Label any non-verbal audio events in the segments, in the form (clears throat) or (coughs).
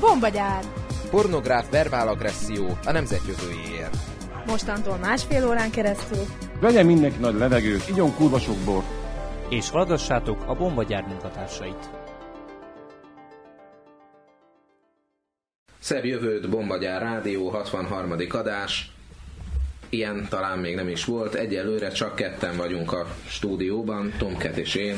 Bombagyár! Pornográf verbálagresszió a nemzet jövőjéért. Mostantól másfél órán keresztül. Vegyen mindenki nagy levegőt, igyon kurva sok bort. És hallgassátok a bombagyár munkatársait. Szebb jövőt, Bombagyár Rádió, 63. adás. Ilyen talán még nem is volt. Egyelőre csak ketten vagyunk a stúdióban, Tomket és én,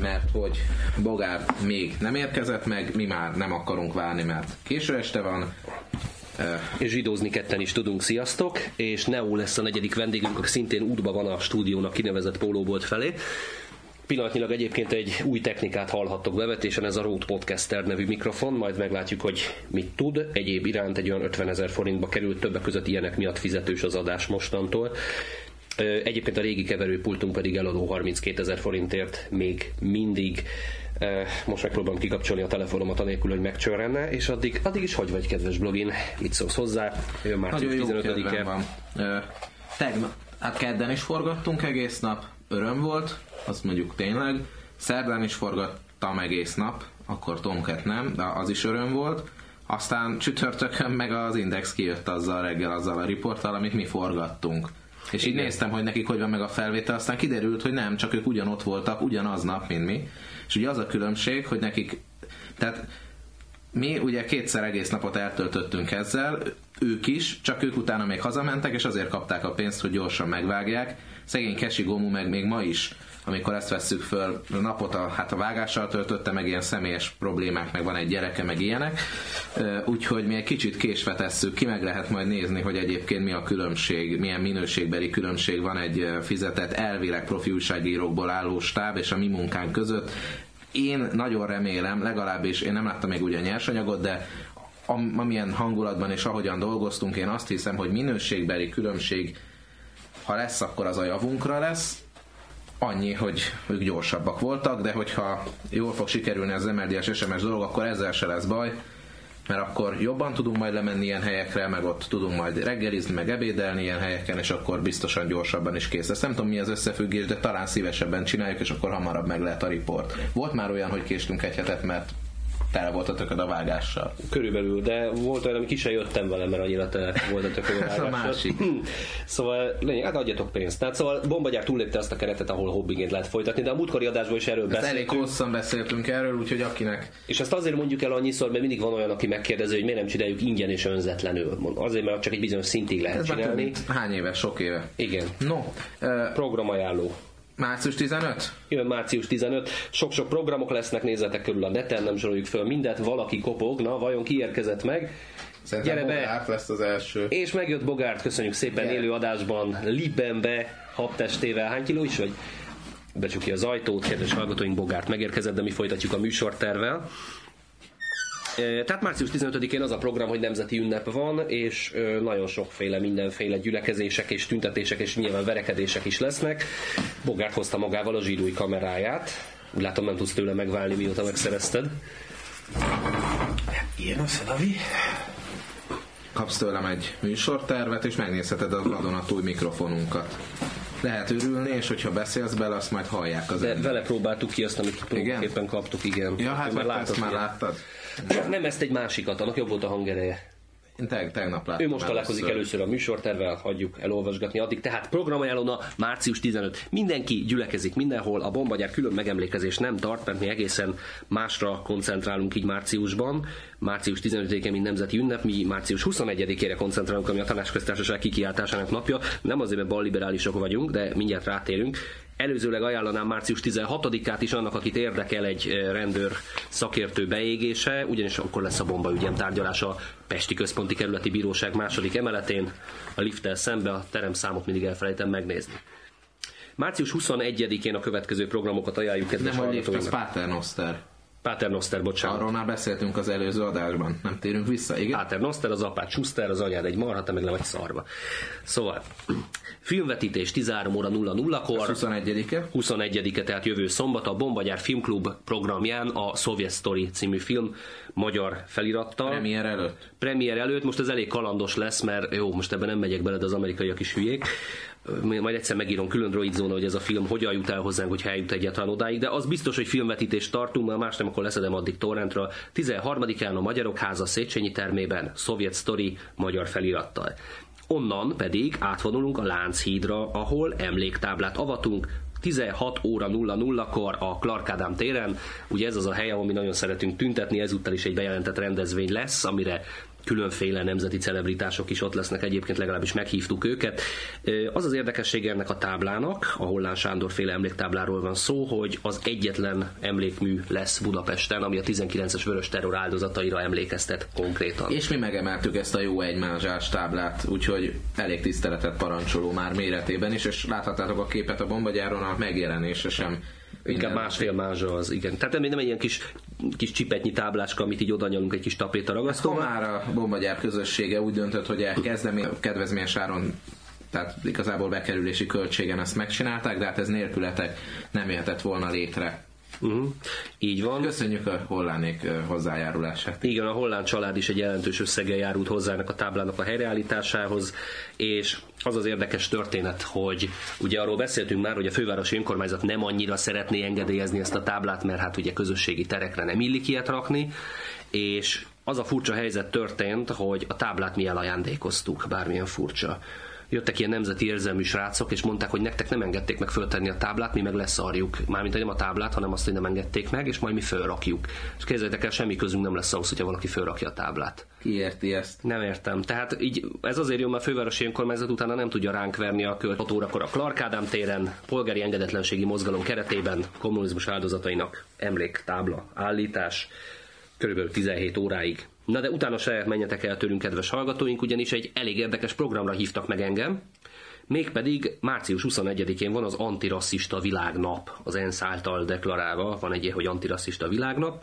mert hogy Bogár még nem érkezett meg, mi már nem akarunk várni, mert késő este van. És zsidózni ketten is tudunk, sziasztok! És Neo lesz a negyedik vendégünk, aki szintén útban van a stúdiónak kinevezett pólóbolt felé. Pillanatnyilag egyébként egy új technikát hallhattok bevetésen, ez a Rode Podcaster nevű mikrofon, majd meglátjuk, hogy mit tud. Egyéb iránt egy olyan 50 ezer forintba került, többek között ilyenek miatt fizetős az adás mostantól. Egyébként a régi keverőpultunk pedig eladó 32 ezer forintért még mindig. Most megpróbálom kikapcsolni a telefonomat anélkül, hogy megcsörrenne, és addig, addig is hogy vagy, kedves blogin? Mit szólsz hozzá? Jön már 15-e. van. Tegnap, hát kedden is forgattunk egész nap, öröm volt, azt mondjuk tényleg. Szerdán is forgattam egész nap, akkor Tomcat nem, de az is öröm volt. Aztán csütörtökön meg az Index kijött azzal reggel, azzal a riporttal, amit mi forgattunk. És így Igen. néztem, hogy nekik hogy van meg a felvétel, aztán kiderült, hogy nem, csak ők ugyanott voltak, ugyanaz nap, mint mi. És ugye az a különbség, hogy nekik, tehát mi ugye kétszer egész napot eltöltöttünk ezzel, ők is, csak ők utána még hazamentek, és azért kapták a pénzt, hogy gyorsan megvágják. Szegény Kesi Gomu meg még ma is amikor ezt vesszük föl, a napot a, hát a vágással töltötte, meg ilyen személyes problémák, meg van egy gyereke, meg ilyenek. Úgyhogy mi egy kicsit késve tesszük ki, meg lehet majd nézni, hogy egyébként mi a különbség, milyen minőségbeli különbség van egy fizetett elvileg profi újságírókból álló stáb és a mi munkánk között. Én nagyon remélem, legalábbis én nem láttam még ugye a nyersanyagot, de amilyen hangulatban és ahogyan dolgoztunk, én azt hiszem, hogy minőségbeli különbség, ha lesz, akkor az a javunkra lesz, annyi, hogy ők gyorsabbak voltak, de hogyha jól fog sikerülni az MLDS SMS dolog, akkor ezzel se lesz baj, mert akkor jobban tudunk majd lemenni ilyen helyekre, meg ott tudunk majd reggelizni, meg ebédelni ilyen helyeken, és akkor biztosan gyorsabban is kész lesz. Nem tudom mi az összefüggés, de talán szívesebben csináljuk, és akkor hamarabb meg lehet a riport. Volt már olyan, hogy késtünk egy hetet, mert tele volt a tököd a vágással. Körülbelül, de volt olyan, ami ki sem jöttem vele, mert annyira tele volt a tököd a vágással. Ez a másik. (laughs) szóval, lényeg, hát adjatok pénzt. Tehát szóval Bombagyár túllépte azt a keretet, ahol hobbigént lehet folytatni, de a múltkori adásban is erről beszéltünk. Elég hosszan beszéltünk erről, úgyhogy akinek. És ezt azért mondjuk el annyiszor, mert mindig van olyan, aki megkérdezi, hogy miért nem csináljuk ingyen és önzetlenül. Azért, mert csak egy bizonyos szintig lehet Ez csinálni. Hány éve? Sok éve. Igen. No. Uh, Programajánló. Március 15? Jön március 15. Sok-sok programok lesznek, nézzetek körül a neten, nem soroljuk föl mindet, valaki kopog, na vajon ki érkezett meg? Szerintem Gyere Bogárt be. lesz az első. És megjött Bogárt, köszönjük szépen Gyere. élő adásban, Libenbe, habtestével. Hány kiló is vagy? Becsukja az ajtót, kedves hallgatóink, Bogárt megérkezett, de mi folytatjuk a műsortervel. Tehát március 15-én az a program, hogy nemzeti ünnep van, és nagyon sokféle mindenféle gyülekezések és tüntetések és nyilván verekedések is lesznek. Bogart hozta magával a zsidói kameráját. Úgy látom, nem tudsz tőle megválni, mióta megszerezted. Ilyen a szelavi. Kapsz tőlem egy műsortervet, és megnézheted a vadonatúj mikrofonunkat lehet örülni, és hogyha beszélsz bele, azt majd hallják az De ember. vele próbáltuk ki azt, amit próbálképpen kaptuk, igen. Ja, hát már, látod, már láttad. Nem ezt egy másikat, annak jobb volt a hangereje. Teg, tegnap láttam. Ő most találkozik először. először a műsortervel, hagyjuk elolvasgatni addig. Tehát programajánlóna március 15. Mindenki gyülekezik mindenhol, a bombagyár külön megemlékezés nem tart, mert mi egészen másra koncentrálunk így márciusban. Március 15-én, mint nemzeti ünnep, mi március 21-ére koncentrálunk, ami a tanácsköztársaság kikiáltásának napja. Nem azért, mert balliberálisok vagyunk, de mindjárt rátérünk. Előzőleg ajánlanám március 16-át is annak, akit érdekel egy eh, rendőr szakértő beégése, ugyanis akkor lesz a bombaügyem tárgyalása Pesti Központi Kerületi Bíróság második emeletén, a lifttel szembe, a teremszámot mindig elfelejtem megnézni. Március 21-én a következő programokat ajánljuk kedves Nem a lift, az Paternoster. Paternoster, bocsánat. Arról már beszéltünk az előző adásban. Nem térünk vissza, igen? Paternoster, az apát Schuster, az anyád egy marha, te meg le vagy szarva. Szóval, filmvetítés 13 óra 00-kor. 21-e. 21-e, tehát jövő szombat a Bombagyár Filmklub programján a Soviet Story című film magyar felirattal. Premier előtt. Premier előtt, most ez elég kalandos lesz, mert jó, most ebben nem megyek bele, de az amerikaiak is hülyék. Majd egyszer megírom külön droid hogy ez a film hogyan jut el hozzánk, hogy eljut egyáltalán odáig, de az biztos, hogy filmvetítést tartunk, mert más nem, akkor leszedem addig torrentra. 13-án a Magyarok Háza Széchenyi termében, Szovjet Story magyar felirattal. Onnan pedig átvonulunk a Lánchídra, ahol emléktáblát avatunk, 16 óra 00-kor a Clark Ádám téren. Ugye ez az a hely, ahol mi nagyon szeretünk tüntetni, ezúttal is egy bejelentett rendezvény lesz, amire különféle nemzeti celebritások is ott lesznek, egyébként legalábbis meghívtuk őket. Az az érdekessége ennek a táblának, a Hollán Sándor féle emléktábláról van szó, hogy az egyetlen emlékmű lesz Budapesten, ami a 19-es vörös terror áldozataira emlékeztet konkrétan. És mi megemeltük ezt a jó egymázsás táblát, úgyhogy elég tiszteletet parancsoló már méretében is, és láthattátok a képet a bombagyáron, a megjelenése sem Inkább másfél mázsa az, igen. Tehát nem, nem egy ilyen kis, kis csipetnyi tábláska, amit így odanyalunk egy kis tapéta ragasztóval. Hát, már a bombagyár közössége úgy döntött, hogy elkezdem kedvezményes áron tehát igazából bekerülési költségen ezt megcsinálták, de hát ez nélkületek nem jöhetett volna létre. Uh-huh. Így van. Köszönjük a hollánék hozzájárulását. Igen, a hollán család is egy jelentős összeggel járult hozzá ennek a táblának a helyreállításához, és az az érdekes történet, hogy ugye arról beszéltünk már, hogy a fővárosi önkormányzat nem annyira szeretné engedélyezni ezt a táblát, mert hát ugye közösségi terekre nem illik ilyet rakni, és az a furcsa helyzet történt, hogy a táblát mi elajándékoztuk, bármilyen furcsa jöttek ilyen nemzeti érzelmű srácok, és mondták, hogy nektek nem engedték meg föltenni a táblát, mi meg leszarjuk. Mármint nem a táblát, hanem azt, hogy nem engedték meg, és majd mi fölrakjuk. És képzeljétek el, semmi közünk nem lesz ahhoz, hogyha valaki fölrakja a táblát. Ki érti ezt? Nem értem. Tehát így ez azért jó, mert a fővárosi önkormányzat utána nem tudja ránk verni a költ 6 órakor a Clark Ádám téren, polgári engedetlenségi mozgalom keretében kommunizmus áldozatainak emléktábla állítás körülbelül 17 óráig Na de utána se menjetek el tőlünk, kedves hallgatóink, ugyanis egy elég érdekes programra hívtak meg engem, mégpedig március 21-én van az antirasszista világnap, az ENSZ által deklarálva, van egy ilyen, hogy antirasszista világnap.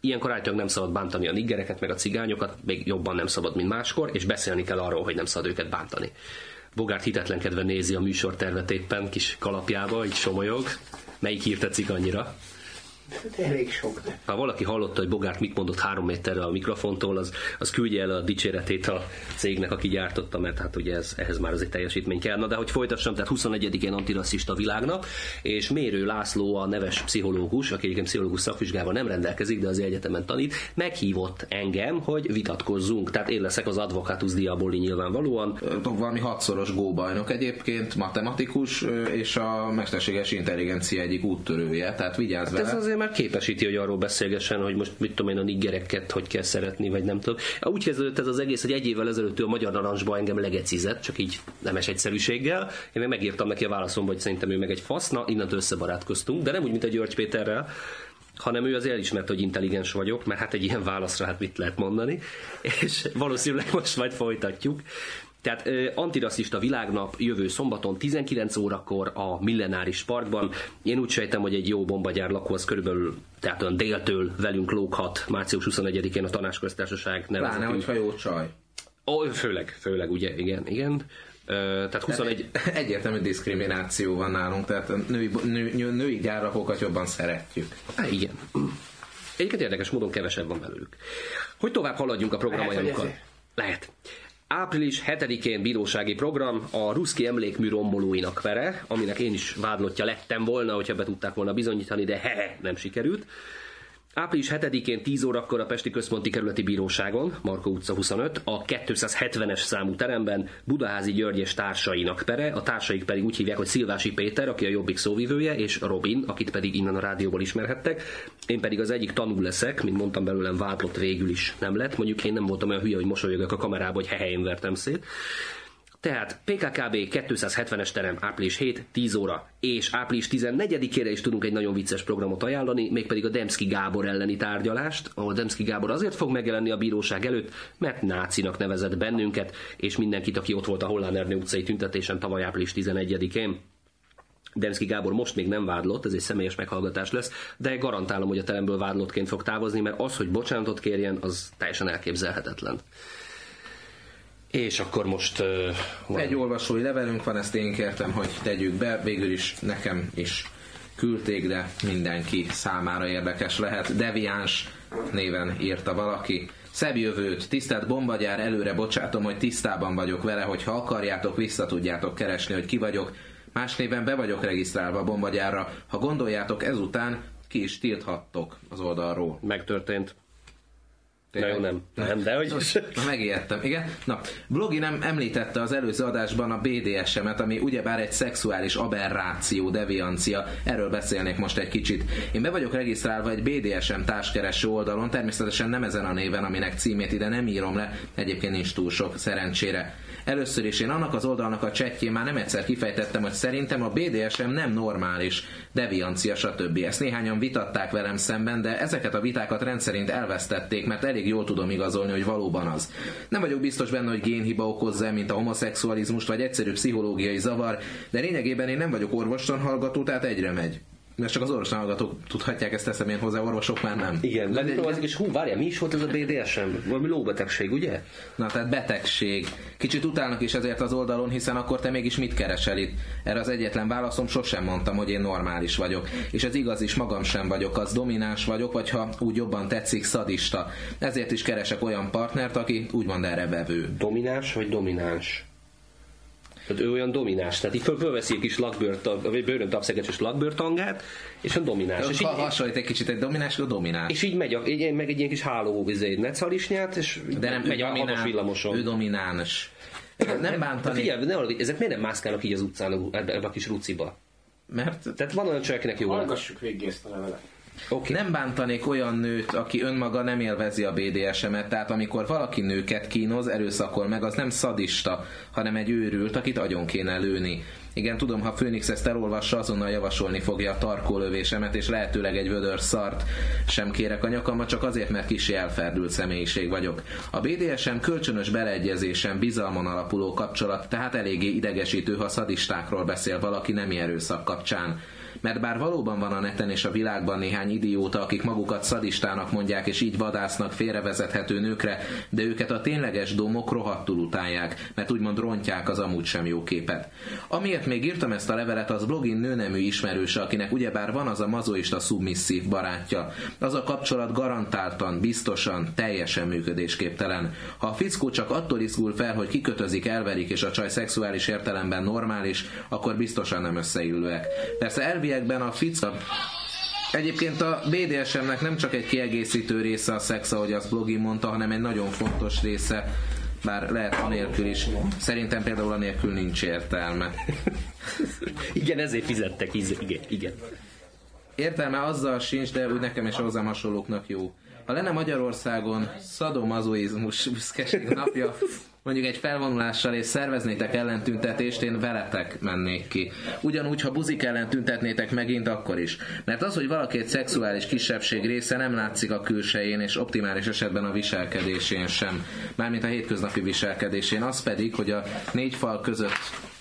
Ilyenkor általában nem szabad bántani a niggereket, meg a cigányokat, még jobban nem szabad, mint máskor, és beszélni kell arról, hogy nem szabad őket bántani. Bogárt hitetlenkedve nézi a műsortervet éppen kis kalapjába, így somolyog. Melyik hír tetszik annyira? Elég sok. Ha valaki hallotta, hogy Bogárt mit mondott három méterre a mikrofontól, az, az küldje el a dicséretét a cégnek, aki gyártotta, mert hát ugye ez, ehhez már az egy teljesítmény kell. Na de hogy folytassam, tehát 21-én antirasszista világnak, és Mérő László a neves pszichológus, aki egyébként pszichológus szakvizsgával nem rendelkezik, de az egyetemen tanít, meghívott engem, hogy vitatkozzunk. Tehát én leszek az advocatus diaboli nyilvánvalóan. Valami hatszoros góbajnok egyébként, matematikus, és a mesterséges intelligencia egyik úttörője, tehát vigyázz vele. Ez azért már képesíti, hogy arról beszélgessen, hogy most mit tudom én a niggereket hogy kell szeretni, vagy nem tudom. Úgy kezdődött ez az egész, hogy egy évvel ezelőtt ő a Magyar Narancsba engem legecizett, csak így nemes egyszerűséggel. Én meg megírtam neki a válaszom, hogy szerintem ő meg egy faszna, innentől összebarátkoztunk, de nem úgy, mint a György Péterrel, hanem ő az elismert, hogy intelligens vagyok, mert hát egy ilyen válaszra hát mit lehet mondani, és valószínűleg most majd folytatjuk. Tehát antirasszista világnap jövő szombaton 19 órakor a Millenáris Parkban. Én úgy sejtem, hogy egy jó bombagyár lakó az körülbelül tehát olyan déltől velünk lóghat március 21-én a Tanácsköztársaság nevezetű. Pláne, hogyha jó csaj. Ó, főleg, főleg, ugye, igen, igen. Tehát 21... (laughs) Egyértelmű diszkrimináció van nálunk, tehát női, nő, női gyárlakókat jobban szeretjük. Há, igen. Egyébként érdekes módon kevesebb van belőlük. Hogy tovább haladjunk a programjainkkal? Lehet. Április 7-én bírósági program a Ruszki emlékmű rombolóinak vere, aminek én is vádlottja lettem volna, hogyha be tudták volna bizonyítani, de he, nem sikerült. Április 7-én 10 órakor a Pesti Központi Kerületi Bíróságon, Markó utca 25, a 270-es számú teremben Budaházi György és társainak pere, a társaik pedig úgy hívják, hogy Szilvási Péter, aki a Jobbik szóvivője, és Robin, akit pedig innen a rádióból ismerhettek. Én pedig az egyik tanú leszek, mint mondtam belőlem vádlott végül is nem lett. Mondjuk én nem voltam olyan hülye, hogy mosolyogok a kamerába, hogy hehelyén vertem szét. Tehát PKKB 270-es terem április 7, 10 óra, és április 14-ére is tudunk egy nagyon vicces programot ajánlani, mégpedig a Demszki Gábor elleni tárgyalást, ahol Demszki Gábor azért fog megjelenni a bíróság előtt, mert nácinak nevezett bennünket, és mindenkit, aki ott volt a Hollán Ernő utcai tüntetésen tavaly április 11-én. Demszki Gábor most még nem vádlott, ez egy személyes meghallgatás lesz, de garantálom, hogy a teremből vádlottként fog távozni, mert az, hogy bocsánatot kérjen, az teljesen elképzelhetetlen. És akkor most... Uh, van. Egy olvasói levelünk van, ezt én kértem, hogy tegyük be, végül is nekem is küldték, de mindenki számára érdekes lehet. Deviáns néven írta valaki. Szebb jövőt, tisztelt bombagyár, előre bocsátom, hogy tisztában vagyok vele, hogy ha akarjátok, vissza tudjátok keresni, hogy ki vagyok. Más néven be vagyok regisztrálva a bombagyárra. Ha gondoljátok, ezután ki is tilthattok az oldalról. Megtörtént. Na jó, nem. Nem, de hogy... Na, megijedtem, igen. Na, Blogi nem említette az előző adásban a BDSM-et, ami ugyebár egy szexuális aberráció, deviancia. Erről beszélnék most egy kicsit. Én be vagyok regisztrálva egy BDSM társkereső oldalon, természetesen nem ezen a néven, aminek címét ide nem írom le, egyébként nincs túl sok, szerencsére. Először is én annak az oldalnak a csetjén már nem egyszer kifejtettem, hogy szerintem a BDSM nem normális, deviancia, stb. Ezt néhányan vitatták velem szemben, de ezeket a vitákat rendszerint elvesztették, mert elég jól tudom igazolni, hogy valóban az. Nem vagyok biztos benne, hogy génhiba okozza, mint a homoszexualizmust, vagy egyszerű pszichológiai zavar, de lényegében én nem vagyok orvostan hallgató, tehát egyre megy. Mert csak az orvosan hallgatók tudhatják ezt teszem én hozzá, orvosok már nem. Igen, lenni és hú, várjál, mi is volt ez a BDSM? Valami lóbetegség, ugye? Na, tehát betegség. Kicsit utálnak is ezért az oldalon, hiszen akkor te mégis mit keresel itt? Erre az egyetlen válaszom sosem mondtam, hogy én normális vagyok. És ez igaz is, magam sem vagyok, az domináns vagyok, vagy ha úgy jobban tetszik, szadista. Ezért is keresek olyan partnert, aki úgymond erre vevő. Domináns vagy domináns? Tehát ő olyan domináns, tehát így föl, fölveszi egy kis lakbőrt, vagy bőrön tapszegetes lakbőrtangát, és olyan domináns. És így, hasonlít egy kicsit egy domináns, a domináns. És így megy, a, így, meg egy ilyen kis háló egy necalisnyát, és De nem, megy a hatos villamoson. Ő domináns. Nem bántani. Figyelj, ne arra, ezek miért nem mászkálnak így az utcán ebbe, ebbe a kis ruciba? Mert Tehát van olyan csaj, akinek jó Hallgassuk végig ezt a levelet. Okay. Nem bántanék olyan nőt, aki önmaga nem élvezi a BDSM-et, tehát amikor valaki nőket kínoz, erőszakol meg, az nem szadista, hanem egy őrült, akit agyon kéne lőni. Igen, tudom, ha Phoenix ezt elolvassa, azonnal javasolni fogja a tarkólövésemet, és lehetőleg egy vödör szart sem kérek a nyakamba, csak azért, mert kicsi elferdült személyiség vagyok. A BDSM kölcsönös beleegyezésen, bizalmon alapuló kapcsolat, tehát eléggé idegesítő, ha szadistákról beszél valaki nem erőszak kapcsán mert bár valóban van a neten és a világban néhány idióta, akik magukat szadistának mondják, és így vadásznak félrevezethető nőkre, de őket a tényleges domok rohadtul utálják, mert úgymond rontják az amúgy sem jó képet. Amiért még írtam ezt a levelet, az blogin nőnemű ismerőse, akinek ugyebár van az a mazoista szubmisszív barátja. Az a kapcsolat garantáltan, biztosan, teljesen működésképtelen. Ha a fickó csak attól izgul fel, hogy kikötözik, elverik, és a csaj szexuális értelemben normális, akkor biztosan nem összeillőek. Persze elviekben a fica Egyébként a BDSM-nek nem csak egy kiegészítő része a szex, ahogy azt Blogi mondta, hanem egy nagyon fontos része, bár lehet anélkül is. Szerintem például anélkül nincs értelme. (laughs) igen, ezért fizettek, igen, igen. Értelme azzal sincs, de úgy nekem és hozzám hasonlóknak jó. Ha lenne Magyarországon szadomazoizmus büszkeség napja, mondjuk egy felvonulással és szerveznétek ellentüntetést, én veletek mennék ki. Ugyanúgy, ha buzik ellen tüntetnétek megint, akkor is. Mert az, hogy valaki egy szexuális kisebbség része nem látszik a külsején, és optimális esetben a viselkedésén sem. Mármint a hétköznapi viselkedésén. Az pedig, hogy a négy fal között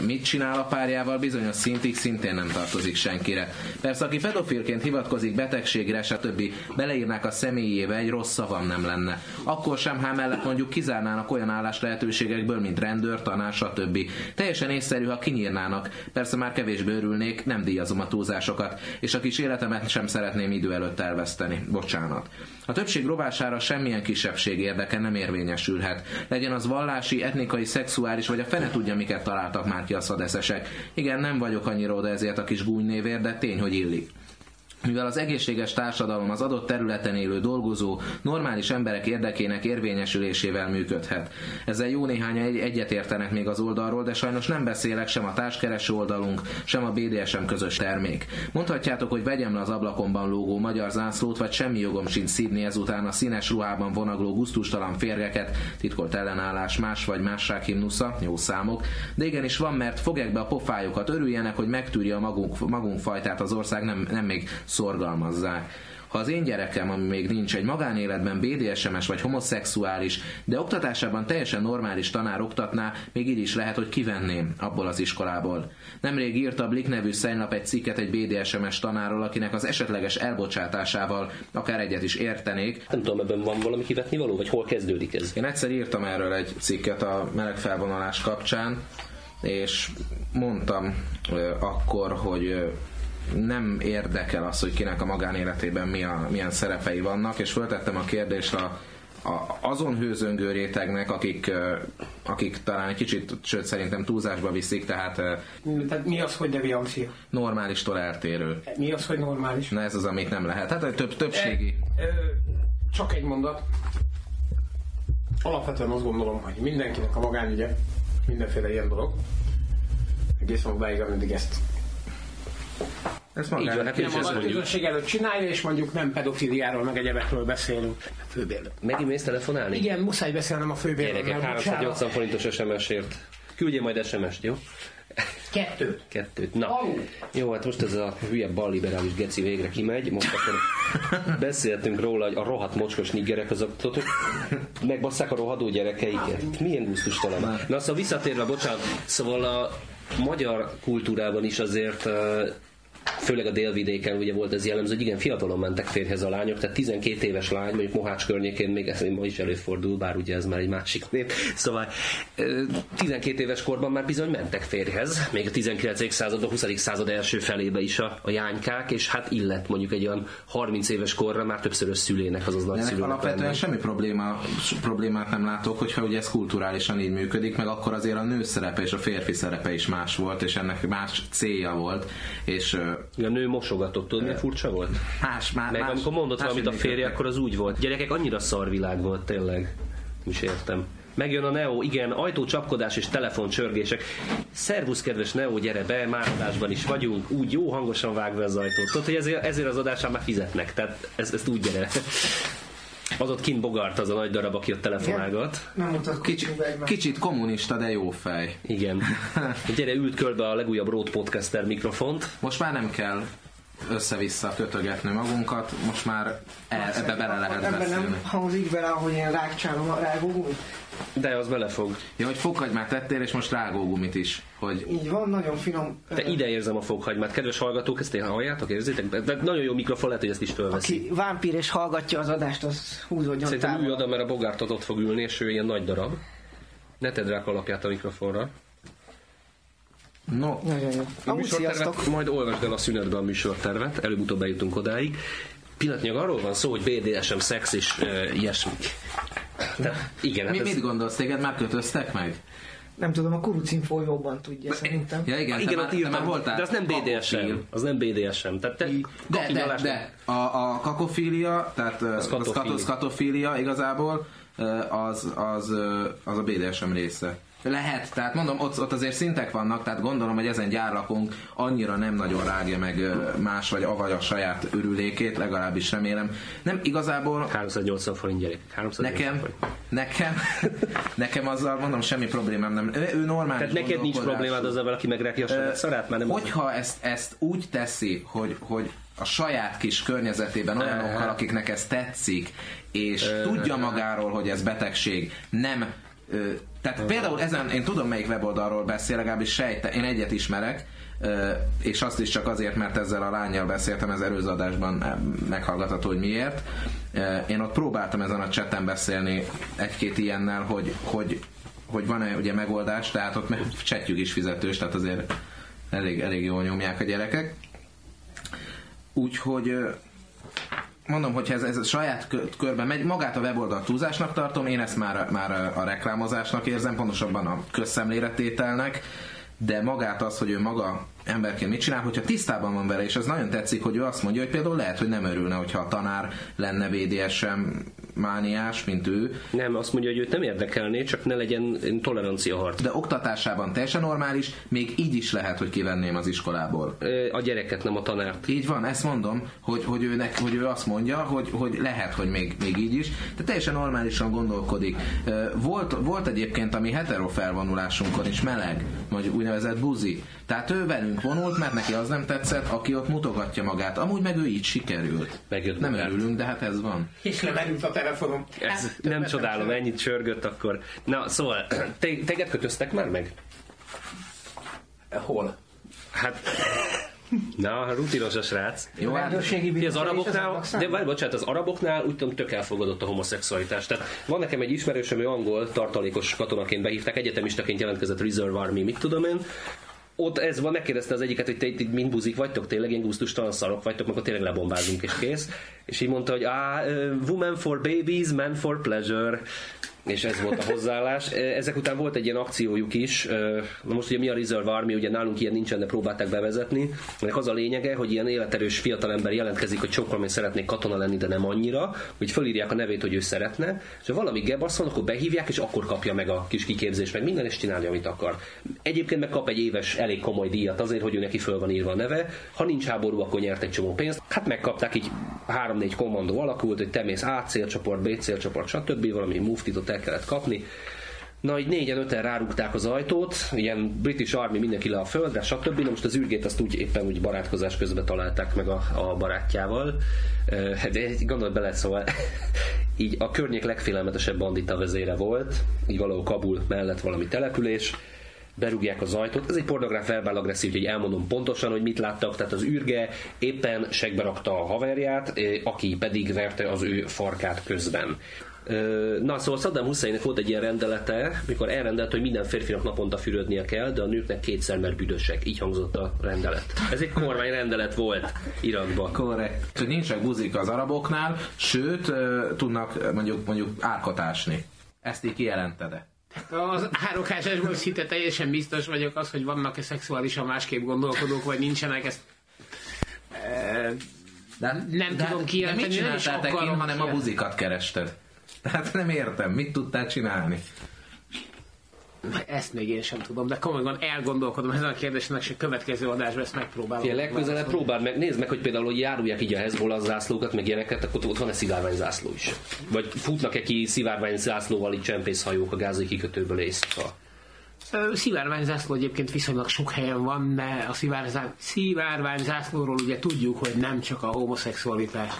mit csinál a párjával, bizonyos szintig szintén nem tartozik senkire. Persze, aki pedofilként hivatkozik betegségre, stb. beleírnák a személyébe, egy rossz szavam nem lenne. Akkor sem, ha mellett mondjuk kizárnának olyan állás lehetőségekből, mint rendőr, tanár, stb. Teljesen észszerű, ha kinyírnának. Persze már kevésbé örülnék, nem díjazom a túlzásokat, és a kis életemet sem szeretném idő előtt elveszteni. Bocsánat. A többség rovására semmilyen kisebbség érdeke nem érvényesülhet. Legyen az vallási, etnikai, szexuális, vagy a fene tudja, miket találtak már ki a szadeszesek. Igen, nem vagyok annyira oda ezért a kis gúnynévér, de tény, hogy illik mivel az egészséges társadalom az adott területen élő dolgozó, normális emberek érdekének érvényesülésével működhet. Ezzel jó néhány egyetértenek még az oldalról, de sajnos nem beszélek sem a társkereső oldalunk, sem a BDSM közös termék. Mondhatjátok, hogy vegyem le az ablakomban lógó magyar zászlót, vagy semmi jogom sincs szídni ezután a színes ruhában vonagló guztustalan férgeket, titkolt ellenállás, más vagy másság himnusza, jó számok, de igenis van, mert fogják be a pofájukat, örüljenek, hogy megtűrje a magunk, magunk fajtát az ország, nem, nem még szorgalmazzák. Ha az én gyerekem, ami még nincs egy magánéletben BDSM-es vagy homoszexuális, de oktatásában teljesen normális tanár oktatná, még így is lehet, hogy kivenném abból az iskolából. Nemrég írt a Blik nevű szennylap egy cikket egy BDSM-es tanárról, akinek az esetleges elbocsátásával akár egyet is értenék. Nem tudom, ebben van valami kivetni való, vagy hol kezdődik ez? Én egyszer írtam erről egy cikket a meleg felvonalás kapcsán, és mondtam ö, akkor, hogy nem érdekel az, hogy kinek a magánéletében mi a, milyen szerepei vannak, és föltettem a kérdést a a, azon hőzöngő rétegnek, akik, akik talán egy kicsit, sőt szerintem túlzásba viszik, tehát Tehát mi az, hogy deviancia? normálistól eltérő. Mi az, hogy normális? Na ez az, amit nem lehet. Hát a több, többségi. Ö, csak egy mondat. Alapvetően azt gondolom, hogy mindenkinek a magánügye, mindenféle ilyen dolog, egész magáig, ameddig ezt Ez Így van, magának hát is nem ezt a közönség előtt csinálja, és mondjuk nem pedofiliáról, meg egyebekről beszélünk. Főbérlő. Megint mész telefonálni? Igen, muszáj beszélnem a főbérlőről. Gyerekek, 380 forintos SMS-ért. Küldje majd SMS-t, jó? Kettőt. Kettőt. Na, Alul. jó, hát most ez a hülye balliberális geci végre kimegy. Most akkor beszéltünk róla, hogy a rohadt mocskos niggerek azok, tudod, megbasszák a rohadó gyerekeiket. Milyen gusztustalan. Na szóval visszatérve, bocsánat, szóval a magyar kultúrában is azért főleg a délvidéken ugye volt ez jellemző, hogy igen, fiatalon mentek férjhez a lányok, tehát 12 éves lány, mondjuk Mohács környékén még ez ma is előfordul, bár ugye ez már egy másik név. Szóval ö, 12 éves korban már bizony mentek férjhez, még a 19. század, a 20. század első felébe is a, a jánykák, és hát illet mondjuk egy olyan 30 éves korra már többszörös szülének, azaz nagyszülőnek alapvetően lenni. semmi probléma, problémát nem látok, hogyha ugye ez kulturálisan így működik, meg akkor azért a nő szerepe és a férfi szerepe is más volt, és ennek más célja volt, és A nő mosogatott, tudod, mi furcsa volt? más, más, Meg más, amikor mondott más valamit a férje, akkor az úgy volt. Gyerekek, annyira szarvilág volt tényleg. Nem is értem. Megjön a Neo, igen, ajtócsapkodás és telefoncsörgések. Szervusz, kedves Neo, gyere be, már adásban is vagyunk, úgy jó hangosan vág be az ajtót. Tudod, hogy ezért, ezért az adásán már fizetnek, tehát ez, ezt úgy gyere. Az ott kint Bogart, az a nagy darab, aki ott telefonálgat. Nem mutatkozunk Kicsit, kicsit kommunista, de jó fej. Igen. (laughs) Gyere, ült körbe a legújabb Road Podcaster mikrofont. Most már nem kell össze-vissza kötögetni magunkat, most már e, ebbe bele lehet Ebben beszélni. nem hangzik bele, ahogy én rákcsálom a rágógumit. De az belefog. Ja, hogy fokhagymát tettél, és most rágógumit is. Hogy Így van, nagyon finom. Te ide érzem a foghagymát. Kedves hallgatók, ezt én halljátok, érzitek? De- nagyon jó mikrofon, lehet, hogy ezt is fölveszi. Aki vámpír és hallgatja az adást, az húzódjon Szerintem ülj távol. oda, mert a Bogártot ott fog ülni, és ő ilyen nagy darab. Ne tedd rá a kalapját a mikrofonra. No, Nagyon jó. A műsortervet, majd olvasd el a szünetben a műsortervet, előbb-utóbb eljutunk odáig. Pillanatnyilag arról van szó, hogy BDSM, szex és uh, ilyesmi. De, igen, hát mi, ez, mit gondolsz, téged már kötöztek meg? Nem tudom, a kurucinfó jobban tudja szerintem. Ja igen, igen, te, ott már, te írtam, voltál de az nem BDSM. kakofil. Az nem BDSM. Tehát te De, de, de a, a kakofília, tehát az, az katofília. igazából, az, az, az a BDSM része. Lehet, tehát mondom, ott, ott azért szintek vannak, tehát gondolom, hogy ezen gyárlakunk annyira nem nagyon rágja meg más vagy avagy a saját örülékét, legalábbis remélem. Nem, igazából 380 forint gyerek. 380 nekem, forint. nekem, (laughs) nekem azzal mondom, semmi problémám nem. Ő, ő normális Tehát neked nincs problémád azzal, valaki megrákja a saját szarát, már nem Hogyha ezt, ezt úgy teszi, hogy, hogy a saját kis környezetében olyanokkal, akiknek ez tetszik, és tudja magáról, hogy ez betegség, nem tehát például ezen, én tudom melyik weboldalról beszél, legalábbis sejte, én egyet ismerek, és azt is csak azért, mert ezzel a lányjal beszéltem, ez előző adásban meghallgatható, hogy miért. Én ott próbáltam ezen a chatten beszélni egy-két ilyennel, hogy, hogy, hogy van-e ugye megoldás, tehát ott csetjük is fizetős, tehát azért elég, elég jól nyomják a gyerekek. Úgyhogy mondom, hogy ez, ez saját kö- körben megy, magát a weboldal túlzásnak tartom, én ezt már, már a, a reklámozásnak érzem, pontosabban a közszemléletételnek, de magát az, hogy ő maga emberként mit csinál, hogyha tisztában van vele, és ez nagyon tetszik, hogy ő azt mondja, hogy például lehet, hogy nem örülne, hogyha a tanár lenne BDSM mániás, mint ő, Nem, azt mondja, hogy őt nem érdekelné, csak ne legyen tolerancia harc. de oktatásában teljesen normális, még így is lehet, hogy kivenném az iskolából. A gyereket, nem a tanárt. Így van, ezt mondom, hogy, hogy, őnek, hogy ő azt mondja, hogy, hogy lehet, hogy még, még így is, de teljesen normálisan gondolkodik. Volt, volt egyébként a mi hetero felvonulásunkon is meleg, vagy úgynevezett buzi. Tehát ő velünk vonult, mert neki az nem tetszett, aki ott mutogatja magát. Amúgy meg ő így sikerült. Megjött nem magát. örülünk, de hát ez van. És lemerült a telefonom. Ez Hát, nem csodálom, sem. ennyit csörgött akkor. Na, szóval, (clears throat) te, téged kötöztek már meg? Hol? Hát, na, rutinos a srác. Jó, hát, Rendőrségi az araboknál, annak de várj, bocsánat, az araboknál úgy tudom tök elfogadott a homoszexualitás. Tehát van nekem egy ismerősöm, ő angol tartalékos katonaként behívták, egyetemistaként jelentkezett Reserve Army, mit tudom én, ott ez van, megkérdezte az egyiket, hogy te itt mind buzik vagytok, tényleg ilyen gusztustalan szarok vagytok, akkor tényleg lebombázunk és kész. És így mondta, hogy ah, woman for babies, man for pleasure és ez volt a hozzáállás. Ezek után volt egy ilyen akciójuk is, na most ugye mi a Reserve Army, ugye nálunk ilyen nincsen, de próbálták bevezetni. Ennek az a lényege, hogy ilyen életerős fiatalember jelentkezik, hogy sokkal még szeretnék katona lenni, de nem annyira, hogy fölírják a nevét, hogy ő szeretne, és ha valami gebasz van, akkor behívják, és akkor kapja meg a kis kiképzés, meg minden, és csinálja, amit akar. Egyébként meg kap egy éves elég komoly díjat azért, hogy ő neki föl van írva a neve. Ha nincs háború, akkor nyert egy csomó pénzt. Hát megkapták így három-négy kommandó alakult, hogy te mész A célcsoport, B célcsoport, stb. valami muftitot el kellett kapni. Na, így négyen, öten rárúgták az ajtót, ilyen British Army mindenki le a földre, stb. Na most az űrgét azt úgy éppen úgy barátkozás közben találták meg a, a barátjával. De gondolj bele, szóval (laughs) így a környék legfélelmetesebb bandita vezére volt, így valahol Kabul mellett valami település, berúgják az ajtót. Ez egy pornográf verbál agresszív, hogy elmondom pontosan, hogy mit láttak. Tehát az űrge éppen segbe rakta a haverját, aki pedig verte az ő farkát közben. Na, szóval Saddam Husseinnek volt egy ilyen rendelete, mikor elrendelt, hogy minden férfinak naponta fürödnie kell, de a nőknek kétszer, mert büdösek. Így hangzott a rendelet. Ez egy kormány rendelet volt Irakban. Korrekt. Hogy nincsenek buzik az araboknál, sőt, tudnak mondjuk, mondjuk árkot ásni. Ezt így kijelented az árokásásból szinte teljesen biztos vagyok az, hogy vannak-e szexuálisan másképp gondolkodók, vagy nincsenek, ezt de, nem de, tudom kijelenteni. De mit csináltál te hanem a buzikat kerested? Tehát nem értem, mit tudtál csinálni? Ezt még én sem tudom, de komolyan elgondolkodom ezen a kérdésnek, és a következő adásban ezt megpróbálom. Fél legközelebb próbáld meg, nézd meg, hogy például, hogy járulják így a Hezbollah zászlókat, meg ilyeneket, akkor ott van-e szivárvány zászló is. Vagy futnak-e ki szivárvány zászlóval itt csempészhajók a gázai kikötőből éjszaka. Szivárvány zászló egyébként viszonylag sok helyen van, de a szivárvány zászlóról ugye tudjuk, hogy nem csak a homoszexualitás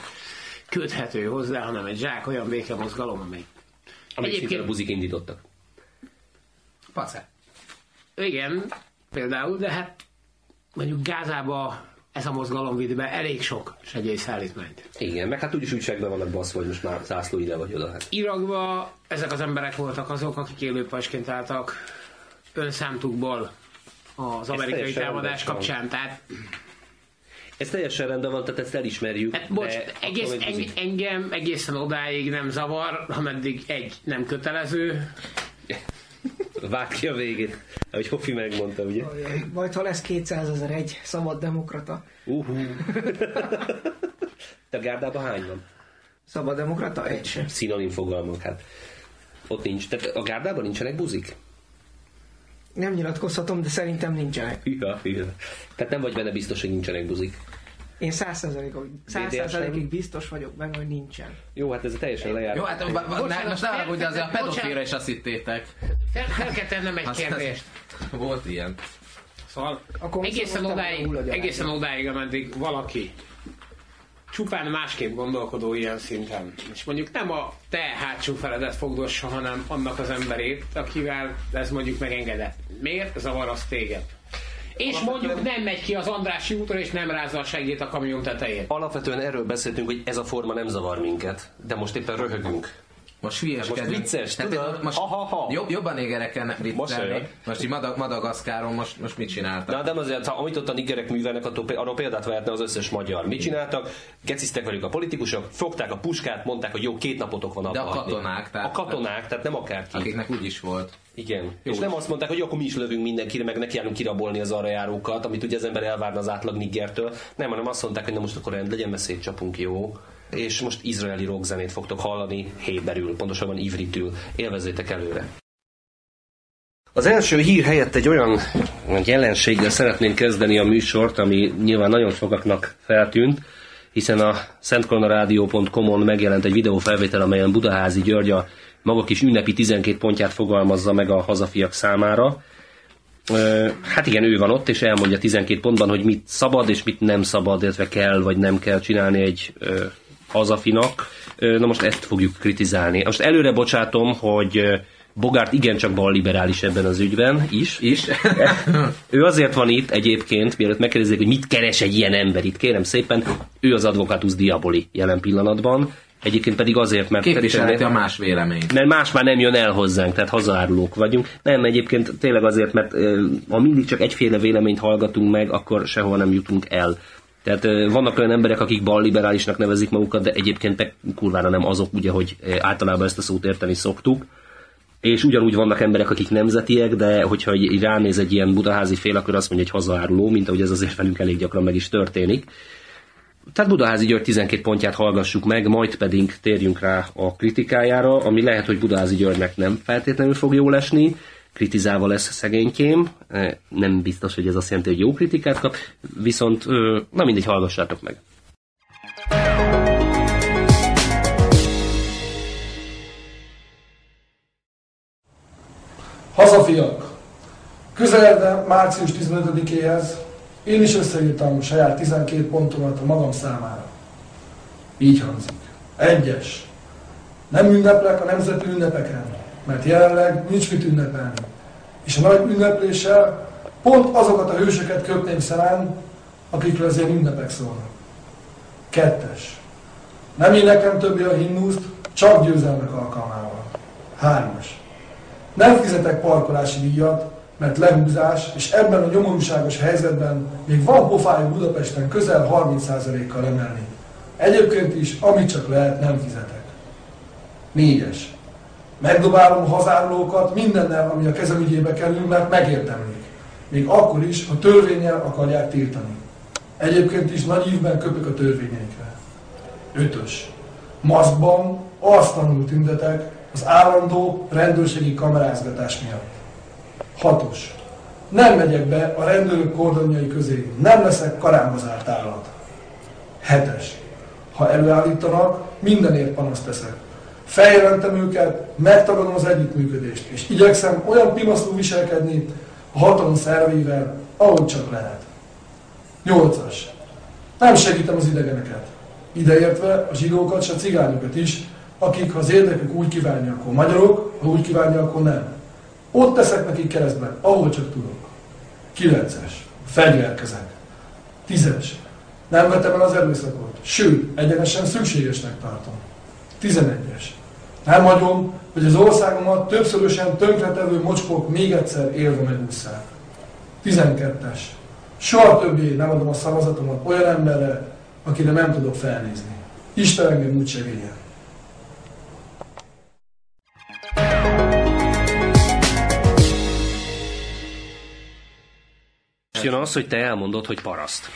köthető hozzá, hanem egy zsák olyan békemozgalom, amely Amit egyébként... a buzik indítottak. Pace. Igen, például, de hát mondjuk Gázába ez a mozgalom vitt be elég sok segélyszállítmányt. Igen, meg hát úgyis úgy segbe vannak baszva, hogy most már zászló ide vagy oda. Hát. Irakba ezek az emberek voltak azok, akik élőpajsként álltak önszámtukból az amerikai támadás kapcsán. Tehát ez teljesen rendben van, tehát ezt elismerjük. Hát bocs, egész, eng, engem egészen odáig nem zavar, ameddig egy nem kötelező. Vág ki a végét, ahogy Hoffi megmondta, ugye? Majd ha lesz 200 ezer egy szabad demokrata. Uh-huh. Te a gárdában hány van? Szabad demokrata? Egy sem. Szinonim fogalmak, hát. Ott nincs. Tehát a gárdában nincsenek buzik? Nem nyilatkozhatom, de szerintem nincsenek. Hűha, hűha. Tehát nem vagy benne biztos, hogy nincsenek buzik. Én százszerzalékig biztos vagyok benne, hogy nincsen. Jó, hát ez teljesen lejárt. Jó, hát bocsánat, most arra, hogy azért a pedofilra is azt hittétek. Fel, fel kell tennem egy kérdést. Volt ilyen. Szóval Akkor egészen odáig, egészen odáig, ameddig valaki csupán másképp gondolkodó ilyen szinten. És mondjuk nem a te hátsó feledet fogdossa, hanem annak az emberét, akivel ez mondjuk megengedett. Miért zavar az téged? És mondjuk nem megy ki az Andrási útra, és nem rázza a segít a kamion tetején. Alapvetően erről beszéltünk, hogy ez a forma nem zavar minket, de most éppen röhögünk. Most hülyeskedünk. Most vicces, tudod? Most ha, ha, ha. Jobb, jobban égereken viccelni. Most, most így Madag- Madagaszkáron most, most mit csináltak? Na, de azért, ha amit ott a nigerek művelnek, arról példát vehetne az összes magyar. Mit csináltak? Geciztek velük a politikusok, fogták a puskát, mondták, hogy jó, két napotok van abban. De a katonák. Tehát, a katonák, tehát nem akárki. Akiknek úgy is volt. Igen. Jó. És nem azt mondták, hogy akkor mi is lövünk mindenkire, meg nekiállunk kirabolni az arra járókat, amit ugye az ember elvárna az átlag nigertől. Nem, hanem azt mondták, hogy na most akkor rend legyen, mert szétcsapunk, jó és most izraeli rockzenét fogtok hallani héberül, pontosabban ivritül. Élvezzétek előre! Az első hír helyett egy olyan jelenséggel szeretném kezdeni a műsort, ami nyilván nagyon sokaknak feltűnt, hiszen a szentkoronarádió.com-on megjelent egy videófelvétel, amelyen Budaházi György a maga kis ünnepi 12 pontját fogalmazza meg a hazafiak számára. Hát igen, ő van ott, és elmondja 12 pontban, hogy mit szabad és mit nem szabad, illetve kell vagy nem kell csinálni egy hazafinak. Na most ezt fogjuk kritizálni. Most előre bocsátom, hogy Bogárt igencsak balliberális ebben az ügyben is. is. ő azért van itt egyébként, mielőtt megkérdezik, hogy mit keres egy ilyen ember itt, kérem szépen, ő az advocatus diaboli jelen pillanatban, Egyébként pedig azért, mert... Képviseleti a más véleményt. Mert más már nem jön el hozzánk, tehát hazaárulók vagyunk. Nem, egyébként tényleg azért, mert ha mindig csak egyféle véleményt hallgatunk meg, akkor sehol nem jutunk el. Tehát vannak olyan emberek, akik balliberálisnak nevezik magukat, de egyébként meg kurvára nem azok, ugye, hogy általában ezt a szót érteni szoktuk. És ugyanúgy vannak emberek, akik nemzetiek, de hogyha így ránéz egy ilyen budaházi fél, akkor azt mondja, hogy hazaáruló, mint ahogy ez azért velünk elég gyakran meg is történik. Tehát Budaházi György 12 pontját hallgassuk meg, majd pedig térjünk rá a kritikájára, ami lehet, hogy Budaházi Györgynek nem feltétlenül fog jól esni, kritizálva lesz szegénykém, e, nem biztos, hogy ez azt jelenti, hogy jó kritikát kap, viszont na mindegy, hallgassátok meg. Hazafiak! Közeledve március 15-éhez én is összeírtam saját 12 pontomat a magam számára. Így hangzik. Egyes. Nem ünneplek a nemzeti ünnepeken, mert jelenleg nincs mit ünnepelni. És a nagy ünnepléssel pont azokat a hősöket köpném szemen, akikről az ünnepek szólnak. Kettes. Nem éneklem többé a himnuszt, csak győzelmek alkalmával. Hármas. Nem fizetek parkolási díjat, mert lehúzás, és ebben a nyomorúságos helyzetben még van pofája Budapesten közel 30%-kal emelni. Egyébként is, amit csak lehet, nem fizetek. Négyes. Megdobálom a hazárlókat mindennel, ami a kezem ügyébe kerül, mert megértemlik. Még akkor is, ha törvényel akarják tiltani. Egyébként is nagy ívben köpök a törvényeikre. Ötös. Maszkban arctanul tüntetek az állandó rendőrségi kamerázgatás miatt. Hatos. Nem megyek be a rendőrök kordonjai közé. Nem leszek karámbazárt állat. Hetes. Ha előállítanak, mindenért panaszt teszek. Feljelentem őket, megtagadom az együttműködést, és igyekszem olyan pimaszul viselkedni a hatalom szervével, ahogy csak lehet. Nyolcas. Nem segítem az idegeneket. Ideértve a zsidókat, a cigányokat is, akik ha az érdekük úgy kívánja, akkor magyarok, ha úgy kívánja, akkor nem. Ott teszek nekik keresztben, ahol csak tudok. Kilences. Fegyverkezek. Tízes. Nem vetem el az erőszakot. Sőt, egyenesen szükségesnek tartom. Tizenegyes. Nem hagyom, hogy az országomat többszörösen tönkretevő mocskok még egyszer élve megúszszák. Tizenkettes. Soha többé nem adom a szavazatomat olyan emberre, akire nem tudok felnézni. Isten engem úgy segélyen. jön az, hogy te elmondod, hogy paraszt.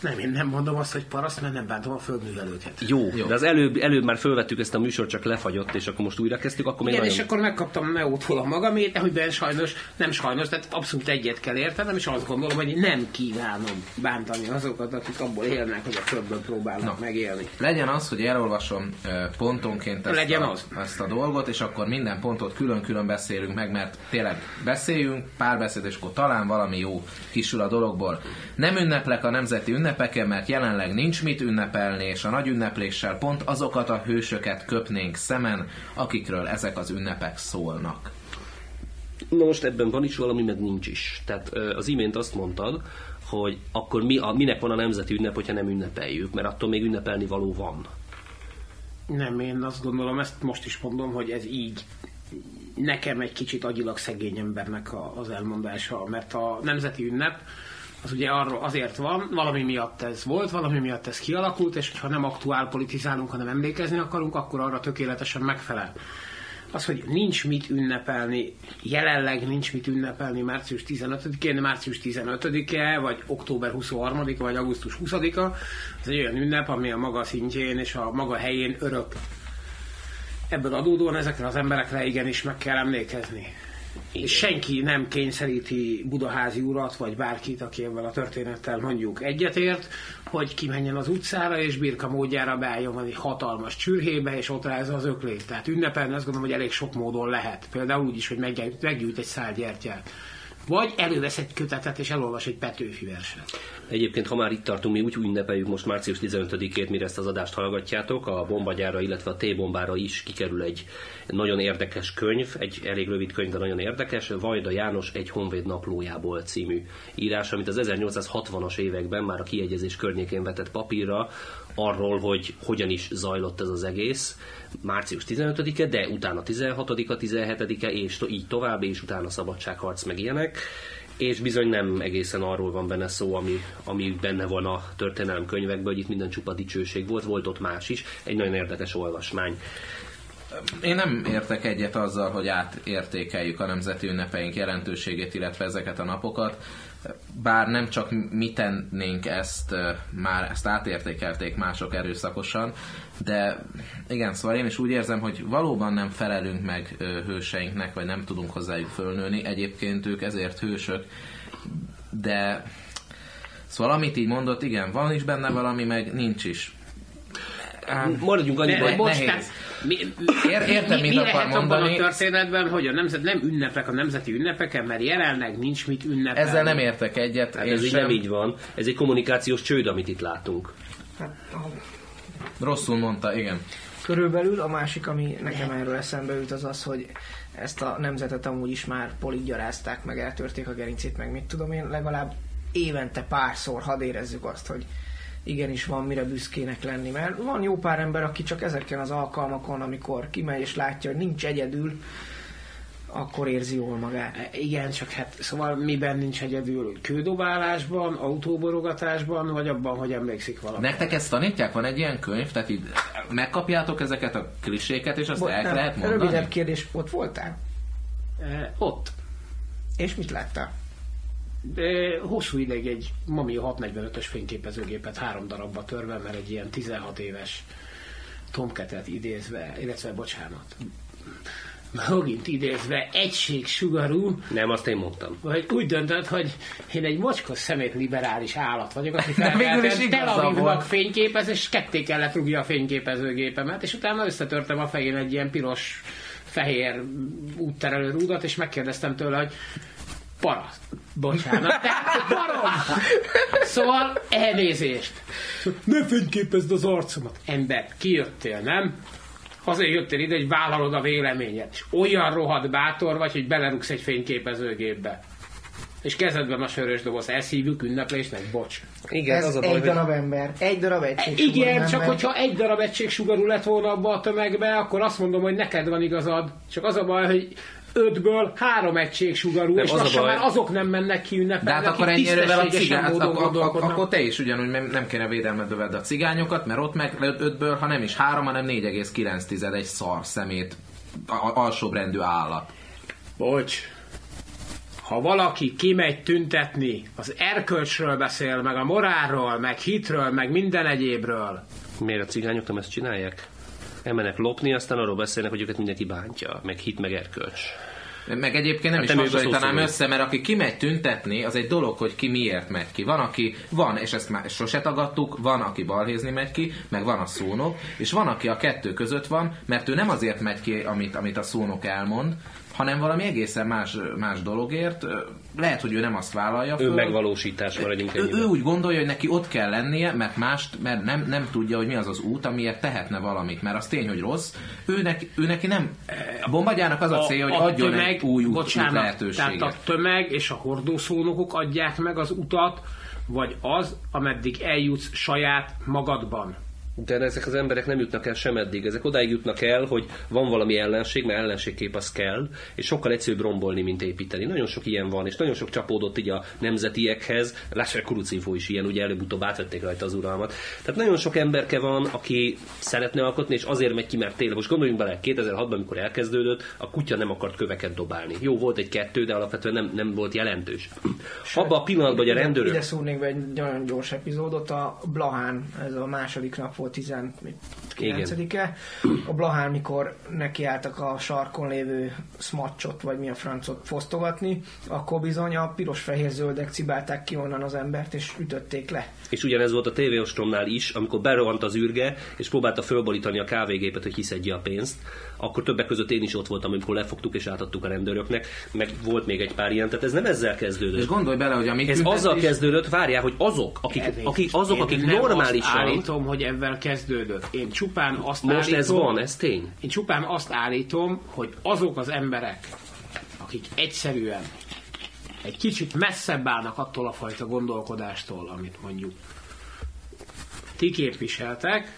Nem, én nem mondom azt, hogy paraszt, mert nem bántom a földművelőket. Jó, Jó. de az előbb, előbb már felvettük ezt a műsort, csak lefagyott, és akkor most újra kezdtük, akkor még Igen, nagyon... és akkor megkaptam a Neótól a magamét, de hogy ben sajnos, nem sajnos, tehát abszolút egyet kell értenem, és azt gondolom, hogy nem kívánom bántani azokat, akik abból élnek, hogy a földből próbálnak Na. megélni. Legyen az, hogy elolvasom pontonként ezt, Legyen a, az. ezt a dolgot, és akkor minden pontot külön-külön beszélünk meg, mert tényleg beszéljünk, párbeszéd, és akkor talán valami jó kisül a dologból. Nem ünneplek a nemzeti ünnepeken, mert jelen jelenleg nincs mit ünnepelni, és a nagy ünnepléssel pont azokat a hősöket köpnénk szemen, akikről ezek az ünnepek szólnak. Na most ebben van is valami, meg nincs is. Tehát az imént azt mondtad, hogy akkor mi, a, minek van a nemzeti ünnep, hogyha nem ünnepeljük, mert attól még ünnepelni való van. Nem, én azt gondolom, ezt most is mondom, hogy ez így nekem egy kicsit agyilag szegény embernek az elmondása, mert a nemzeti ünnep az ugye arról azért van, valami miatt ez volt, valami miatt ez kialakult, és ha nem aktuál politizálunk, hanem emlékezni akarunk, akkor arra tökéletesen megfelel. Az, hogy nincs mit ünnepelni, jelenleg nincs mit ünnepelni március 15-én, március 15-e, vagy október 23-a, vagy augusztus 20-a, ez egy olyan ünnep, ami a maga szintjén és a maga helyén örök. Ebből adódóan ezekre az emberekre igenis meg kell emlékezni. És senki nem kényszeríti Budaházi urat, vagy bárkit, aki ebben a történettel mondjuk egyetért, hogy kimenjen az utcára, és birka módjára beálljon egy hatalmas csürhébe, és ott rázza az öklét. Tehát ünnepelni azt gondolom, hogy elég sok módon lehet. Például úgy is, hogy meggyújt egy szál gyertyát. Vagy elővesz egy kötetet, és elolvas egy Petőfi verset. Egyébként, ha már itt tartunk, mi úgy ünnepeljük most március 15-ét, mire ezt az adást hallgatjátok, a bombagyára, illetve a T-bombára is kikerül egy nagyon érdekes könyv, egy elég rövid könyv, de nagyon érdekes, Vajda János egy Honvéd naplójából című írás, amit az 1860-as években már a kiegyezés környékén vetett papírra arról, hogy hogyan is zajlott ez az egész. Március 15-e, de utána 16-a, 17-e, és így tovább, és utána szabadságharc meg ilyenek és bizony nem egészen arról van benne szó, ami, ami benne van a történelem könyvekben, hogy itt minden csupa dicsőség volt, volt ott más is, egy nagyon érdekes olvasmány. Én nem értek egyet azzal, hogy átértékeljük a nemzeti ünnepeink jelentőségét, illetve ezeket a napokat bár nem csak mi tennénk ezt, már ezt átértékelték mások erőszakosan, de igen, szóval én is úgy érzem, hogy valóban nem felelünk meg hőseinknek, vagy nem tudunk hozzájuk fölnőni, egyébként ők ezért hősök, de szóval amit így mondott, igen, van is benne valami, meg nincs is. Maradjunk annyiban, hogy most mi, Ér, értem, mi, mit akar mondani. a történetben, hogy a nemzet nem ünnepek a nemzeti ünnepeken, mert jelenleg nincs mit ünnepelni. Ezzel nem értek egyet. Hát ez így nem így van. Ez egy kommunikációs csőd, amit itt látunk. Rosszul mondta, igen. Körülbelül a másik, ami nekem erről eszembe jut, az az, hogy ezt a nemzetet amúgy is már poligyarázták, meg eltörték a gerincét, meg mit tudom én, legalább évente párszor hadd érezzük azt, hogy igenis van mire büszkének lenni, mert van jó pár ember, aki csak ezeken az alkalmakon, amikor kimegy és látja, hogy nincs egyedül, akkor érzi jól magát. E, igen, csak hát szóval miben nincs egyedül? Kődobálásban, autóborogatásban, vagy abban, hogy emlékszik valaki? Nektek ezt tanítják? Van egy ilyen könyv? Tehát így megkapjátok ezeket a kliséket, és azt Bo- el nem, lehet mondani? Rövidebb kérdés, ott voltál? E, ott. És mit láttál? Hosszú ideig egy Mami 645-ös fényképezőgépet három darabba törve, mert egy ilyen 16 éves Tomketet idézve, illetve bocsánat, megint idézve, egységsugarú. Nem, azt én mondtam. Vagy úgy döntött, hogy én egy mocskos szemét liberális állat vagyok, aki (laughs) felkeltem Tel Avivnak fényképez, és ketté kellett rúgja a fényképezőgépemet, és utána összetörtem a fején egy ilyen piros fehér útterelő rúdat, és megkérdeztem tőle, hogy paraszt. Bocsánat, barom! Szóval elnézést. Ne fényképezd az arcomat. Ember, kijöttél, nem? Azért jöttél ide, hogy vállalod a véleményet. És olyan rohadt bátor vagy, hogy belerugsz egy fényképezőgépbe. És kezedben a sörös doboz, ezt hívjuk ünneplésnek, bocs. Igen, Ez az a baj, egy darab ember, egy darab egység Igen, csak ember. hogyha egy darab egység sugarú lett volna abba a tömegbe, akkor azt mondom, hogy neked van igazad. Csak az a baj, hogy ötből három egység sugarú, nem, és az lassan már azok nem mennek ki ünnepelni, De hát akkor ennyivel a cigány, hát akkor, akkor, akkor, te is ugyanúgy nem kéne védelmet vedd a cigányokat, mert ott meg ötből, ha nem is három, hanem 4,9 egy szar szemét, alsóbrendű állat. Bocs, ha valaki kimegy tüntetni, az erkölcsről beszél, meg a morálról, meg hitről, meg minden egyébről. Miért a cigányok nem ezt csinálják? elmennek lopni, aztán arról beszélnek, hogy őket mindenki bántja, meg hit, meg erkölcs. Meg egyébként nem hát is hasonlítanám össze, mert aki kimegy tüntetni, az egy dolog, hogy ki miért megy ki. Van, aki van, és ezt már sose tagadtuk, van, aki balhézni megy ki, meg van a szónok, és van, aki a kettő között van, mert ő nem azért megy ki, amit, amit a szónok elmond, hanem valami egészen más, más dologért. Lehet, hogy ő nem azt vállalja Ő megvalósítás maradjunk ő, ő úgy gondolja, hogy neki ott kell lennie, mert mást, mert nem, nem tudja, hogy mi az az út, amiért tehetne valamit, mert az tény, hogy rossz. Ő neki, ő neki nem... A bombagyának az a célja, hogy a adjon tömeg, egy új út, bocsánat, út lehetőséget. Tehát a tömeg és a hordószónokok adják meg az utat, vagy az, ameddig eljutsz saját magadban de ezek az emberek nem jutnak el sem eddig. Ezek odáig jutnak el, hogy van valami ellenség, mert ellenségkép az kell, és sokkal egyszerűbb rombolni, mint építeni. Nagyon sok ilyen van, és nagyon sok csapódott így a nemzetiekhez. Lássák, Kurucinfo is ilyen, ugye előbb-utóbb átvették rajta az uralmat. Tehát nagyon sok emberke van, aki szeretne alkotni, és azért megy ki, mert tényleg. Most gondoljunk bele, 2006-ban, amikor elkezdődött, a kutya nem akart köveket dobálni. Jó, volt egy kettő, de alapvetően nem, nem volt jelentős. Abba a pillanatban, hogy a rendőrök... Ide szúrnék be egy nagyon gyors epizódot, a Blahán, ez a második nap volt 19-e. A Blahán, mikor nekiálltak a sarkon lévő smacsot, vagy mi a francot fosztogatni, akkor bizony a piros-fehér-zöldek cibálták ki onnan az embert, és ütötték le. És ugyanez volt a tévéostromnál is, amikor berohant az űrge, és próbálta fölborítani a kávégépet, hogy kiszedje a pénzt, akkor többek között én is ott voltam, amikor lefogtuk és átadtuk a rendőröknek, meg volt még egy pár ilyen, tehát ez nem ezzel kezdődött. És gondolj bele, hogy amit Ez azzal is... kezdődött, várjál, hogy azok, akik, akik, azok, akik normálisan... állítom, hogy ebben kezdődött. Én csupán azt Most állítom, ez van, ez tény. Én csupán azt állítom, hogy azok az emberek, akik egyszerűen egy kicsit messzebb állnak attól a fajta gondolkodástól, amit mondjuk ti képviseltek,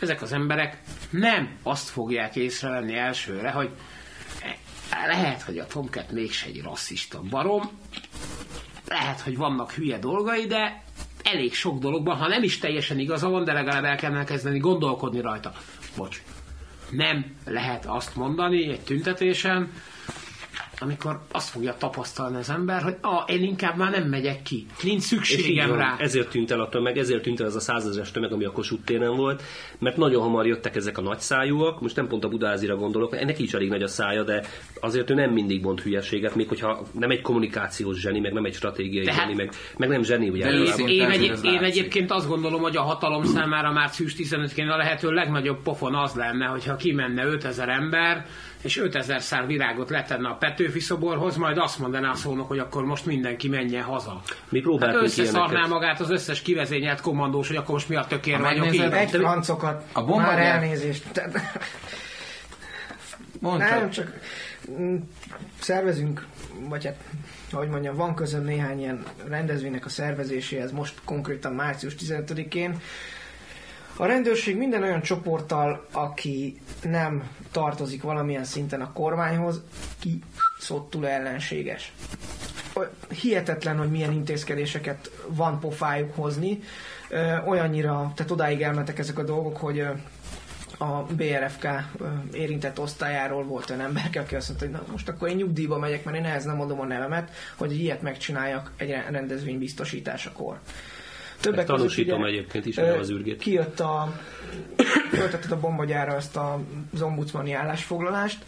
ezek az emberek nem azt fogják észrevenni elsőre, hogy lehet, hogy a Tomcat mégse egy rasszista barom, lehet, hogy vannak hülye dolgai, de elég sok dologban, ha nem is teljesen igaza van, de legalább el kellene kezdeni gondolkodni rajta. Bocs. Nem lehet azt mondani egy tüntetésen, amikor azt fogja tapasztalni az ember, hogy ah, én inkább már nem megyek ki, nincs szükségem van, rá. Ezért tűnt el a tömeg, ezért tűnt el ez a százezres tömeg, ami a Kossuth téren volt, mert nagyon hamar jöttek ezek a nagyszájúak, most nem pont a Budázira gondolok, ennek is elég nagy a szája, de azért ő nem mindig mond hülyeséget, még hogyha nem egy kommunikációs zseni, meg nem egy stratégiai De hát- zseni, meg, meg nem zseni, ugye? Én, én, egy, én egyébként azt gondolom, hogy a hatalom számára március 15-én a lehető legnagyobb pofon az lenne, hogyha kimenne 5000 ember, és 5000 szár virágot letenne a Petőfi szoborhoz, majd azt mondaná a szónok, hogy akkor most mindenki menjen haza. Mi Hát próbáltunk összeszarná ilyeneket. magát az összes kivezényelt kommandós, hogy akkor most mi a tökér Ha vagyok megnézed, így. Egy francokat, A bomba már elnézést. Mondd Nem, csak. szervezünk, vagy hát, hogy mondjam, van közön néhány ilyen rendezvénynek a szervezéséhez, most konkrétan március 15-én. A rendőrség minden olyan csoporttal, aki nem tartozik valamilyen szinten a kormányhoz, ki szottul ellenséges. Hihetetlen, hogy milyen intézkedéseket van pofájuk hozni. Olyannyira, tehát odáig elmentek ezek a dolgok, hogy a BRFK érintett osztályáról volt olyan ember, aki azt mondta, hogy na, most akkor én nyugdíjba megyek, mert én ehhez nem adom a nevemet, hogy ilyet megcsináljak egy rendezvény biztosításakor. Ezt tanúsítom egyébként, ismerem ö, az űrgét. Kijött a, föltetted a bombagyára ezt a az ombudsmani állásfoglalást,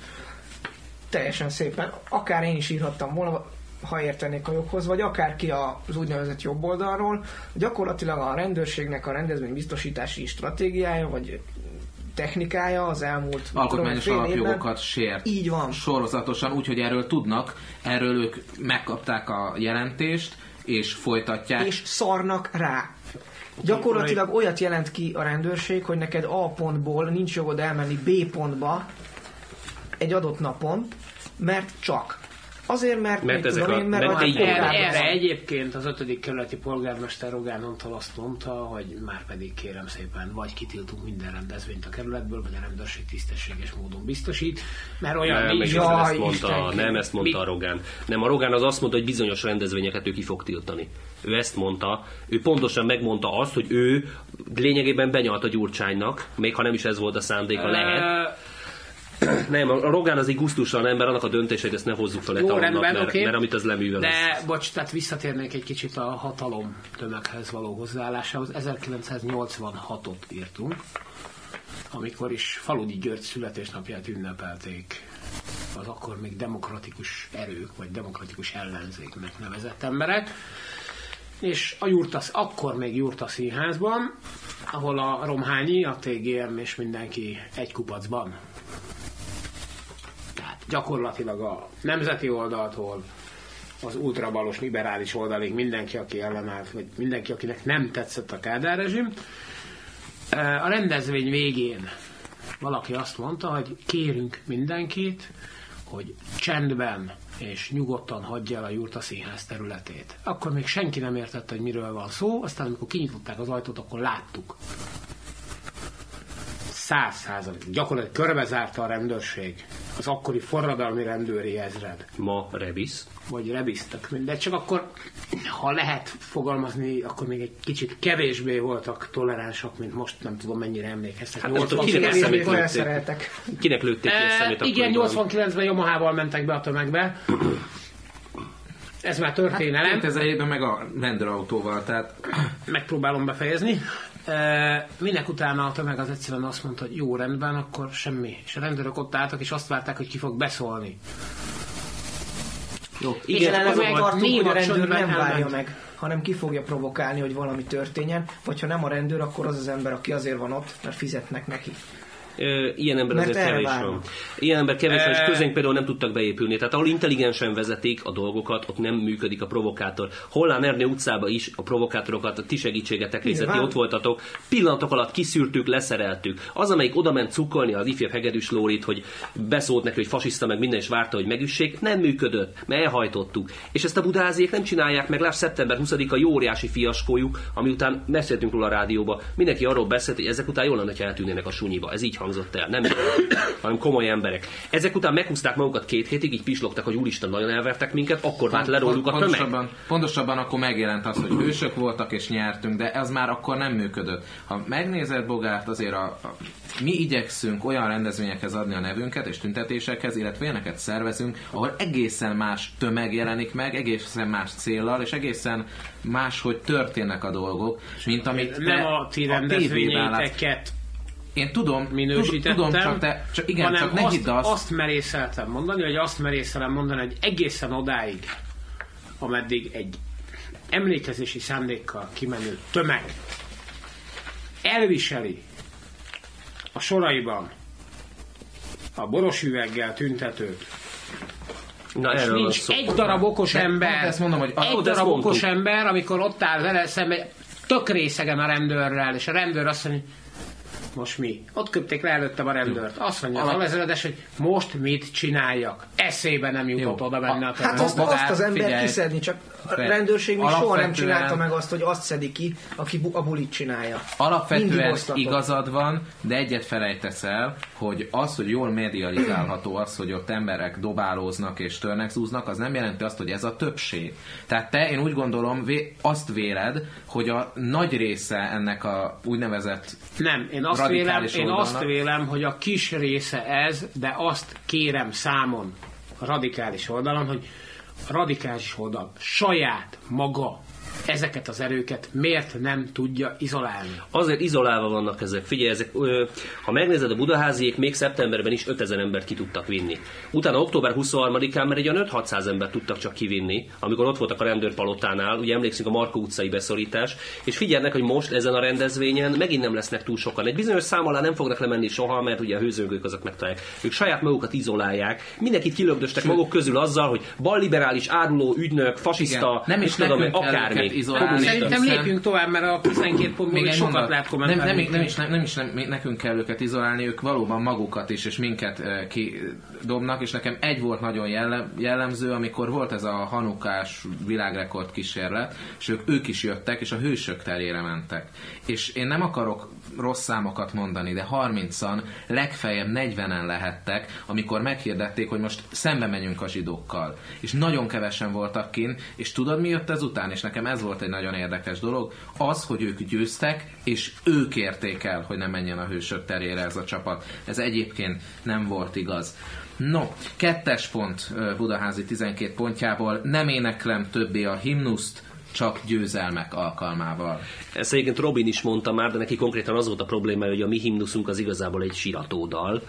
teljesen szépen, akár én is írhattam volna, ha értenék a joghoz, vagy akár ki az úgynevezett jobb oldalról, gyakorlatilag a rendőrségnek a rendezvény biztosítási stratégiája, vagy technikája az elmúlt Alkotmányos alapjogokat sért. Így van. Sorozatosan, úgyhogy erről tudnak, erről ők megkapták a jelentést, és folytatják. és szarnak rá. Gyakorlatilag olyat jelent ki a rendőrség, hogy neked A pontból nincs jogod elmenni B pontba egy adott napon, mert csak. Azért, mert, Mert ezek tudom a- én, mert, mert így Erre, erre egyébként az ötödik kerületi polgármester Rogán Antal azt mondta, hogy már pedig kérem szépen, vagy kitiltunk minden rendezvényt a kerületből, vagy a rendőrség tisztességes módon biztosít, mert olyan Nem, nincs, Jaj, ezt mondta, Istenkém. nem ezt mondta a Rogán. Nem, a Rogán az azt mondta, hogy bizonyos rendezvényeket ő ki fog tiltani. Ő ezt mondta, ő pontosan megmondta azt, hogy ő lényegében benyalt a Gyurcsánynak, még ha nem is ez volt a szándéka, lehet. Nem, a Rogán az egy gusztustalan ember, annak a döntése, hogy ezt ne hozzuk fel Jó, rendben, mert, oké. mert amit az leművel, az De, bocs, tehát visszatérnék egy kicsit a hatalom tömeghez való hozzáállásához. 1986-ot írtunk, amikor is Faludi György születésnapját ünnepelték az akkor még demokratikus erők, vagy demokratikus ellenzéknek nevezett emberek. És a Jurtasz, akkor még Jurta színházban, ahol a Romhányi, a TGM és mindenki egy kupacban gyakorlatilag a nemzeti oldaltól az ultrabalos liberális oldalig mindenki, aki ellenállt, vagy mindenki, akinek nem tetszett a Kádár rezsim. A rendezvény végén valaki azt mondta, hogy kérünk mindenkit, hogy csendben és nyugodtan hagyja el a Jurta Színház területét. Akkor még senki nem értette, hogy miről van szó, aztán amikor kinyitották az ajtót, akkor láttuk. Száz százalék. Gyakorlatilag körbezárta a rendőrség. Az akkori forradalmi rendőri ezred. ma rebisz. Vagy rebisztek. De csak akkor, ha lehet fogalmazni, akkor még egy kicsit kevésbé voltak toleránsak, mint most, nem tudom mennyire emlékeztek. Hát Hát nem tudom, 80 kinek lőtték. Kinek lőtték ki a szemét E, igen, akkoriban? 89-ben Yamahával mentek be a tömegbe. Ez már történelem. 2007-ben meg a rendőrautóval, tehát megpróbálom befejezni. E, minek utána a tömeg az egyszerűen azt mondta, hogy jó, rendben, akkor semmi. És a rendőrök ott álltak, és azt várták, hogy ki fog beszólni. Jó, És Igen, ez meg tartunk, hogy a rendőr nem várja meg, hanem ki fogja provokálni, hogy valami történjen, vagy ha nem a rendőr, akkor az az ember, aki azért van ott, mert fizetnek neki. Ilyen ember Mert azért kevés van. Ilyen ember kevés van, és E- közénk például nem tudtak beépülni. Tehát ahol intelligensen vezetik a dolgokat, ott nem működik a provokátor. Hollán Ernő utcába is a provokátorokat a ti segítségetek részett, ti Nyilván. ott voltatok. Pillanatok alatt kiszűrtük, leszereltük. Az, amelyik oda ment cukkolni az ifjabb hegedűs Lórit, hogy beszólt neki, hogy fasiszta, meg minden, és várta, hogy megüssék, nem működött, mert elhajtottuk. És ezt a budáziek nem csinálják meg, láss szeptember 20-a jó óriási fiaskójuk, ami után beszéltünk róla a rádióba. Mindenki arról beszélt, hogy ezek után jól lenne, ha eltűnnének a sunyiba. Ez így hangzott el, nem hanem komoly emberek. Ezek után meghúzták magukat két hétig, így pislogtak, hogy úristen, nagyon elvertek minket, akkor vált le róluk a tömeg. Pontosabban, pontosabban akkor megjelent az, hogy hősök voltak és nyertünk, de ez már akkor nem működött. Ha megnézed Bogárt, azért a, a, mi igyekszünk olyan rendezvényekhez adni a nevünket és tüntetésekhez, illetve ilyeneket szervezünk, ahol egészen más tömeg jelenik meg, egészen más céllal, és egészen más, hogy történnek a dolgok, mint amit Nem te a ti rendezvényeiteket Én tudom, minősítettem, tudom, csak te, csak igen, hanem csak ne azt, hidd azt, azt merészeltem mondani, hogy azt merészelem mondani, hogy egészen odáig, ameddig egy emlékezési szándékkal kimenő tömeg elviseli a soraiban a boros üveggel tüntetőt, Na, és erről nincs egy darab okos De ember, pont ezt mondom, hogy egy darab okos ember, amikor ott áll vele szembe, tök részegen a rendőrrel, és a rendőr azt mondja, most mi? Ott köpték le előttem a rendőrt. Azt mondja az alezredes, hogy most mit csináljak. Eszébe nem jutott Jó. oda menni a A- Hát azt, azt az ember figyelj. kiszedni, csak a rendőrség még soha nem csinálta meg azt, hogy azt szedi ki, aki bu- a bulit csinálja. Mindig Alapvetően igazad van, de egyet felejtesz el, hogy az, hogy jól medializálható az, hogy ott emberek dobálóznak és törnek, zúznak, az nem jelenti azt, hogy ez a többség. Tehát te, én úgy gondolom, vé- azt véled, hogy a nagy része ennek a úgynevezett Nem, én azt, vélem, én azt vélem, hogy a kis része ez, de azt kérem számon a radikális oldalon, hogy radikális oldal. Saját maga ezeket az erőket miért nem tudja izolálni. Azért izolálva vannak ezek. Figyelj, ezek, ö, ha megnézed a budaháziék, még szeptemberben is 5000 embert ki tudtak vinni. Utána október 23-án már egy olyan 5-600 embert tudtak csak kivinni, amikor ott voltak a rendőrpalotánál, ugye emlékszünk a Markó utcai beszorítás, és figyelnek, hogy most ezen a rendezvényen megint nem lesznek túl sokan. Egy bizonyos szám alá nem fognak lemenni soha, mert ugye a hőzöngők azok megtalálják. Ők saját magukat izolálják, mindenkit kilögdöstek maguk közül azzal, hogy balliberális, áruló, ügynök, fasiszta, Igen, nem is tudom, akármi. Őket izolálni. Szerintem lépjünk tovább, mert a 12 pontból Még sokat lehet nem, kommentálni. nem, nem, is, nem, nem is nem, nekünk kell őket izolálni, ők valóban magukat is, és minket eh, kidobnak, és nekem egy volt nagyon jellem, jellemző, amikor volt ez a hanukás világrekord kísérlet, és ők, ők is jöttek, és a hősök terére mentek. És én nem akarok rossz számokat mondani, de 30-an, legfeljebb 40-en lehettek, amikor meghirdették, hogy most szembe megyünk a zsidókkal. És nagyon kevesen voltak kin, és tudod mi jött ezután? És nekem ez volt egy nagyon érdekes dolog, az, hogy ők győztek, és ők érték el, hogy ne menjen a hősök terére ez a csapat. Ez egyébként nem volt igaz. No, kettes pont Budaházi 12 pontjából, nem éneklem többé a himnuszt, csak győzelmek alkalmával. Ezt egyébként Robin is mondta már, de neki konkrétan az volt a probléma, hogy a mi himnuszunk az igazából egy siratódal.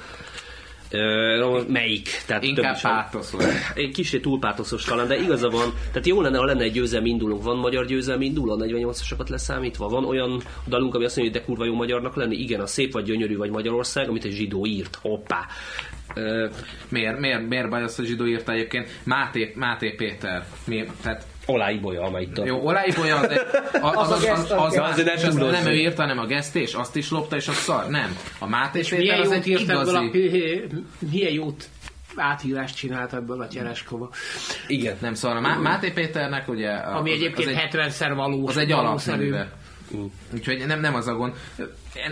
Ö, melyik? Tehát Inkább pátoszos. Egy kicsit túl pátoszos talán, de igaza van. Tehát jó lenne, ha lenne egy győzelmi indulónk. Van magyar győzelmi induló, a 48-asokat leszámítva? Van olyan dalunk, ami azt mondja, hogy de kurva jó magyarnak lenni? Igen, a szép vagy gyönyörű vagy Magyarország, amit egy zsidó írt. Hoppá. Ö, Miért, miért, miért baj az, hogy zsidó írta egyébként? Máté, Máté Péter. Mi, tehát Olá Ibolya, amelyik. Jó, Olá Ibolya az, az, az, az, az, az, más, azért nem ő írta, hanem a gesztés, azt is lopta, és a szar. Nem. A Máté Péter az egy írt ebből a, igazi... milyen jót átírást csinált ebből a Tyereskova. Igen, nem szóval a Má- Máté Péternek ugye... a- Ami az- egyébként az egy, 70-szer valós. az egy alapműve. Úgyhogy nem, nem az a gond.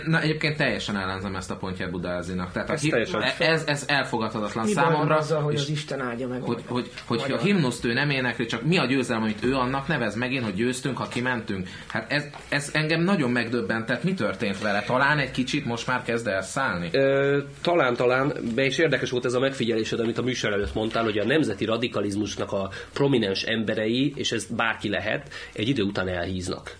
Na, egyébként teljesen ellenzem ezt a pontját Budázinak. Tehát Ez a, teljesen. ez, ez elfogadhatatlan Mi számomra. azzal, hogy az Isten áldja meg? hogy, hogy, hogy Magyar. a himnuszt ő nem énekli, csak mi a győzelem, amit ő annak nevez megint, hogy győztünk, ha kimentünk. Hát ez, ez engem nagyon megdöbbentett. Mi történt vele? Talán egy kicsit most már kezd el szállni? Ö, talán, talán, be is érdekes volt ez a megfigyelésed, amit a műsor előtt mondtál, hogy a nemzeti radikalizmusnak a prominens emberei, és ez bárki lehet, egy idő után elhíznak.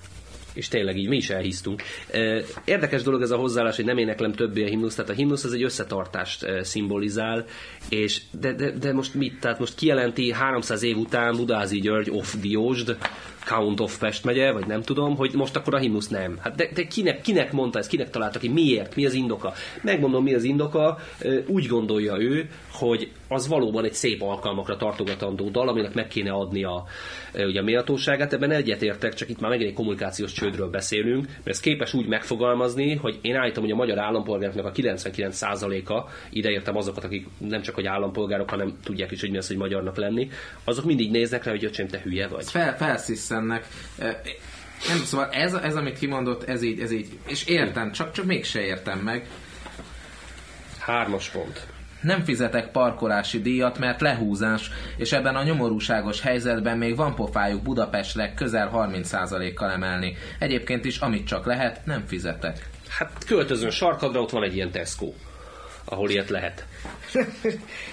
És tényleg így mi is elhíztunk. Ö, Érdekes dolog ez a hozzáállás, hogy nem éneklem többé a himnusz, tehát a himnusz az egy összetartást szimbolizál, és de, de, de most mit? Tehát most kijelenti 300 év után Budázi György off Diósd, Count of Pest megye, vagy nem tudom, hogy most akkor a himnusz nem. Hát de, de kinek, kinek mondta ezt, kinek találta ki, miért, mi az indoka? Megmondom, mi az indoka, úgy gondolja ő, hogy az valóban egy szép alkalmakra tartogatandó dal, aminek meg kéne a, ugye a méltóságát. Ebben egyetértek, csak itt már megint egy kommunikációs csődről beszélünk, mert ez képes úgy megfogalmazni, hogy én állítom, hogy a magyar állampolgároknak a 99%-a, ideértem azokat, akik nem csak hogy állampolgárok, hanem tudják is, hogy mi az, hogy magyarnak lenni, azok mindig néznek rá, hogy öcsém, te hülye vagy. Fel, felsziszennek. Nem, szóval ez, ez, amit kimondott, ez így, ez így, és értem, csak, csak mégse értem meg. Hármas pont nem fizetek parkolási díjat, mert lehúzás, és ebben a nyomorúságos helyzetben még van pofájuk Budapestre közel 30%-kal emelni. Egyébként is, amit csak lehet, nem fizetek. Hát költözön sarkadra, ott van egy ilyen Tesco, ahol ilyet lehet.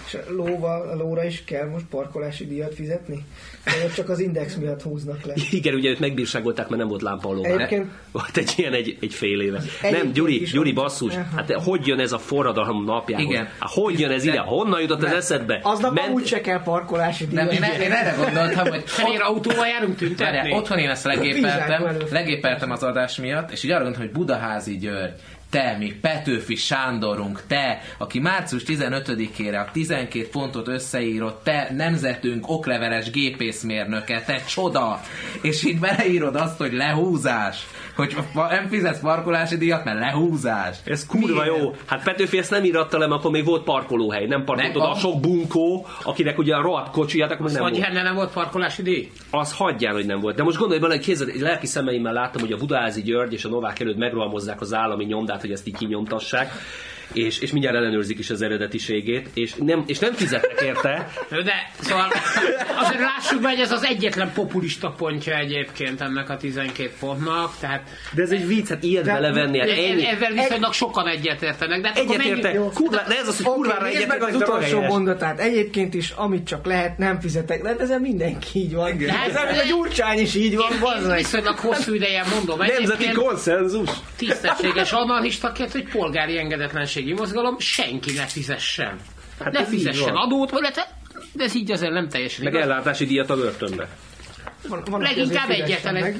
És lóval, lóra is kell most parkolási díjat fizetni? Vagy csak az index miatt húznak le? Igen, ugye őt megbírságolták, mert nem volt lámpa a. Egyébként... Volt egy ilyen egy, egy fél éve. nem, Gyuri, Gyuri basszus, hát hogy jön ez a forradalom napjához? Igen. Hát hogy jön ez ide? Honnan jutott ez eszedbe? Aznap Ment... úgy se kell parkolási díjat. Nem, én, én erre gondoltam, hogy... Fehér autóval járunk tüntetni? Otthon én ezt legépeltem, legépeltem az adás miatt, és így arra gondoltam, hogy Budaházi György, te, mi Petőfi Sándorunk, te, aki március 15-ére a 12 pontot összeírott, te nemzetünk okleveles gépészmérnöke, te csoda, és így beleírod azt, hogy lehúzás hogy nem fizetsz parkolási díjat, mert lehúzás. Ez kurva Milyen? jó. Hát Petőfi ezt nem íratta le, akkor még volt parkolóhely. Nem parkolt oda a sok bunkó, akinek ugye a rohadt kocsiját, akkor nem volt. nem volt parkolási díj? Az hagyjál, hogy nem volt. De most gondolj bele, hogy kézzel, lelki szemeimmel láttam, hogy a Budaházi György és a Novák előtt megrohamozzák az állami nyomdát, hogy ezt így kinyomtassák és, és mindjárt ellenőrzik is az eredetiségét, és nem, és nem fizetnek érte. De szóval azért lássuk be, hogy ez az egyetlen populista pontja egyébként ennek a 12 pontnak, tehát... De ez egy vicc, hát ilyet de, belevenni, hát ennyi. Ezzel viszonylag sokan egyetértenek, de hát Egyetértek, mennyi... kurva, de ez az, hogy kurvára okay, egyetértek, az utolsó mondatát. Egyébként is, amit csak lehet, nem fizetek. De hát ezzel mindenki így van. De ez a Gyurcsány is így van. Én viszonylag hosszú ideje mondom. Nemzeti konszenzus. Tisztességes anarchistaként, hogy polgári engedetlenség közösségi mozgalom senki ne fizessen. Hát ne fizessen adót, vagy de ez így azért nem teljesen Meg ellátási díjat a börtönbe. Van, van Leginkább egyetlen. Egy,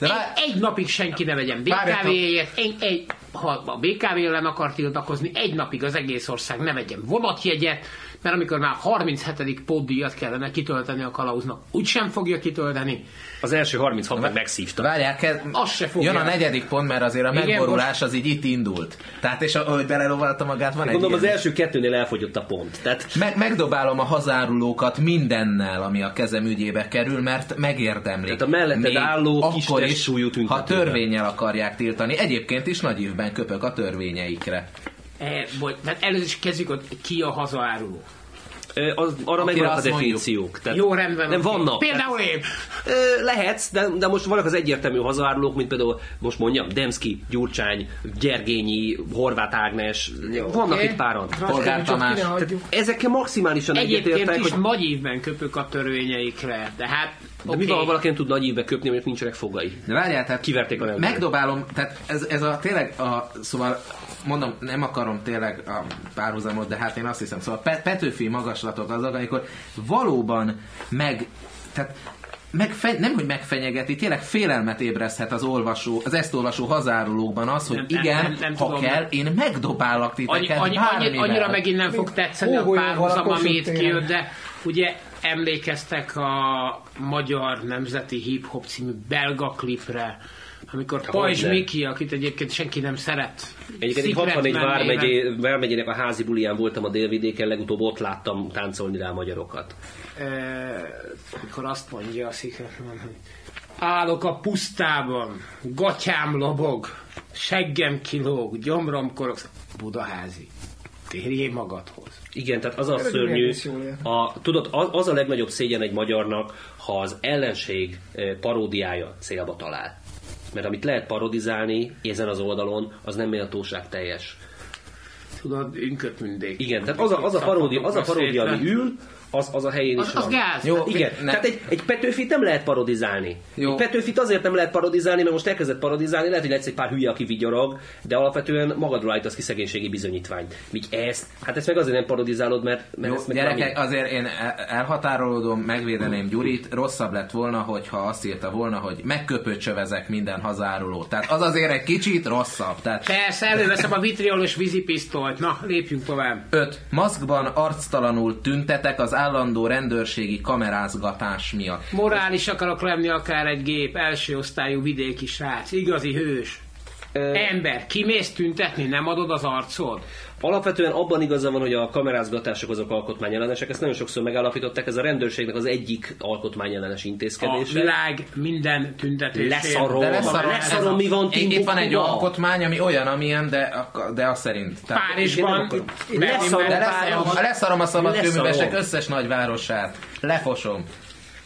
egy, egy napig senki ne vegyen BKV-ért, egy, egy, ha a BKV ellen akar tiltakozni, egy napig az egész ország ne vegyen vonatjegyet, mert amikor már 37. pótdíjat kellene kitölteni a kalauznak, úgysem fogja kitölteni. Az első 36 meg megszívta. Várják, ke- az se fogja. jön a negyedik pont, mert azért a Igen, megborulás az így itt indult. Tehát és ahogy belelovalta magát, van Gondolom az első kettőnél elfogyott a pont. Tehát... Meg, megdobálom a hazárulókat mindennel, ami a kezem ügyébe kerül, mert megérdemlik. Tehát a melletted álló kis akkor is, ha törvényel akarják tiltani. Egyébként is nagy évben köpök a törvényeikre. E, vagy, tehát először is kezdjük, hogy ki a hazaáruló. Az, arra megvannak a definíciók. Tehát Jó, rendben. Nem vannak. Például én. Lehetsz, de, de most vannak az egyértelmű hazaárulók, mint például most mondjam, Demszki, Gyurcsány, Gyergényi, Horváth Ágnes, Jó, vannak okay. itt páran. Polgár Tamás. Ezekkel maximálisan egyetértek. Egyébként is hogy... nagy évben köpök a törvényeikre, de hát de okay. mi van, ha valaki nem tud nagy évbe köpni, mert nincsenek fogai? De várjál, tehát kiverték a nem. Megdobálom, tehát ez, ez a tényleg, a, szóval mondom, nem akarom tényleg a párhuzamot, de hát én azt hiszem, szóval Petőfi magaslatok azok, amikor valóban meg, tehát megfe, nem, hogy megfenyegeti, tényleg félelmet ébreszthet az olvasó, az ezt olvasó hazárulókban az, hogy nem, igen, nem, nem, nem ha tudom, kell, én megdobálok titeket annyi, annyi, Annyira megint nem fog tetszeni a párhuzam, amit kijött, de ugye emlékeztek a Magyar Nemzeti Hip Hop című belga klipre, amikor Pajzs Miki, akit egyébként senki nem szeret. Egyébként 64 vármegyé, vármegyének a házi bulián voltam a délvidéken, legutóbb ott láttam táncolni rá magyarokat. E, amikor azt mondja a Secretman, hogy állok a pusztában, gatyám lobog, seggem kilóg, gyomrom korog, Budaházi, térjél magadhoz. Igen, tehát az a szörnyű, a, tudod, az a legnagyobb szégyen egy magyarnak, ha az ellenség eh, paródiája célba talál. Mert amit lehet parodizálni ezen az oldalon, az nem méltóság teljes. tudod, ünkött mindig. Igen, tehát az a, az a paródia, az a paródia ami ül, az, az a helyén is Az- az van. gáz. Jó, igen. ne- Tehát egy, egy Petőfit nem lehet parodizálni. Jó. Egy Petőfit azért nem lehet parodizálni, mert most elkezdett parodizálni, lehet, hogy lesz egy pár hülye, aki vigyorog, de alapvetően magadról állítasz ki szegénységi bizonyítványt. Míg ezt, hát ezt meg azért nem parodizálod, mert, mert Jó, ezt meg gyerekek, valami- azért én el- elhatárolódom, megvédeném Gyurit. Rosszabb lett volna, hogyha azt írta volna, hogy megköpöcsövezek minden hazáruló. Tehát az azért egy kicsit rosszabb. Tehát Persze, előveszem a vitriolos vízipisztolyt. Na, lépjünk tovább. 5. Maszkban arctalanul tüntetek az állandó rendőrségi kamerázgatás miatt. Morális akarok lenni akár egy gép, első osztályú vidéki srác, igazi hős. Ember, kimész tüntetni, nem adod az arcod? Alapvetően abban igaza van, hogy a kamerázgatások azok alkotmányellenesek, ezt nagyon sokszor megállapították, ez a rendőrségnek az egyik alkotmányellenes A intézkedése. világ minden tüntetésén. Leszarom. De leszarom, leszarom, mi van Itt itt van egy alkotmány, ami olyan, amilyen, de, de az szerint. Tehát- Párizsban, nem Berlinben, De leszarom, leszarom a szabadkőművesek Leszarom. összes nagyvárosát. Lefosom.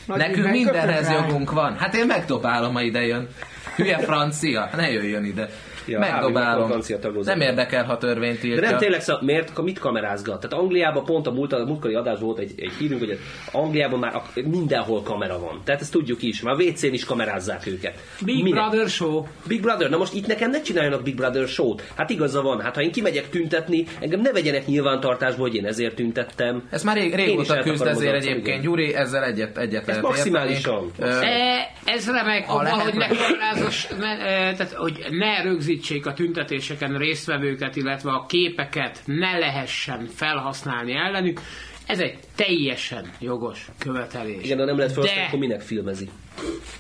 Nagy Nekünk mindenhez jogunk van. Hát én megdobálom, ha ide jön. Hülye francia, ne jöjjön ide. Ja, megdobálom. Nem érdekel, ha törvényt De írja. nem tényleg, szóval miért, mit kamerázgat? Tehát Angliában pont a, múlt, a múltkori adásban volt egy, egy hírünk, hogy Angliában már a, mindenhol kamera van. Tehát ezt tudjuk is, már a WC-n is kamerázzák őket. Big Minek? Brother Show. Big Brother, na most itt nekem ne csináljanak Big Brother show-t. Hát igaza van, hát ha én kimegyek tüntetni, engem ne vegyenek nyilvántartásba, hogy én ezért tüntettem. Ez már rég, régóta küzd ezért egyébként. igen. Gyuri, ezzel egyet, egyet Ez maximálisan. E, ez remek, hogy ne e, tehát, hogy ne rögzítsék a tüntetéseken résztvevőket, illetve a képeket ne lehessen felhasználni ellenük. Ez egy teljesen jogos követelés. Igen, de nem lehet felhasználni, De- akkor minek filmezi?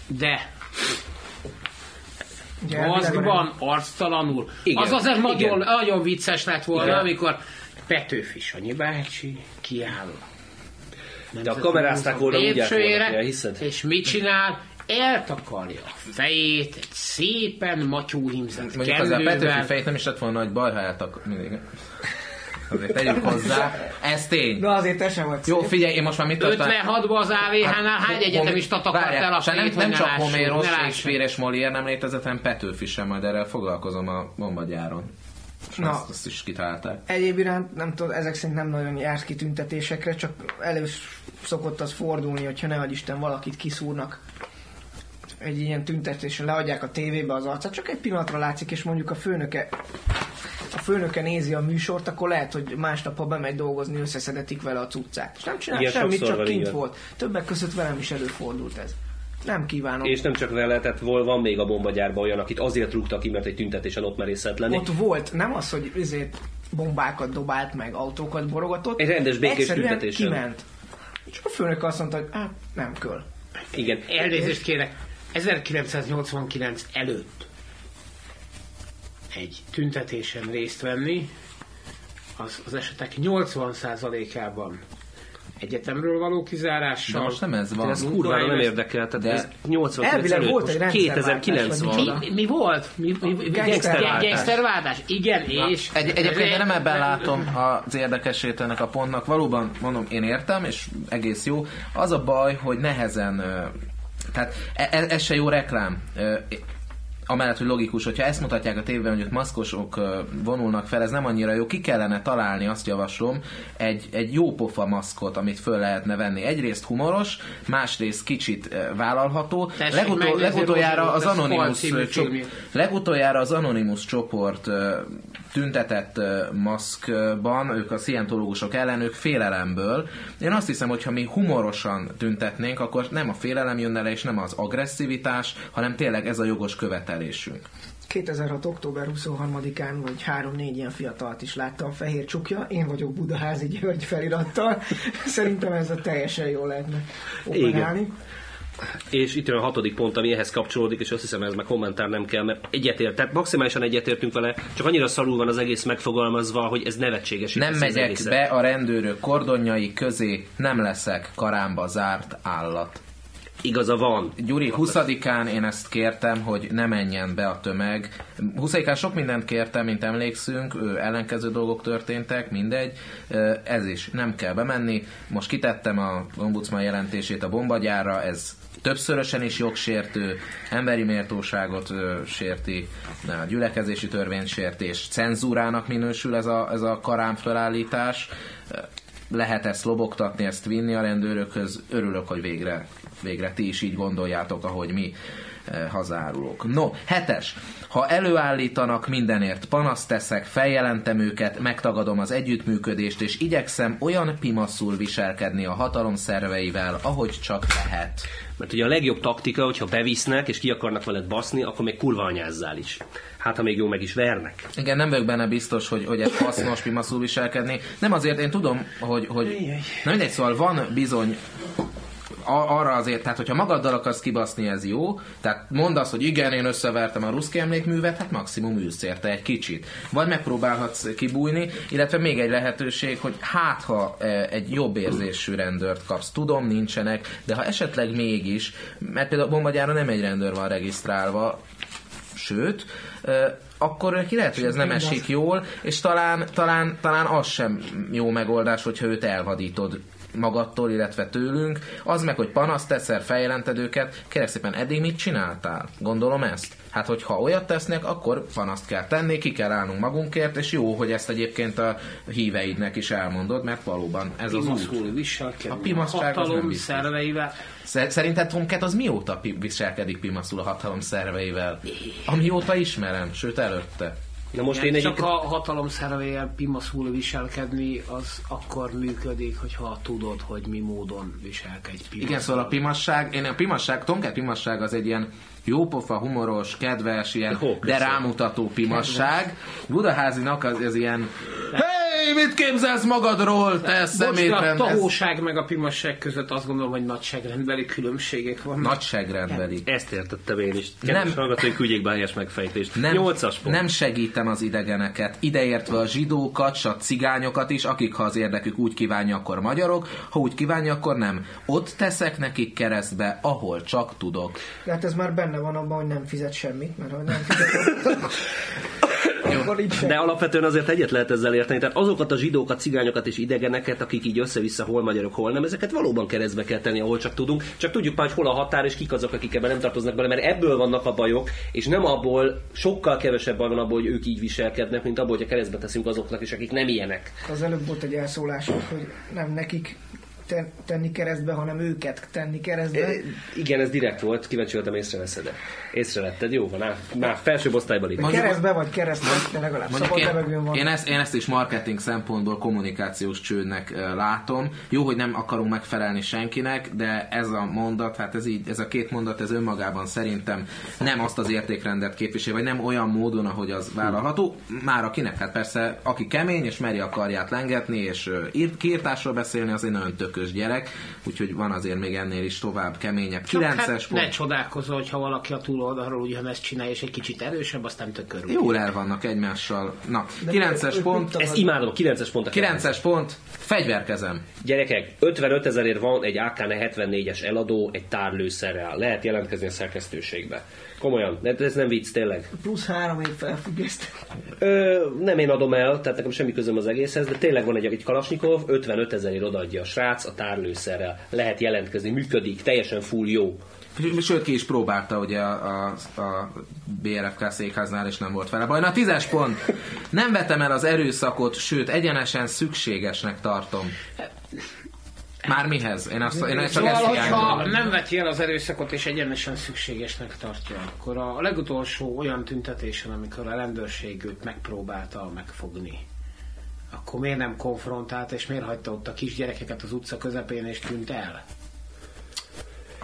De maszkban, arctalanul. Igen, Az azért nagyon, igen. nagyon vicces lett volna, Igen. amikor Petőfi Sanyi bácsi kiáll. De a kamerázták volna úgy elhiszed? és mit csinál? Eltakarja a fejét egy szépen matyúhimzett Mondjuk az a Petőfi fejt nem is lett volna nagy baj, ha eltak... Mindig. Azért tegyük hozzá. Ez tény. De azért te sem vagy Jó, figyelj, én most már mit tartom? 56-ban az AVH-nál hány egyetemista takart el a nem, fejét, nem ne csak Homéros. Shakespeare és Molière nem létezett, hanem Petőfi sem, majd erről foglalkozom a bombagyáron. És Na. azt, azt is kitalálták. Egyéb iránt nem tudom, ezek szerint nem nagyon járt ki tüntetésekre, csak elő szokott az fordulni, hogyha ne Isten valakit kiszúrnak egy ilyen tüntetésen, leadják a tévébe az arcát, csak egy pillanatra látszik, és mondjuk a főnöke a főnöke nézi a műsort, akkor lehet, hogy másnap, ha bemegy dolgozni, összeszedetik vele a cuccát. És nem csinál Igen, semmit, csak kint igen. volt. Többek között velem is előfordult ez. Nem kívánom. És nem csak vele, tehát vol- van még a bombagyárban olyan, akit azért rúgtak ki, mert egy tüntetésen ott merészett lenni. Ott volt, nem az, hogy ezért bombákat dobált meg, autókat borogatott. Egy rendes békés Egyszerűen tüntetésen. kiment. Csak a főnök azt mondta, hogy hát nem köl. Igen. Elnézést kérek, 1989 előtt egy tüntetésen részt venni, az, az esetek 80%-ában egyetemről való De kizárással. most nem ez van. Ez kurvára nem érdekel, tehát De ez 89 elvileg volt egy most rendszerváltás, 2009 vagy van. mi, mi volt? Mi, mi, mi, Gangsterváltás. Gangsterváltás. Igen, és... Egy, egyébként én nem ebben látom az érdekesét ennek a pontnak. Valóban, mondom, én értem, és egész jó. Az a baj, hogy nehezen... Tehát e- e- ez se jó reklám. Amellett, hogy logikus, hogyha ezt mutatják a tévében, hogy ott maszkosok vonulnak fel, ez nem annyira jó. Ki kellene találni, azt javaslom, egy, egy jó pofa maszkot, amit föl lehetne venni. Egyrészt humoros, másrészt kicsit vállalható. Tessék Legutol, legutoljára az Anonymous csop-. Legutoljára az Anonymous csoport tüntetett maszkban, ők a szientológusok ellen, ők félelemből. Én azt hiszem, hogy ha mi humorosan tüntetnénk, akkor nem a félelem jönne le, és nem az agresszivitás, hanem tényleg ez a jogos követelésünk. 2006. október 23-án vagy 3-4 ilyen fiatalt is láttam fehér csukja, én vagyok Budaházi György felirattal. Szerintem ez a teljesen jól lehetne operálni. És itt jön a hatodik pont, ami ehhez kapcsolódik, és azt hiszem ez meg kommentár nem kell, mert egyetért, tehát maximálisan egyetértünk vele, csak annyira szarul van az egész megfogalmazva, hogy ez nevetséges. Nem megyek be a rendőrök kordonjai közé, nem leszek karámba zárt állat. Igaza van. Gyuri, 20-án én ezt kértem, hogy ne menjen be a tömeg. 20-án sok mindent kértem, mint emlékszünk, ő ellenkező dolgok történtek, mindegy. Ez is, nem kell bemenni. Most kitettem a ombudsman jelentését a bombagyára, ez többszörösen is jogsértő, emberi méltóságot sérti, a gyülekezési törvénysértés, cenzúrának minősül ez a, ez a karám felállítás. Lehet ezt lobogtatni, ezt vinni a rendőrökhöz. Örülök, hogy végre, végre ti is így gondoljátok, ahogy mi hazárulók. No, hetes. Ha előállítanak mindenért, panaszt teszek, feljelentem őket, megtagadom az együttműködést, és igyekszem olyan pimaszul viselkedni a hatalom szerveivel, ahogy csak lehet. Mert ugye a legjobb taktika, hogyha bevisznek és ki akarnak veled baszni, akkor még kurva anyázzál is. Hát, ha még jó meg is vernek. Igen, nem vagyok benne biztos, hogy, hogy ez hasznos pimaszul viselkedni. Nem azért, én tudom, hogy, hogy na mindegy, szóval van bizony arra azért, tehát hogyha magaddal akarsz kibaszni, ez jó. Tehát mondd azt, hogy igen, én összevertem a ruszki emlékművet, hát maximum ülsz érte egy kicsit. Vagy megpróbálhatsz kibújni, illetve még egy lehetőség, hogy hát ha e, egy jobb érzésű rendőrt kapsz, tudom, nincsenek, de ha esetleg mégis, mert például a bombagyára nem egy rendőr van regisztrálva, sőt, ö, akkor neki lehet, hogy ez nem esik jól, és talán, talán, talán az sem jó megoldás, hogyha őt elvadítod magadtól, illetve tőlünk. Az meg, hogy panaszt teszel, feljelented őket, kérek szépen, eddig mit csináltál? Gondolom ezt? Hát, hogyha olyat tesznek, akkor panaszt kell tenni, ki kell állnunk magunkért, és jó, hogy ezt egyébként a híveidnek is elmondod, mert valóban ez az út. Viselkedni. A pimasság az nem biztos. szerveivel. Szer- Szerinted Tomcat az mióta viselkedik pimaszul a hatalom szerveivel? Amióta ismerem, sőt előtte. Na most Igen, én csak egyébként... a hatalom szerveivel pimaszul viselkedni, az akkor működik, hogyha tudod, hogy mi módon viselkedj pimaszul. Igen, szóval a pimasság, én a pimasság, Tomcat pimasság az egy ilyen jópofa, humoros, kedves, ilyen, Ó, de rámutató pimasság. Budaházinak az, az ilyen Hey, mit képzelsz magadról, te de a tahóság meg a pimasság között azt gondolom, hogy nagyságrendbeli különbségek vannak. nagyságrendbeli. Ezt értettem én is. Kedves Nem. hallgatói, küldjék be a helyes megfejtést. Nem, Nyolcas pont. nem segítem az idegeneket, ideértve a zsidókat, s a cigányokat is, akik ha az érdekük úgy kívánja, akkor magyarok, ha úgy kívánja, akkor nem. Ott teszek nekik keresztbe, ahol csak tudok. De hát ez már benne van abban, hogy nem fizet semmit, mert ha nem fizet, akkor. De alapvetően azért egyet lehet ezzel érteni. Tehát azokat a zsidókat, cigányokat és idegeneket, akik így össze-vissza hol magyarok, hol nem, ezeket valóban keresztbe kell tenni, ahol csak tudunk. Csak tudjuk már, hogy hol a határ, és kik azok, akik ebben nem tartoznak bele, mert ebből vannak a bajok, és nem abból, sokkal kevesebb baj van abból, hogy ők így viselkednek, mint abból, hogy keresztbe teszünk azoknak is, akik nem ilyenek. Az előbb volt egy elszólásod, hogy nem nekik ten, tenni keresztbe, hanem őket tenni keresztbe. E, igen, ez direkt volt, kíváncsi voltam, észreveszed. Észrevetted, jó van, á, már felsőbb osztályban lépünk. Mondjuk- Keresztbe vagy keresztbe, de legalább Mondjuk szabad én, levegőn van. én, ezt, én ezt is marketing szempontból kommunikációs csődnek látom. Jó, hogy nem akarunk megfelelni senkinek, de ez a mondat, hát ez így, ez a két mondat, ez önmagában szerintem nem azt az értékrendet képvisel, vagy nem olyan módon, ahogy az vállalható. Már akinek, hát persze, aki kemény és meri a karját lengetni, és írt, kiírtásról beszélni, az egy nagyon tökös gyerek, úgyhogy van azért még ennél is tovább keményebb. Csak 9-es hát ne pont. csodálkozol, hogyha valaki a túloldalról ugyanezt csinálja, és egy kicsit erősebb, aztán tökörül. Jól el vannak egymással. Na, 9-es pont. Ezt imádom, a 9-es pont a 9-es pont, fegyverkezem. Gyerekek, 55 ezerért van egy AKN 74-es eladó egy tárlőszerrel. Lehet jelentkezni a szerkesztőségbe. Komolyan, de ez nem vicc, tényleg. Plusz három év felfüggesztett. Ö, nem én adom el, tehát nekem semmi közöm az egészhez, de tényleg van egy, egy Kalasnikov, 55 ezerért odaadja a srác a tárlőszerrel. Lehet jelentkezni, működik, teljesen full jó. Sőt, ki is próbálta ugye a, a, a BRFK székháznál, és nem volt vele baj. Na, tízes pont. Nem vetem el az erőszakot, sőt, egyenesen szükségesnek tartom. Már mihez? Én, azt, én csak Szóval, ezt hogyha nem veti el az erőszakot és egyenesen szükségesnek tartja, akkor a legutolsó olyan tüntetésen, amikor a rendőrség őt megpróbálta megfogni, akkor miért nem konfrontált, és miért hagyta ott a kisgyerekeket az utca közepén, és tűnt el?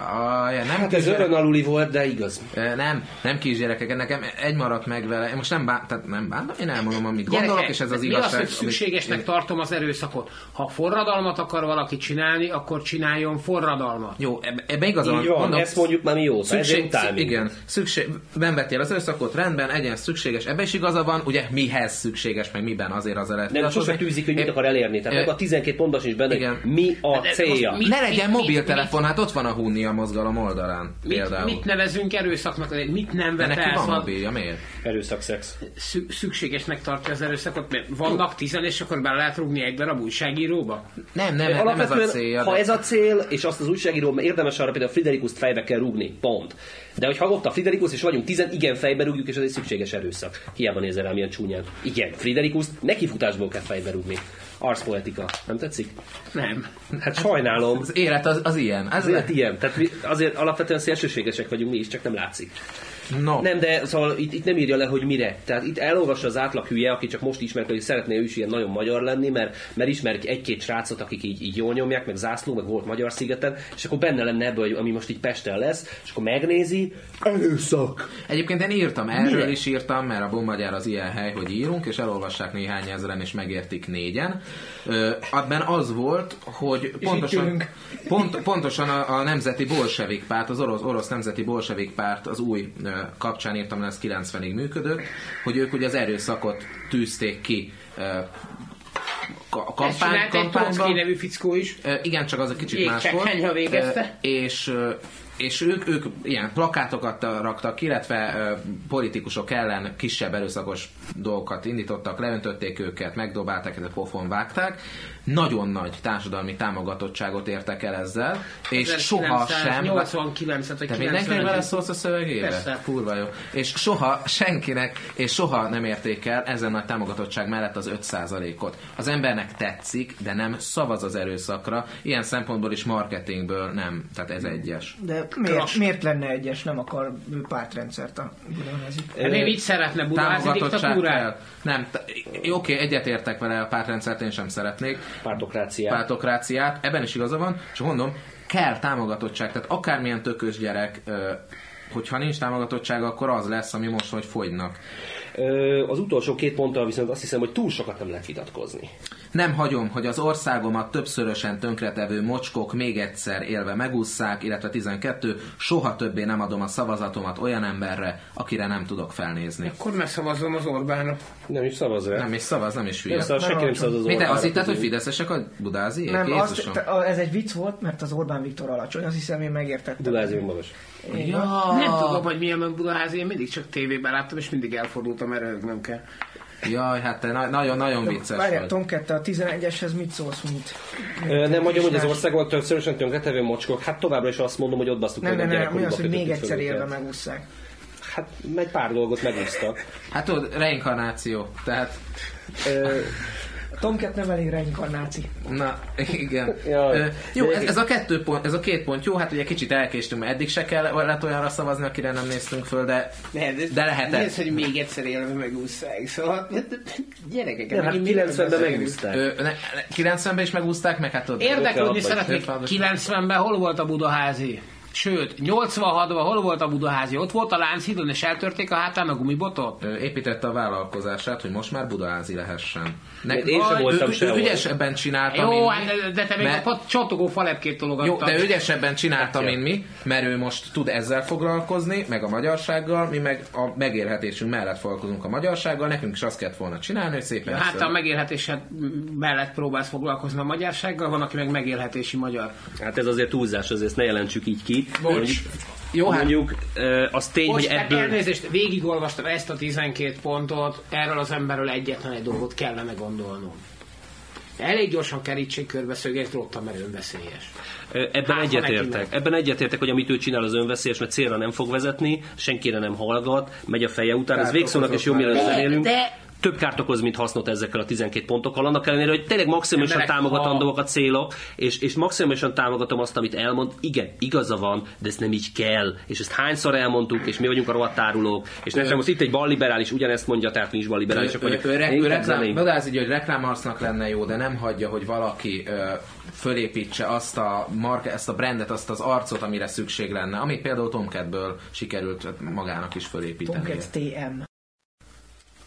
Ah, ja, nem Hát ez örön aluli volt, de igaz. Nem, nem kisgyerekek, nekem egy maradt meg vele. Én most nem, bá, tehát nem bántam, én elmondom, amit gondolok, Gyerekek, és ez az mi igazság. az, hogy amit szükségesnek én- tartom az erőszakot? Ha forradalmat akar valaki csinálni, akkor csináljon forradalmat. Jó, ebbe, ebbe igazán Így van, mondom, ezt mondjuk már mióta, ezért Szükség, minket. igen, szükség, nem vettél az erőszakot, rendben, egyen szükséges, ebben is igaza van, ugye mihez szükséges, meg miben azért az lehet. Nem, sose tűzik, hogy mit akar elérni. Tehát ebben a 12 pontban sincs benne, mi a célja. mi- Ne legyen mi- mobiltelefon, hát ott van a Hunnia a mozgalom oldalán. Mit, például. mit nevezünk erőszaknak? Mit nem vet neki el? van Szóval mobilja, miért? Erőszakszex. szü- szükségesnek tartja az erőszakot, mert vannak tizen, és akkor bele lehet rúgni egy darab újságíróba? Nem, nem, nem, nem ez a célja. ha de- ez a cél, és azt az újságíró, érdemes arra például Friderikuszt fejbe kell rúgni, pont. De hogy ha ott a Friderikus, és vagyunk tizen, igen, fejbe rúgjuk, és ez egy szükséges erőszak. Hiába nézel rám ilyen csúnyán. Igen, Friderikuszt nekifutásból kell fejbe rúgni. Arszpoetika. Nem tetszik? Nem. Hát sajnálom. Az élet az, az ilyen. Ez Az élet ilyen. Tehát mi azért alapvetően szélsőségesek vagyunk mi is, csak nem látszik. No. Nem, de szóval itt, itt nem írja le, hogy mire. Tehát itt elolvassa az átlag hülye, aki csak most ismer, hogy szeretné ő is ilyen nagyon magyar lenni, mert, mert ismerik egy-két srácot, akik így, így jól nyomják, meg zászló, meg volt Magyar szigeten, és akkor benne lenne ebből, hogy ami most így Pesten lesz, és akkor megnézi, erőszak. Egyébként én írtam, erről Mire? is írtam, mert a bombagyár az ilyen hely, hogy írunk, és elolvassák néhány ezeren, és megértik négyen. Ö, abban az volt, hogy pontosan, pont, pontosan a, a Nemzeti Bolsevik Párt, az orosz, orosz Nemzeti Bolsevik Párt az új ö, kapcsán írtam, ez 90-ig működött, hogy ők ugye az erőszakot tűzték ki ö, ka- Ezt kampány, csinált egy nevű fickó is. Igen, csak az egy kicsit más volt. Végezte. És, és ők, ők ilyen plakátokat raktak illetve ö, politikusok ellen kisebb erőszakos dolgokat indítottak, leöntötték őket, megdobálták, ezek pofon vágták. Nagyon nagy társadalmi támogatottságot értek el ezzel, és soha sem... 89 vagy Te 90 mindenkinek beleszólsz a szövegébe? Persze. Kurva jó. És soha senkinek, és soha nem érték el ezen nagy támogatottság mellett az 5%-ot. Az embernek tetszik, de nem szavaz az erőszakra. Ilyen szempontból is marketingből nem. Tehát ez egyes. De miért, miért lenne egyes? Nem akar pártrendszert a. Hát ő így szeretne Budaházi Támogatottság diktatúrát? Nem, t- oké, egyetértek vele, a pártrendszert én sem szeretnék. Pártokráciát. Pártokráciát, ebben is igaza van, csak mondom, kell támogatottság, tehát akármilyen tökös gyerek, hogyha nincs támogatottság, akkor az lesz, ami most, hogy fogynak. Az utolsó két ponttal viszont azt hiszem, hogy túl sokat nem lehet vitatkozni. Nem hagyom, hogy az országomat többszörösen tönkretevő mocskok még egyszer élve megússzák, illetve 12, soha többé nem adom a szavazatomat olyan emberre, akire nem tudok felnézni. Akkor ne szavazzom az Orbánra. Nem is szavaz rá. Nem is szavaz, nem is Nem hülye. szavaz, senki nem szavaz az Orbánra azt hitted, hogy fideszesek a budázi? Nem, azt, ez egy vicc volt, mert az Orbán Viktor alacsony, azt hiszem én megértettem. Budázi magas. Ja. Nem tudom, hogy milyen meg Budaházi, én mindig csak tévében láttam, és mindig elfordultam, mert rögnöm kell. Jaj, hát te na- nagyon, nagyon vicces Várjál, vagy. Tomket, te a 11-eshez mit szólsz, mint... Nem mondjam, hogy az országban többszörösen tönkretevő mocskok. Hát továbbra is azt mondom, hogy ott basztuk Nem, meg nem, a nem, mi az, hogy még egyszer őket. megúszszák. Hát egy pár dolgot megúsztak. Hát tudod, reinkarnáció. Tehát, Ö, Tomket nem elég reinkarnáci. na, igen. Ö, jó, De ez, ez- a kettő pont, ez a két pont jó, hát ugye kicsit elkéstünk, mert eddig se kellett olyanra szavazni, akire nem néztünk föl, de, de lehetett. Ez, hogy még egyszer élve megúszszák, szóval (laughs) gyerekek, Nem, hát megint miről 90-ben beszélünk? megúszták. Ö, ne, 90-ben is megúzták, meg hát tudod. Érdeklődni szeretnék, vagy. 90-ben hol volt a Budaházi? Sőt, 86-ban hol volt a Budaházi? Ott volt a Lánchídon, és eltörték a hátán a gumibotot? Ö, építette a vállalkozását, hogy most már budaházi lehessen. Mert én sem ő- voltam ő, ő, sehol. ügyesebben csinálta, Jó, mint mi, hát de- de te még mert- a csatogó falepkét Jó, tologattad. de ő ügyesebben csinálta, Hát, mint mi, mert ő most tud ezzel foglalkozni, meg a magyarsággal, mi meg a megélhetésünk mellett foglalkozunk a magyarsággal, nekünk is azt kellett volna csinálni, hogy szépen Hát össze- a megélhetésed mellett próbálsz foglalkozni a magyarsággal, van, aki meg megélhetési magyar. Hát ez azért túlzás, azért ezt ne jelentsük így ki. Bocs. Jó, hát Mondjuk, az tény, hogy ebből... elnézést, végigolvastam ezt a 12 pontot, erről az emberről egyetlen egy dolgot kellene gondolnunk. Elég gyorsan kerítsék körbe szöget, rottam, mert önveszélyes. Ebben Hát, egyetértek. Ebben egyetértek, hogy amit ő csinál az önveszélyes, mert célra nem fog vezetni, senkire nem hallgat, megy a feje után, ez végszónak és jó már. zenélünk. De- Több kárt okoz, mint hasznot ezekkel a 12 pontokkal, annak ellenére, hogy tényleg maximálisan Emberek, támogatandóak a célok, és, és maximálisan támogatom azt, amit elmond. Igen, igaza van, de ez nem így kell. És ezt hányszor elmondtuk, és mi vagyunk a rohadt és nekem most itt egy balliberális ugyanezt mondja, tehát mi is balliberálisak ő, ő, vagyunk. ő, ő inkább reklám. Badáz így, hogy reklámarcnak lenne jó, de nem hagyja, hogy valaki ö, fölépítse azt a marka, ezt a brandet, azt az arcot, amire szükség lenne, amit például Tomcatből sikerült magának is fölépíteni. Tomket TM.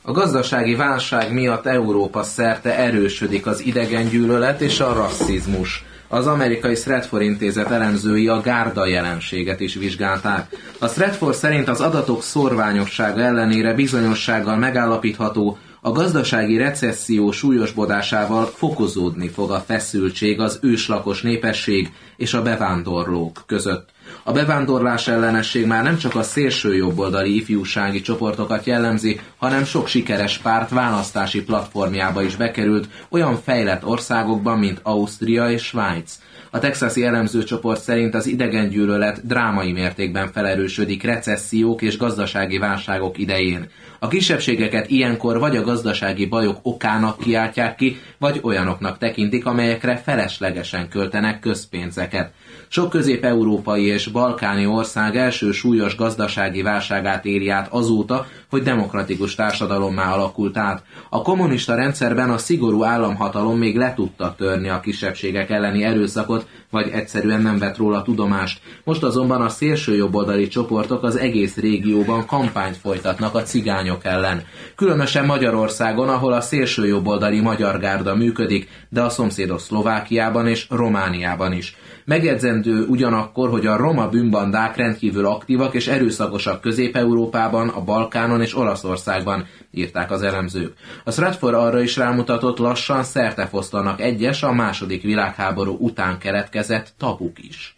A gazdasági válság miatt Európa szerte erősödik az idegengyűlölet és a rasszizmus. Az amerikai Stratford intézet elemzői a gárda jelenséget is vizsgálták. A Stratford szerint az adatok szorványossága ellenére bizonyossággal megállapítható, a gazdasági recesszió súlyosbodásával fokozódni fog a feszültség az őslakos népesség és a bevándorlók között. A bevándorlás ellenesség már nem csak a szélső jobboldali ifjúsági csoportokat jellemzi, hanem sok sikeres párt választási platformjába is bekerült olyan fejlett országokban, mint Ausztria és Svájc. A texasi elemzőcsoport szerint az idegengyűlölet drámai mértékben felerősödik recessziók és gazdasági válságok idején. A kisebbségeket ilyenkor vagy a gazdasági bajok okának kiáltják ki, vagy olyanoknak tekintik, amelyekre feleslegesen költenek közpénzeket. Sok közép-európai és balkáni ország első súlyos gazdasági válságát éri át azóta, hogy demokratikus társadalommá alakult át. A kommunista rendszerben a szigorú államhatalom még le tudta törni a kisebbségek elleni erőszakot, vagy egyszerűen nem vett róla tudomást. Most azonban a szélső jobboldali csoportok az egész régióban kampányt folytatnak a cigányok ellen. Különösen Magyarországon, ahol a szélső jobboldali magyar gárda működik, de a szomszédos Szlovákiában és Romániában is. Megjegyzendő ugyanakkor, hogy a roma bűnbandák rendkívül aktívak és erőszakosak Közép-Európában, a Balkánon és Olaszországban, írták az elemzők. A Stratford arra is rámutatott, lassan szertefosztanak egyes a második világháború után keletkezett tabuk is.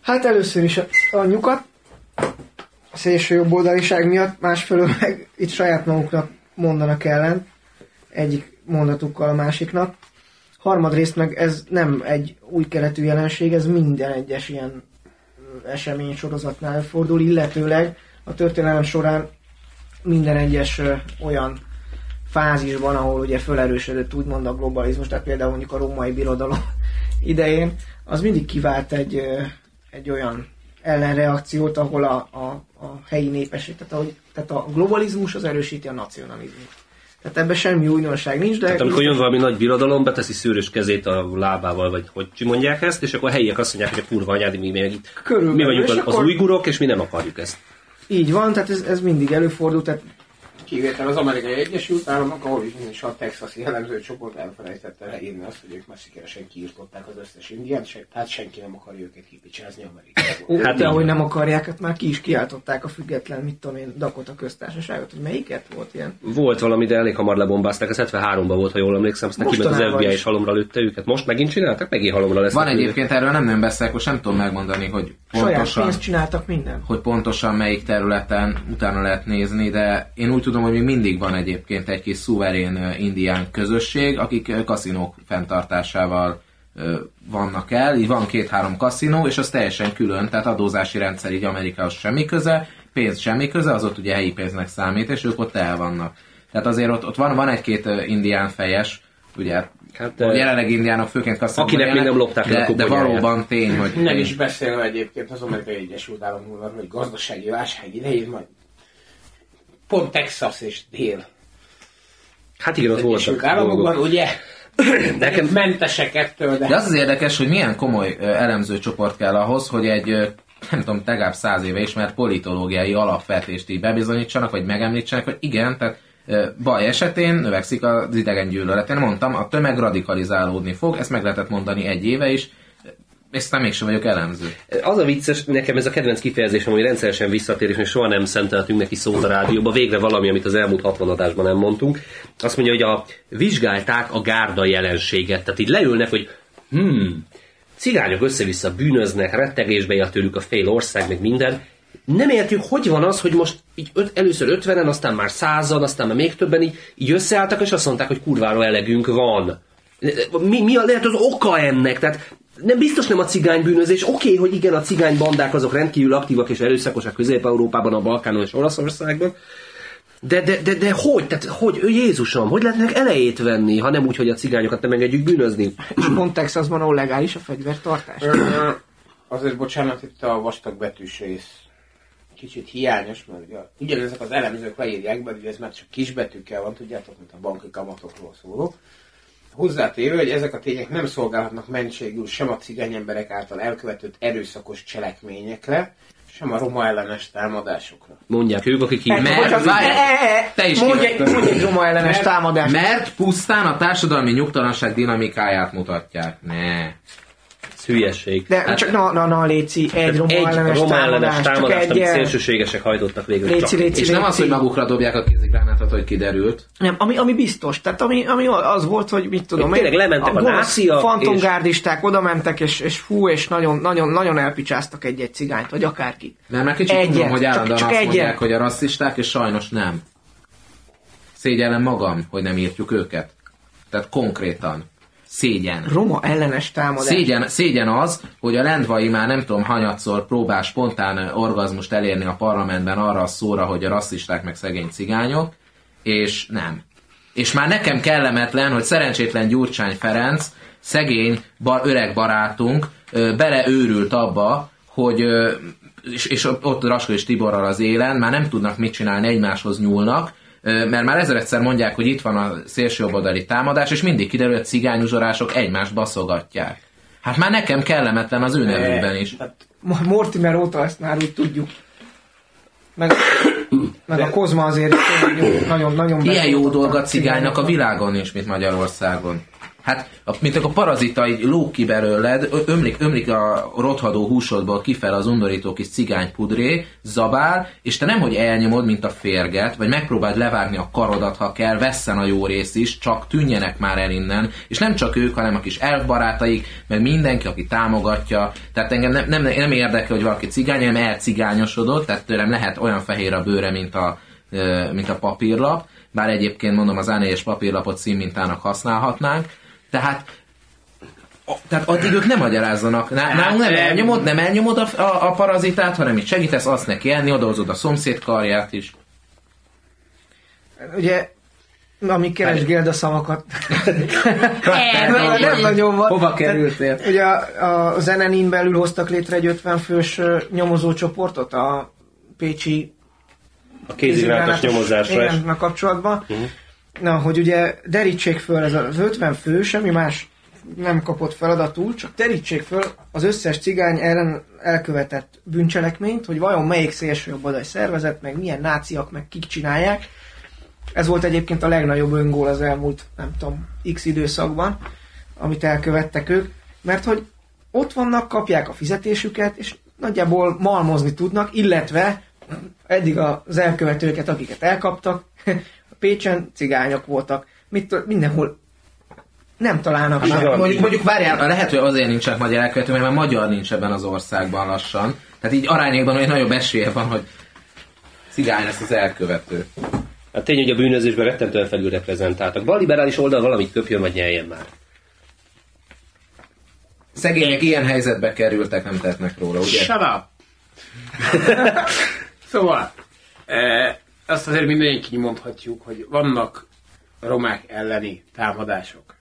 Hát először is a, a nyugat, a szélső jobboldaliság miatt, másfelől meg itt saját maguknak mondanak ellen, egyik mondatukkal a másiknak. Harmadrészt meg ez nem egy új keletű jelenség, ez minden egyes ilyen esemény sorozatnál fordul, illetőleg a történelem során minden egyes olyan fázisban, ahol ugye felerősödött úgymond a globalizmus, tehát például mondjuk a római birodalom (laughs) idején, az mindig kivált egy, egy olyan ellenreakciót, ahol a, a, a helyi népesség, tehát, ahogy, tehát a globalizmus az erősíti a nacionalizmust. Tehát ebben semmi újdonság nincs, de... Tehát amikor jön valami nagy birodalom, beteszi szőrös kezét a lábával, vagy hogy mondják ezt, és akkor a helyiek azt mondják, hogy a kurva anyád, mi, Körülbelül, mi vagyunk az, az akkor- és mi nem akarjuk ezt. Így van, tehát ez, ez mindig előfordul, tehát Kivétel az amerikai Egyesült Államok, ahol is, a texasi jellemző csoport elfelejtette leírni azt, hogy ők már sikeresen kiirtották az összes indiát, tehát senki nem akarja őket kipicsázni Amerikából. Hát de ahogy nem akarják, hát már ki is kiáltották a független, mit tudom én, Dakota köztársaságot, hogy melyiket volt ilyen. Volt valami, de elég hamar lebombázták, ez 73-ban volt, ha jól emlékszem, aztán kiment az FBI is. és halomra lőtte őket. Most megint csináltak? Megint halomra lesz. Van egyébként erről nem nem beszélek, most nem tudom megmondani, hogy Saját pontosan, pénzt csináltak minden. hogy pontosan melyik területen utána lehet nézni, de én úgy tudom, hogy még mindig van egyébként egy kis szuverén indián közösség, akik kaszinók fenntartásával vannak el, így van két-három kaszinó, és az teljesen külön, tehát adózási rendszer így Amerikához semmi köze, pénz semmi köze, az ott ugye helyi pénznek számít, és ők ott el vannak. Tehát azért ott, ott van, van egy-két indián fejes, ugye, Hát, a de- jelenleg indiánok főként kaszinóban Akinek még nem lopták de, de valóban tény, hogy Nem is beszélve egyébként az amerikai Egyesült Államokban, hogy gazdasági válság idején majd pont Texas és dél. Hát igen, Az voltak Államokban, dolgok. ugye? (coughs) Nekem- mentesek ettől, de... De az az érdekes, hogy milyen komoly elemző csoport kell ahhoz, hogy egy, nem tudom, legalább száz éve ismert politológiai alapvetést így bebizonyítsanak, vagy megemlítsenek, hogy igen, tehát baj esetén növekszik az idegen gyűlölet. Én mondtam, a tömeg radikalizálódni fog, ezt meg lehetett mondani egy éve is, és aztán mégsem vagyok elemző. Az a vicces, nekem ez a kedvenc kifejezésem, hogy rendszeresen visszatér, és még soha nem szenteltünk neki szót a rádióba. Végre valami, amit az elmúlt 60 adásban nem mondtunk. Azt mondja, hogy a, vizsgálták a gárda jelenséget. Tehát így leülnek, hogy hmm, cigányok össze-vissza bűnöznek, rettegésbe él tőlük a fél ország, meg minden. Nem értjük, hogy van az, hogy most így öt, először 50 aztán már százan, aztán már még többen így, így összeálltak, és azt mondták, hogy kurvára elegünk van. Mi, mi a, lehet az oka ennek? Tehát nem biztos nem a cigánybűnözés. Oké, okay, hogy igen, a cigánybandák azok rendkívül aktívak és erőszakosak Közép-Európában, a Balkánon és Olaszországban. De, de, de, de hogy? Tehát, hogy, ő Jézusom, hogy lehetnek elejét venni, ha nem úgy, hogy a cigányokat nem engedjük bűnözni? És pont Texasban, ahol legális a fegyvertartás. Azért bocsánat, itt a vastag betűs rész kicsit hiányos, mert ugye ugyanezek az elemzők leírják be, ugye ez már csak kisbetűkkel van, tudjátok, mint a banki kamatokról szóló. Hozzátéve, hogy ezek a tények nem szolgálhatnak mentségül sem a cigány emberek által elkövetett erőszakos cselekményekre, sem a roma ellenes támadásokra. Mondják ők, akik így... Mert- e, e, e, te is mondj egy, mondj egy roma ellenes Mert- támadást. Mert pusztán a társadalmi nyugtalanság dinamikáját mutatják. Ne. Hülyeség. De hát, csak na, na, na, Léci, egy roma egy ellenes roma ellenes támadás, támadást, csak amit egy, szélsőségesek hajtottak végre. Léci, csak. léci, És nem léci. az, hogy magukra dobják a kézigránátot, hogy kiderült. Nem, ami, ami biztos. Tehát ami, ami az volt, hogy mit tudom Hogy tényleg lementek a gonosz náciak, fantomgárdisták oda mentek, és, és fú, és nagyon, nagyon, nagyon elpicsáztak egy-egy cigányt, vagy akárkit. Mert már kicsit Egyet, tudom, hogy csak- állandóan csak azt egyet. mondják, hogy a rasszisták, és sajnos nem. Szégyellem magam, hogy nem írtjuk őket. Tehát konkrétan. Szégyen. Roma ellenes támadás. Szégyen, szégyen az, hogy a Lendvai már nem tudom hanyatszor próbál spontán orgazmust elérni a parlamentben arra a szóra, hogy a rasszisták meg szegény cigányok, és nem. És már nekem kellemetlen, hogy szerencsétlen Gyurcsány Ferenc, szegény bar, öreg barátunk, beleőrült abba, hogy és, és ott Raskó és Tiborral az élen már nem tudnak mit csinálni, egymáshoz nyúlnak, mert már ezeredszer mondják, hogy itt van a szélsőjobboldali támadás, és mindig kiderül, hogy cigányuzsorások egymást baszogatják. Hát már nekem kellemetlen az ő nevükben is. Ma- Mortimer óta ezt már úgy tudjuk. Meg, meg a Kozma azért tényleg nagyon, nagyon Ilyen jó dolga cigánynak a világon nincs, mint Magyarországon. Hát, mint a parazita így lóg ki belőled, ömlik, ömlik a rothadó húsodból kifel az undorító kis cigánypudré, zabál, és te nem, hogy elnyomod, mint a férget, vagy megpróbáld levágni a karodat, ha kell, vesszen a jó rész is, csak tűnjenek már el innen, és nem csak ők, hanem a kis elfbarátaik, meg mindenki, aki támogatja. Tehát engem nem, nem, nem érdekel, hogy valaki cigány, hanem elcigányosodott, tehát tőlem lehet olyan fehér a bőre, mint a, mint a papírlap, bár egyébként mondom az a és papírlapot színmintának használhatnánk, tehát a- tehát addig ők nem magyarázzanak. Ná- Nálunk nem nem. elnyomod, nem elnyomod a, a, a parazitát, hanem itt segítesz, azt neki enni, odahozod a szomszéd karját is. Ugye, amíg keresgéld a szavakat. Elmegy. (laughs) nem nagyon van. Hova kerültél? Ugye a, a Zenenin belül hoztak létre egy 50 fős nyomozócsoportot a Pécsi A kézigránatos nyomozásra. Igen, kapcsolatban. Uh-huh. Na, hogy ugye derítsék föl ez az 50 fő, semmi más nem kapott feladatul, csak derítsék föl az összes cigány ellen elkövetett bűncselekményt, hogy vajon melyik szélsőjobboldali szervezet, meg milyen náciak, meg kik csinálják. Ez volt egyébként a legnagyobb öngól az elmúlt, nem tudom, x időszakban, amit elkövettek ők, mert hogy ott vannak, kapják a fizetésüket, és nagyjából malmozni tudnak, illetve eddig az elkövetőket, akiket elkaptak, (laughs) Pécsen cigányok voltak, mit, mindenhol nem találnak Hát, sem. mondjuk, mondjuk várjál, lehet, hogy azért nincsenek magyar elkövető, mert már magyar nincs ebben az országban lassan. Tehát így arányékban olyan nagyobb esélye van, hogy cigány lesz az elkövető. A tény, hogy a bűnözésben rettentően felülreprezentáltak. Baliberális oldal valamit köpjön, vagy nyeljen már. Szegények ilyen helyzetbe kerültek, nem tehetnek róla, ugye? Shut up! (laughs) szóval, e, azt azért mindenki mondhatjuk, hogy vannak romák elleni támadások.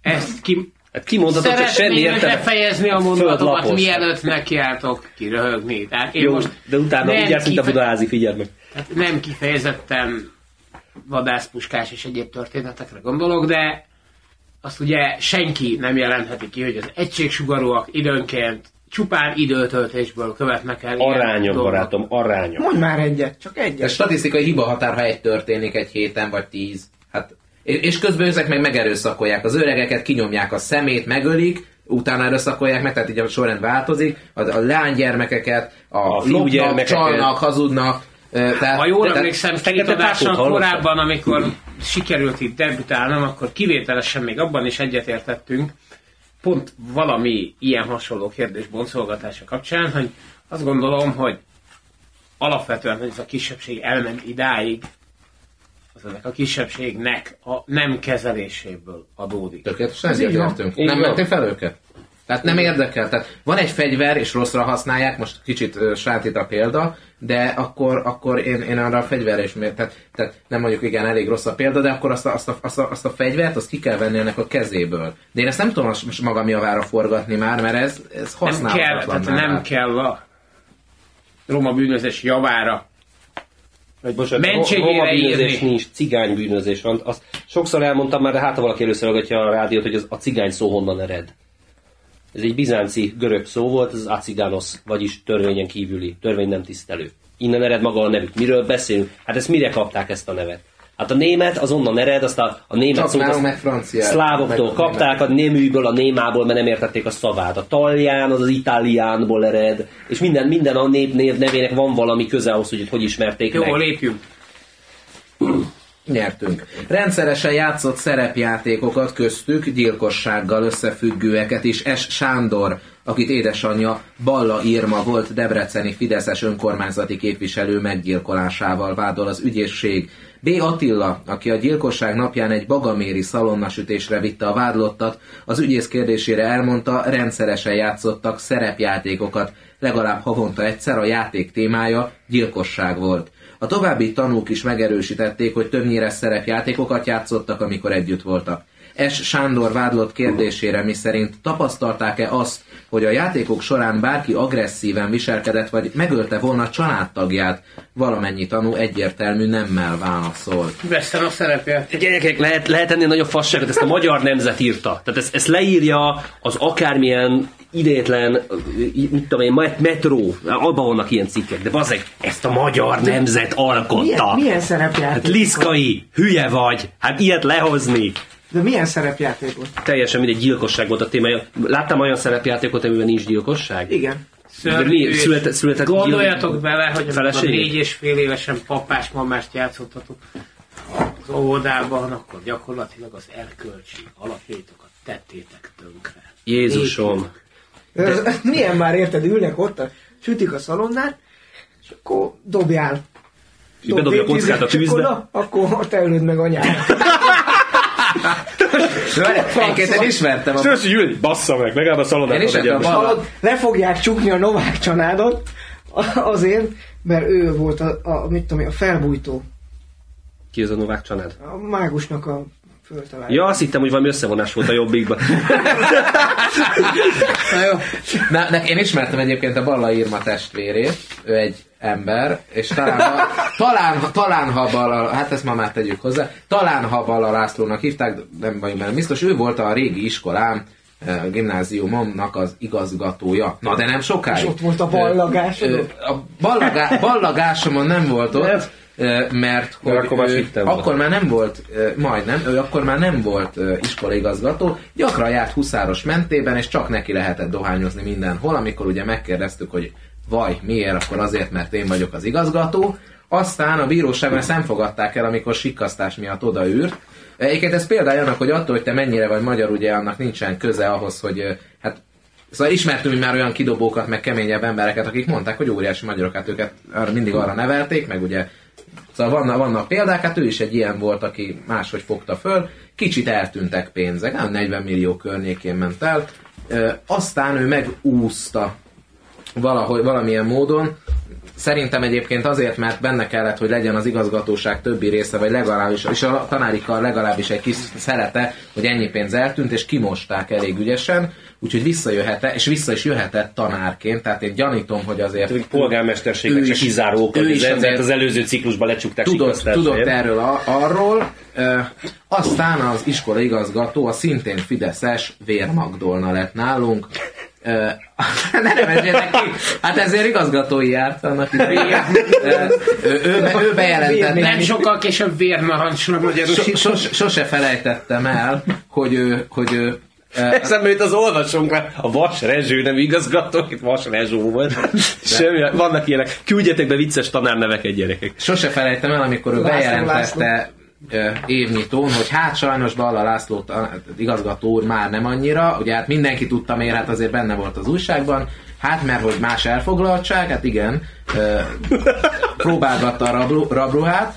Ezt ki... Hát kimondhatod, csak semmi értelme. befejezni a mondatomat, Földlapos. mielőtt nekiálltok kiröhögni. Tehát én Jó, most de utána úgy jársz, mint a budaházi, figyeld meg. tehát nem kifejezetten vadászpuskás és egyéb történetekre gondolok, de azt ugye senki nem jelentheti ki, hogy az egységsugarúak időnként csupán időtöltésből követnek el Arányom, barátom, arányom. Mondj már egyet, csak Ez egyet. statisztikai hiba határ, ha egy történik egy héten, vagy tíz. Hát, és közben ezek meg megerőszakolják. Az öregeket kinyomják a szemét, megölik, utána erőszakolják meg, tehát így a sorrend változik. A, a lánygyermekeket, a, A a fiúgyermekeket. csalnak, hazudnak. Tehát, Ha jól emlékszem, hallottad? korábban, amikor sikerült itt debütálnom, akkor kivételesen még abban is egyetértettünk, pont valami ilyen hasonló kérdés boncolgatása kapcsán, hogy azt gondolom, hogy alapvetően, hogy ez a kisebbség elment idáig, az ennek a kisebbségnek a nem kezeléséből adódik. Tökéletesen Ez így van. egyetértünk. Így Nem mentél fel őket? Tehát nem érdekel. Tehát van egy fegyver, és rosszra használják, most kicsit ö, sátít a példa, de akkor, akkor én, én arra a fegyverre is mér, tehát, tehát nem mondjuk igen, elég rossz a példa, de akkor azt a, azt, a, azt, a, azt a fegyvert, azt ki kell venni ennek a kezéből. De én ezt nem tudom most magam javára forgatni már, mert ez, ez Nem kell, tehát nem kell a roma bűnözés javára vagy Bocsánat, mentségére roma bűnözés írni. nincs, cigány bűnözés van. Azt sokszor elmondtam már, de hát ha valaki először hallgatja a rádiót, hogy az, a cigány szó honnan ered. Ez egy bizánci görög szó volt, ez az acigánosz, vagyis törvényen kívüli, törvény nem tisztelő. Innen ered maga a nevük. Miről beszélünk? Hát ezt mire kapták ezt a nevet? Hát a német az onnan ered, azt a, a német Csak szót azt meg franciát. szlávoktól Meg- kapták, a néműből, a némából, mert nem értették a szavát. A talján az az itáliánból ered, és minden, minden a nép név nevének van valami köze ahhoz, hogy hogy ismerték Jó, meg. lépjünk. Nyertünk. Rendszeresen játszott szerepjátékokat köztük, gyilkossággal összefüggőeket is. S. Sándor, akit édesanyja Balla Irma volt debreceni Fideszes önkormányzati képviselő meggyilkolásával vádol az ügyészség. B. Attila, aki a gyilkosság napján egy bagaméri szalonnasütésre vitte a vádlottat, az ügyész kérdésére elmondta, rendszeresen játszottak szerepjátékokat, legalább havonta egyszer a játék témája gyilkosság volt. A további tanúk is megerősítették, hogy többnyire szerepjátékokat játszottak, amikor együtt voltak. S. Sándor vádlott kérdésére miszerint tapasztalták-e azt, hogy a játékok során bárki agresszíven viselkedett, vagy megölte volna családtagját, valamennyi tanú egyértelmű nemmel válaszolt. Vesztem a szerepet. Gyerekek, lehet, lehet ennél nagyobb fasságot, ezt a magyar nemzet írta. Tehát ezt, ezt leírja az akármilyen idétlen, mit tudom én, met- metró, abban vannak ilyen cikkek, de bazeg, ezt a magyar nemzet alkotta. Milyen, milyen Hát szerepjáték? Liszkai, hülye vagy, hát ilyet lehozni. De milyen szerepjáték volt? Teljesen mindegy gyilkosság volt a témája. Láttam olyan szerepjátékot, amiben nincs gyilkosság? Igen. De mi, született, született Gondoljatok gyil- bele, hogy a négy és fél évesen papás mamást játszottatok az óvodában, akkor gyakorlatilag az erkölcsi alapjaitokat tettétek tönkre. Jézusom. De... Ez, milyen már érted, ülnek ott, a, sütik a szalonnát, és akkor dobjál. Bedobja a kockát a és akkor, tűzbe. na, akkor te ölöd meg anyát. Egyébként én ismertem a... Szősz, Gyuri, bassza meg, legalább a szalonát Én Hallod, le fogják csukni a Novák családot, azért, mert ő volt a, a mit tudom én, a felbújtó. Ki az a Novák család? A mágusnak a föltalálja. Ja, azt hittem, hogy valami összevonás volt a jobbikban. (laughs) Na jó. Na, ne, én ismertem egyébként a Balla Irma testvérét, ő egy ember, és talán, ha, talán, talán ha Balla, hát ezt ma már tegyük hozzá, talán ha Balla Lászlónak hívták, nem vagyok benne biztos, ő volt a régi iskolám, gimnáziumomnak az igazgatója. Na de nem sokáig. És ott volt a ballagás. A ballagá, ballagásomon nem volt ott, mert hogy akkor már ő, akkor már nem volt, majdnem, ő akkor már nem volt iskolaigazgató, gyakran járt huszáros mentében, és csak neki lehetett dohányozni mindenhol, amikor ugye megkérdeztük, hogy vaj, miért, akkor azért, mert én vagyok az igazgató, aztán a bíróságon ezt nem fogadták el, amikor sikkasztás miatt odaűrt. Egyébként ez példája annak, hogy attól, hogy te mennyire vagy magyar, ugye annak nincsen köze ahhoz, hogy hát Szóval ismertünk már olyan kidobókat, meg keményebb embereket, akik mondták, hogy óriási magyarok, hát őket mindig arra nevelték, meg ugye Szóval vannak, vannak példák, hát ő is egy ilyen volt, aki máshogy fogta föl, kicsit eltűntek pénzek, nem 40 millió környékén ment el, aztán ő megúszta valahogy, valamilyen módon, Szerintem egyébként azért, mert benne kellett, hogy legyen az igazgatóság többi része, vagy legalábbis, és a tanárikkal legalábbis egy kis szelete, hogy ennyi pénz eltűnt, és kimosták elég ügyesen, úgyhogy visszajöhet és vissza is jöhetett tanárként, tehát én gyanítom, hogy azért Polgármesterségek Ő se is- kizárók, ő az, is az, azért- az előző ciklusban lecsukták tudott, tudott erről a, arról, ö, aztán az iskola igazgató, a szintén Fideszes Vér Magdolna lett nálunk. (laughs) Ne nevezsétek ki! Hát ezért igazgatói járt annak idején. Ő, ő, ő bejelentette. Nem sokkal később vérnarancsra So, magyarosít. sos, sose felejtettem el, hogy ő, hogy ő (laughs) Eszembe jut az olvasónkra, a Vas Rezső nem igazgató, itt Vas Rezsó volt. (laughs) Semmi, vannak ilyenek. Küldjetek be vicces tanárneveket, gyerekek. Sose felejtem el, amikor ő László bejelentette évnyitón, hogy hát sajnos Balla László igazgató úr már nem annyira, ugye hát mindenki tudta miért, hát azért benne volt az újságban, hát mert hogy más elfoglaltság, hát igen, (laughs) próbálgatta a rabru, rabruhát,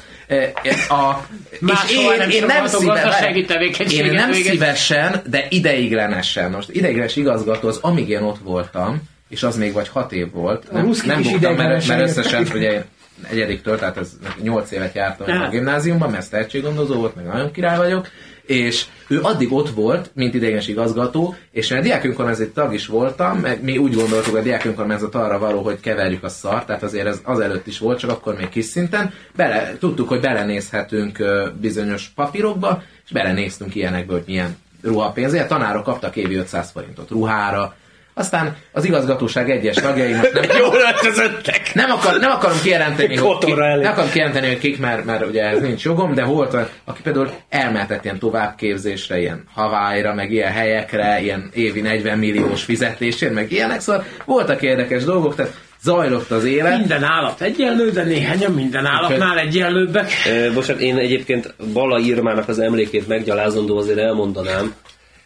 A, Máshol nem sorolható gazdasági én tevékenységet nem szívesen, de ideiglenesen. Most ideiglenes igazgató az, amíg én ott voltam, és az még vagy hat év volt. A Nem, ruszkik nem buktam, mert, mert összesen ugye én egyediktől, tehát ez 8 évet jártam a gimnáziumban, mert tehetséggondozó volt, meg nagyon király vagyok, és ő addig ott volt, mint ideiglenes igazgató, és én a diákönkormányzati tag is voltam, meg mi úgy gondoltuk, a diákönkormányzat arra való, hogy keverjük a szart, tehát azért ez azelőtt is volt, csak akkor még kis szinten. Bele, tudtuk, hogy belenézhetünk bizonyos papírokba, és belenéztünk ilyenekbe, hogy milyen ruhapénzért. Tanárok kaptak évi 500 forintot ruhára, Aztán az igazgatóság egyes tagjai most nem, (laughs) Jól öltözöttek! nem, akar, nem akarom kijelenteni, hogy ki, nem akarom kijelenteni, hogy kik, mert, mert ugye ez nincs jogom, de volt olyan, aki például elmehetett ilyen továbbképzésre, ilyen Hawaii-ra, meg ilyen helyekre, ilyen évi 40 milliós fizetésért, meg ilyenek, szóval voltak érdekes dolgok, tehát zajlott az élet. Minden állat egyenlő, de néhányan minden állatnál egyenlőbbek. Ö, Bocsánat, én egyébként Balla Irmának az emlékét meggyalázondó azért elmondanám.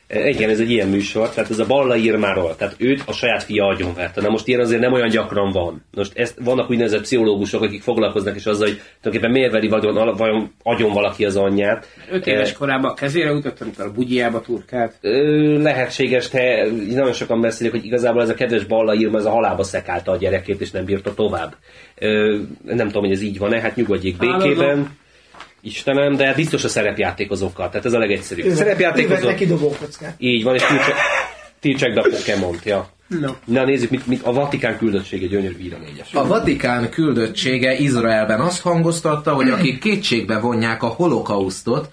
Igen, ez egy ilyen műsor, tehát ez a Balla Irmáról, tehát őt a saját fia agyonverte. Na most ilyen azért nem olyan gyakran van. Most ezt, vannak úgynevezett pszichológusok, akik foglalkoznak is azzal, hogy tulajdonképpen miért veri vagyon, vajon agyon valaki az anyját. Öt éves korában a kezére utott, amikor a bugyjába turkált. Lehetséges, te nagyon sokan beszélik, hogy igazából ez a kedves Balla Irma, ez a halába szekálta a gyerekét, és nem bírta tovább. Ö, nem tudom, hogy ez így van-e, hát nyugodjék békében. Istenem, de biztos a szerepjátékozókkal, tehát ez a legegyszerűbb. Szerepjátékozók, neki dobókockát. így van, és tiltsák be a Pokémont, ja. No. Na nézzük, mit, mit a Vatikán küldöttsége gyönyörű íroményes. A Vatikán küldöttsége Izraelben azt hangoztatta, hogy akik kétségbe vonják a holokausztot,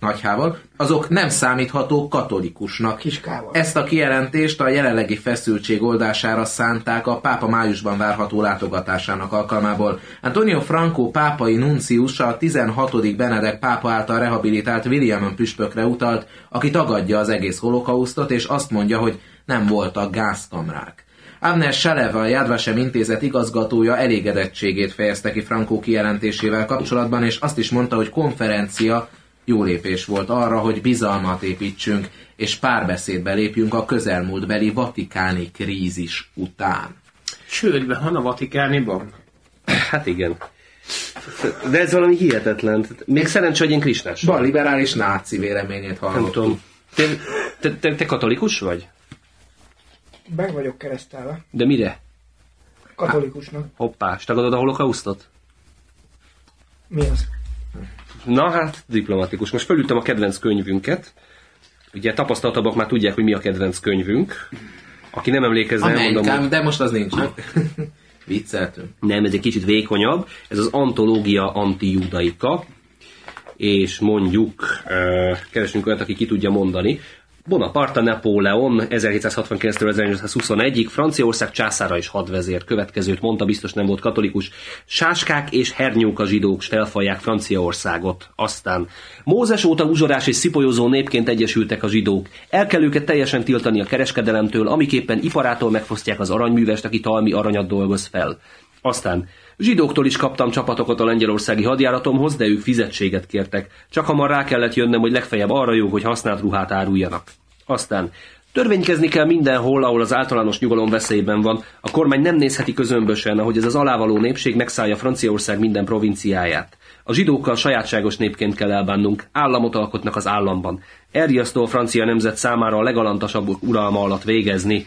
nagyhával, azok nem számíthatók katolikusnak. Kiskával. Ezt a kijelentést a jelenlegi feszültség oldására szánták a pápa májusban várható látogatásának alkalmából. Antonio Franco pápai nuncius a 16. Benedek pápa által rehabilitált William püspökre utalt, aki tagadja az egész holokausztot, és azt mondja, hogy nem voltak gázkamrák. Abner Saleva, a Yad Vashem intézet igazgatója elégedettségét fejezte ki Frankó kijelentésével kapcsolatban, és azt is mondta, hogy konferencia jó lépés volt arra, hogy bizalmat építsünk, és párbeszédbe lépjünk a közelmúltbeli vatikáni krízis után. Csődben van a Vatikániban. Hát igen. De ez valami hihetetlen. Még szerencsé, hogy én krisnás. Bal liberális náci véleményét Nem tudom. Te, te, te, te katolikus vagy? Meg vagyok keresztelve. De mire? Katolikusnak. Hoppá, és tagadod a holokausztot? Mi az? Na hát, diplomatikus. Most fölültem a kedvenc könyvünket. Ugye tapasztaltabbak már tudják, hogy mi a kedvenc könyvünk. Aki nem emlékezne, elmondom, Menykám, hogy de most az nincs. (laughs) Vicceltünk. nem, ez egy kicsit vékonyabb. Ez az antológia antijudaika. És mondjuk, uh, keresünk olyat, aki ki tudja mondani. Bonaparte Napóleon 1769-1821-ig Franciaország császára és hadvezér következőt mondta, biztos nem volt katolikus. Sáskák és hernyók a zsidók, felfalják Franciaországot. Aztán Mózes óta uzsorás és szipolyozó népként egyesültek a zsidók. El kell őket teljesen tiltani a kereskedelemtől, amiképpen iparától megfosztják az aranyművest, aki talmi aranyat dolgoz fel. Aztán Zsidóktól is kaptam csapatokat a lengyelországi hadjáratomhoz, de ők fizetséget kértek. Csak hamar rá kellett jönnöm, hogy legfeljebb arra jó, hogy használt ruhát áruljanak. Aztán Törvénykezni kell mindenhol, ahol az általános nyugalom veszélyben van. A kormány nem nézheti közömbösen, ahogy ez az alávaló népség megszállja Franciaország minden provinciáját. A zsidókkal sajátságos népként kell elbánnunk, államot alkotnak az államban. Elriasztó a francia nemzet számára a legalantasabb uralma alatt végezni.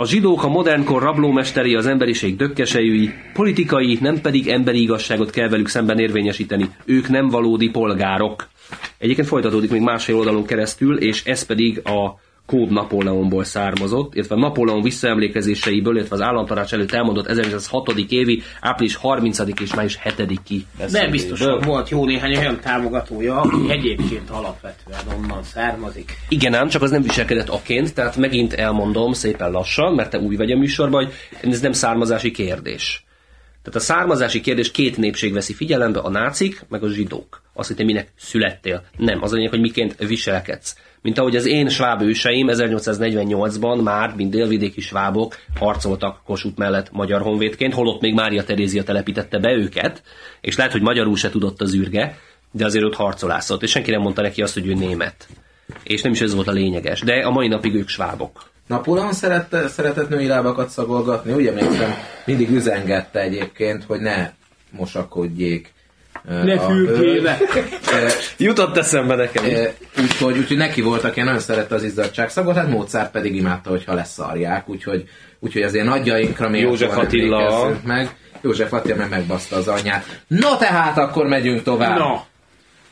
A zsidók a modernkor rablómesteri, az emberiség dökkesejűi, politikai, nem pedig emberi igazságot kell velük szemben érvényesíteni. Ők nem valódi polgárok. Egyébként folytatódik még másfél oldalon keresztül, és ez pedig a kód Napóleonból származott, illetve Napóleon visszaemlékezéseiből, illetve az államtanács előtt elmondott 1906. évi április 30. és május 7-i De biztosan volt jó néhány olyan támogatója, aki egyébként alapvetően onnan származik. Igen ám, csak az nem viselkedett aként, tehát megint elmondom szépen lassan, mert te új vagy a műsorban, hogy ez nem származási kérdés. Tehát a származási kérdés két népség veszi figyelembe, a nácik, meg a zsidók. Azt, hogy te minek születtél. Nem, az a lényeg, hogy miként viselkedsz. Mint ahogy az én sváb őseim 1848-ban már, mint délvidéki svábok, harcoltak Kossuth mellett magyar honvédként, holott még Mária Terézia telepítette be őket, és lehet, hogy magyarul se tudott az űrge, de azért ott harcolászott, és senki nem mondta neki azt, hogy ő német. És nem is ez volt a lényeges, de a mai napig ők svábok. Napóleon szerette, szeretett női lábakat szagolgatni, ugye még mindig üzengette egyébként, hogy ne mosakodjék. Fürkébe. hölgy. Ö, Jutott eszembe nekem. ö, Úgyhogy, úgyhogy neki volt, aki nagyon szerette az izzadságszagot, hát Mozart pedig imádta, hogyha leszarják, úgyhogy, úgyhogy azért nagyjainkra még József Attila. meg. József Attila meg megbaszta az anyját. No tehát akkor megyünk tovább. Na,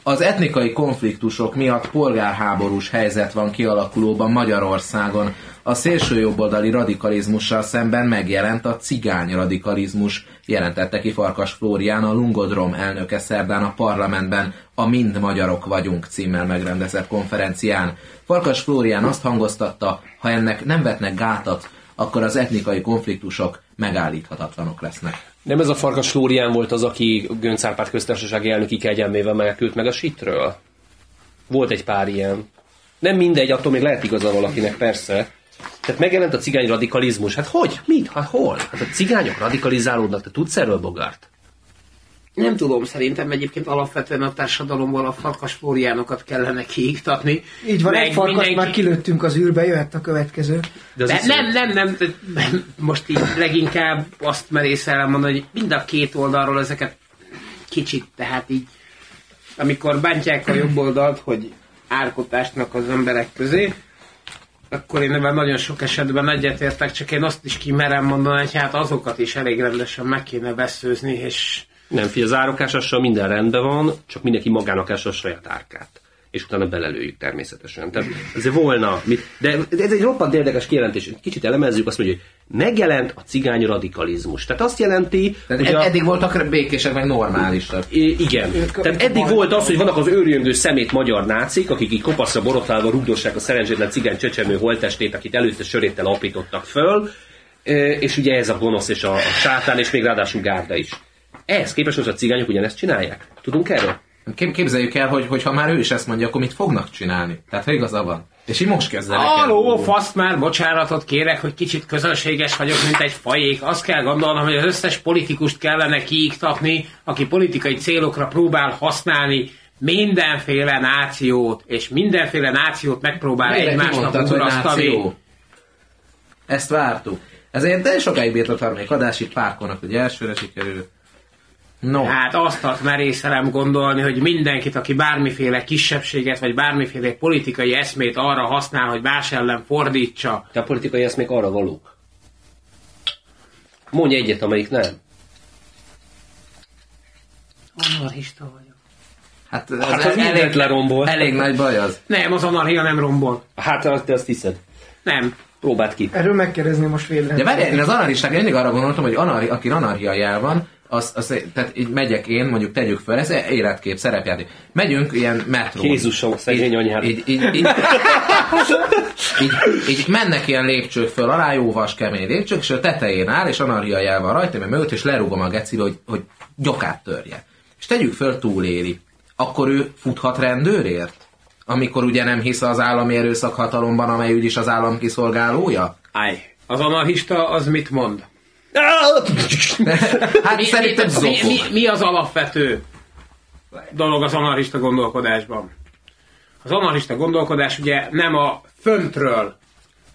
Az etnikai konfliktusok miatt polgárháborús helyzet van kialakulóban Magyarországon. A szélsőjobboldali radikalizmussal szemben megjelent a cigány radikalizmus, jelentette ki Farkas Flórián a Lungodrom elnöke szerdán a parlamentben a Mind Magyarok Vagyunk címmel megrendezett konferencián. Farkas Flórián azt hangoztatta, ha ennek nem vetnek gátat, akkor az etnikai konfliktusok megállíthatatlanok lesznek. Nem ez a Farkas Flórián volt az, aki Gönc Árpád köztársasági elnöki kegyelmével megküld meg a sitről? Volt egy pár ilyen. Nem mindegy, attól még lehet igaza valakinek, persze. Tehát megjelent a cigány radikalizmus. Hát hogy? Mit? Hát hol? Hát a cigányok radikalizálódnak. Te tudsz erről, Bogart? Nem tudom, szerintem egyébként alapvetően a társadalomból a farkas flóriánokat kellene kiiktatni. Így van, egy farkas mindenki... már kilőttünk az űrbe, jöhet a következő. De De nem, nem, nem, nem, most így leginkább azt merészel mondani, hogy mind a két oldalról ezeket kicsit, tehát így amikor bántják a jobb oldalt, hogy árkotásnak az emberek közé, akkor én ebben nagyon sok esetben egyetértek, csak én azt is kimerem mondani, hogy hát azokat is elég rendesen meg kéne veszőzni, és nem, fi, az árokásassal minden rendben van, csak mindenki magának ás a saját árkát. És utána belelőjük természetesen. Tehát ez volna, de ez egy roppant érdekes kijelentés. Kicsit elemezzük, azt mondja, hogy megjelent a cigány radikalizmus. Tehát azt jelenti, Tehát hogy ed- a... eddig voltak békések, meg normálisak. Igen. Tehát eddig volt az, hogy vannak az őrjöngő szemét magyar nácik, akik így kopaszra borotválva rugdossák a szerencsétlen cigány csecsemő holtestét, akit előtte söréttel apítottak föl, és ugye ez a gonosz és a, a sátán, és még ráadásul gárda is. Ehhez képest most a cigányok ugyanezt csinálják? Tudunk erről? Képzeljük el, hogy, hogy ha már ő is ezt mondja, akkor mit fognak csinálni? Tehát ha igaza van. És így most kezdenek Aló, faszt már, bocsánatot kérek, hogy kicsit közönséges vagyok, mint egy fajék. Azt kell gondolnom, hogy az összes politikust kellene kiiktatni, aki politikai célokra próbál használni mindenféle nációt, és mindenféle nációt megpróbál Mire egymásnak urasztani. Ezt vártuk. Ezért de sokáig bírt a harmadik adás, itt párkonak, hogy elsőre sikerült. No. Hát azt merészelem gondolni, hogy mindenkit, aki bármiféle kisebbséget, vagy bármiféle politikai eszmét arra használ, hogy más ellen fordítsa. De a politikai eszmék arra valók. Mondj egyet, amelyik nem. Anarchista vagyok. Hát, ez hát az elég, lerombol. Elég nagy baj az. Nem, az anarchia nem rombol. Hát te azt hiszed. Nem. Próbáld ki. Erről megkérdezni most véletlenül. De várj, én az anarchisták mindig arra gondoltam, hogy anari, aki anarchia jel van, az, az, tehát így megyek én, mondjuk tegyük fel, ez életkép, szerepjáték. Megyünk ilyen metró. Jézusom, szegény anyád. Így, így, így, így, így, mennek ilyen lépcsők föl, alá jó vas, kemény lépcsők, és a tetején áll, és anarchia jel van rajta, mert mögött, és lerúgom a gecibe, hogy, hogy gyokát törje. És tegyük föl, túléli. Akkor ő futhat rendőrért? Amikor ugye nem hisz az állami erőszak hatalomban, amely úgyis az állam kiszolgálója? Állj, az anarchista az mit mond? Hát mi, szerintem mi, mi, mi, az alapvető dolog az anarchista gondolkodásban? Az anarchista gondolkodás ugye nem a föntről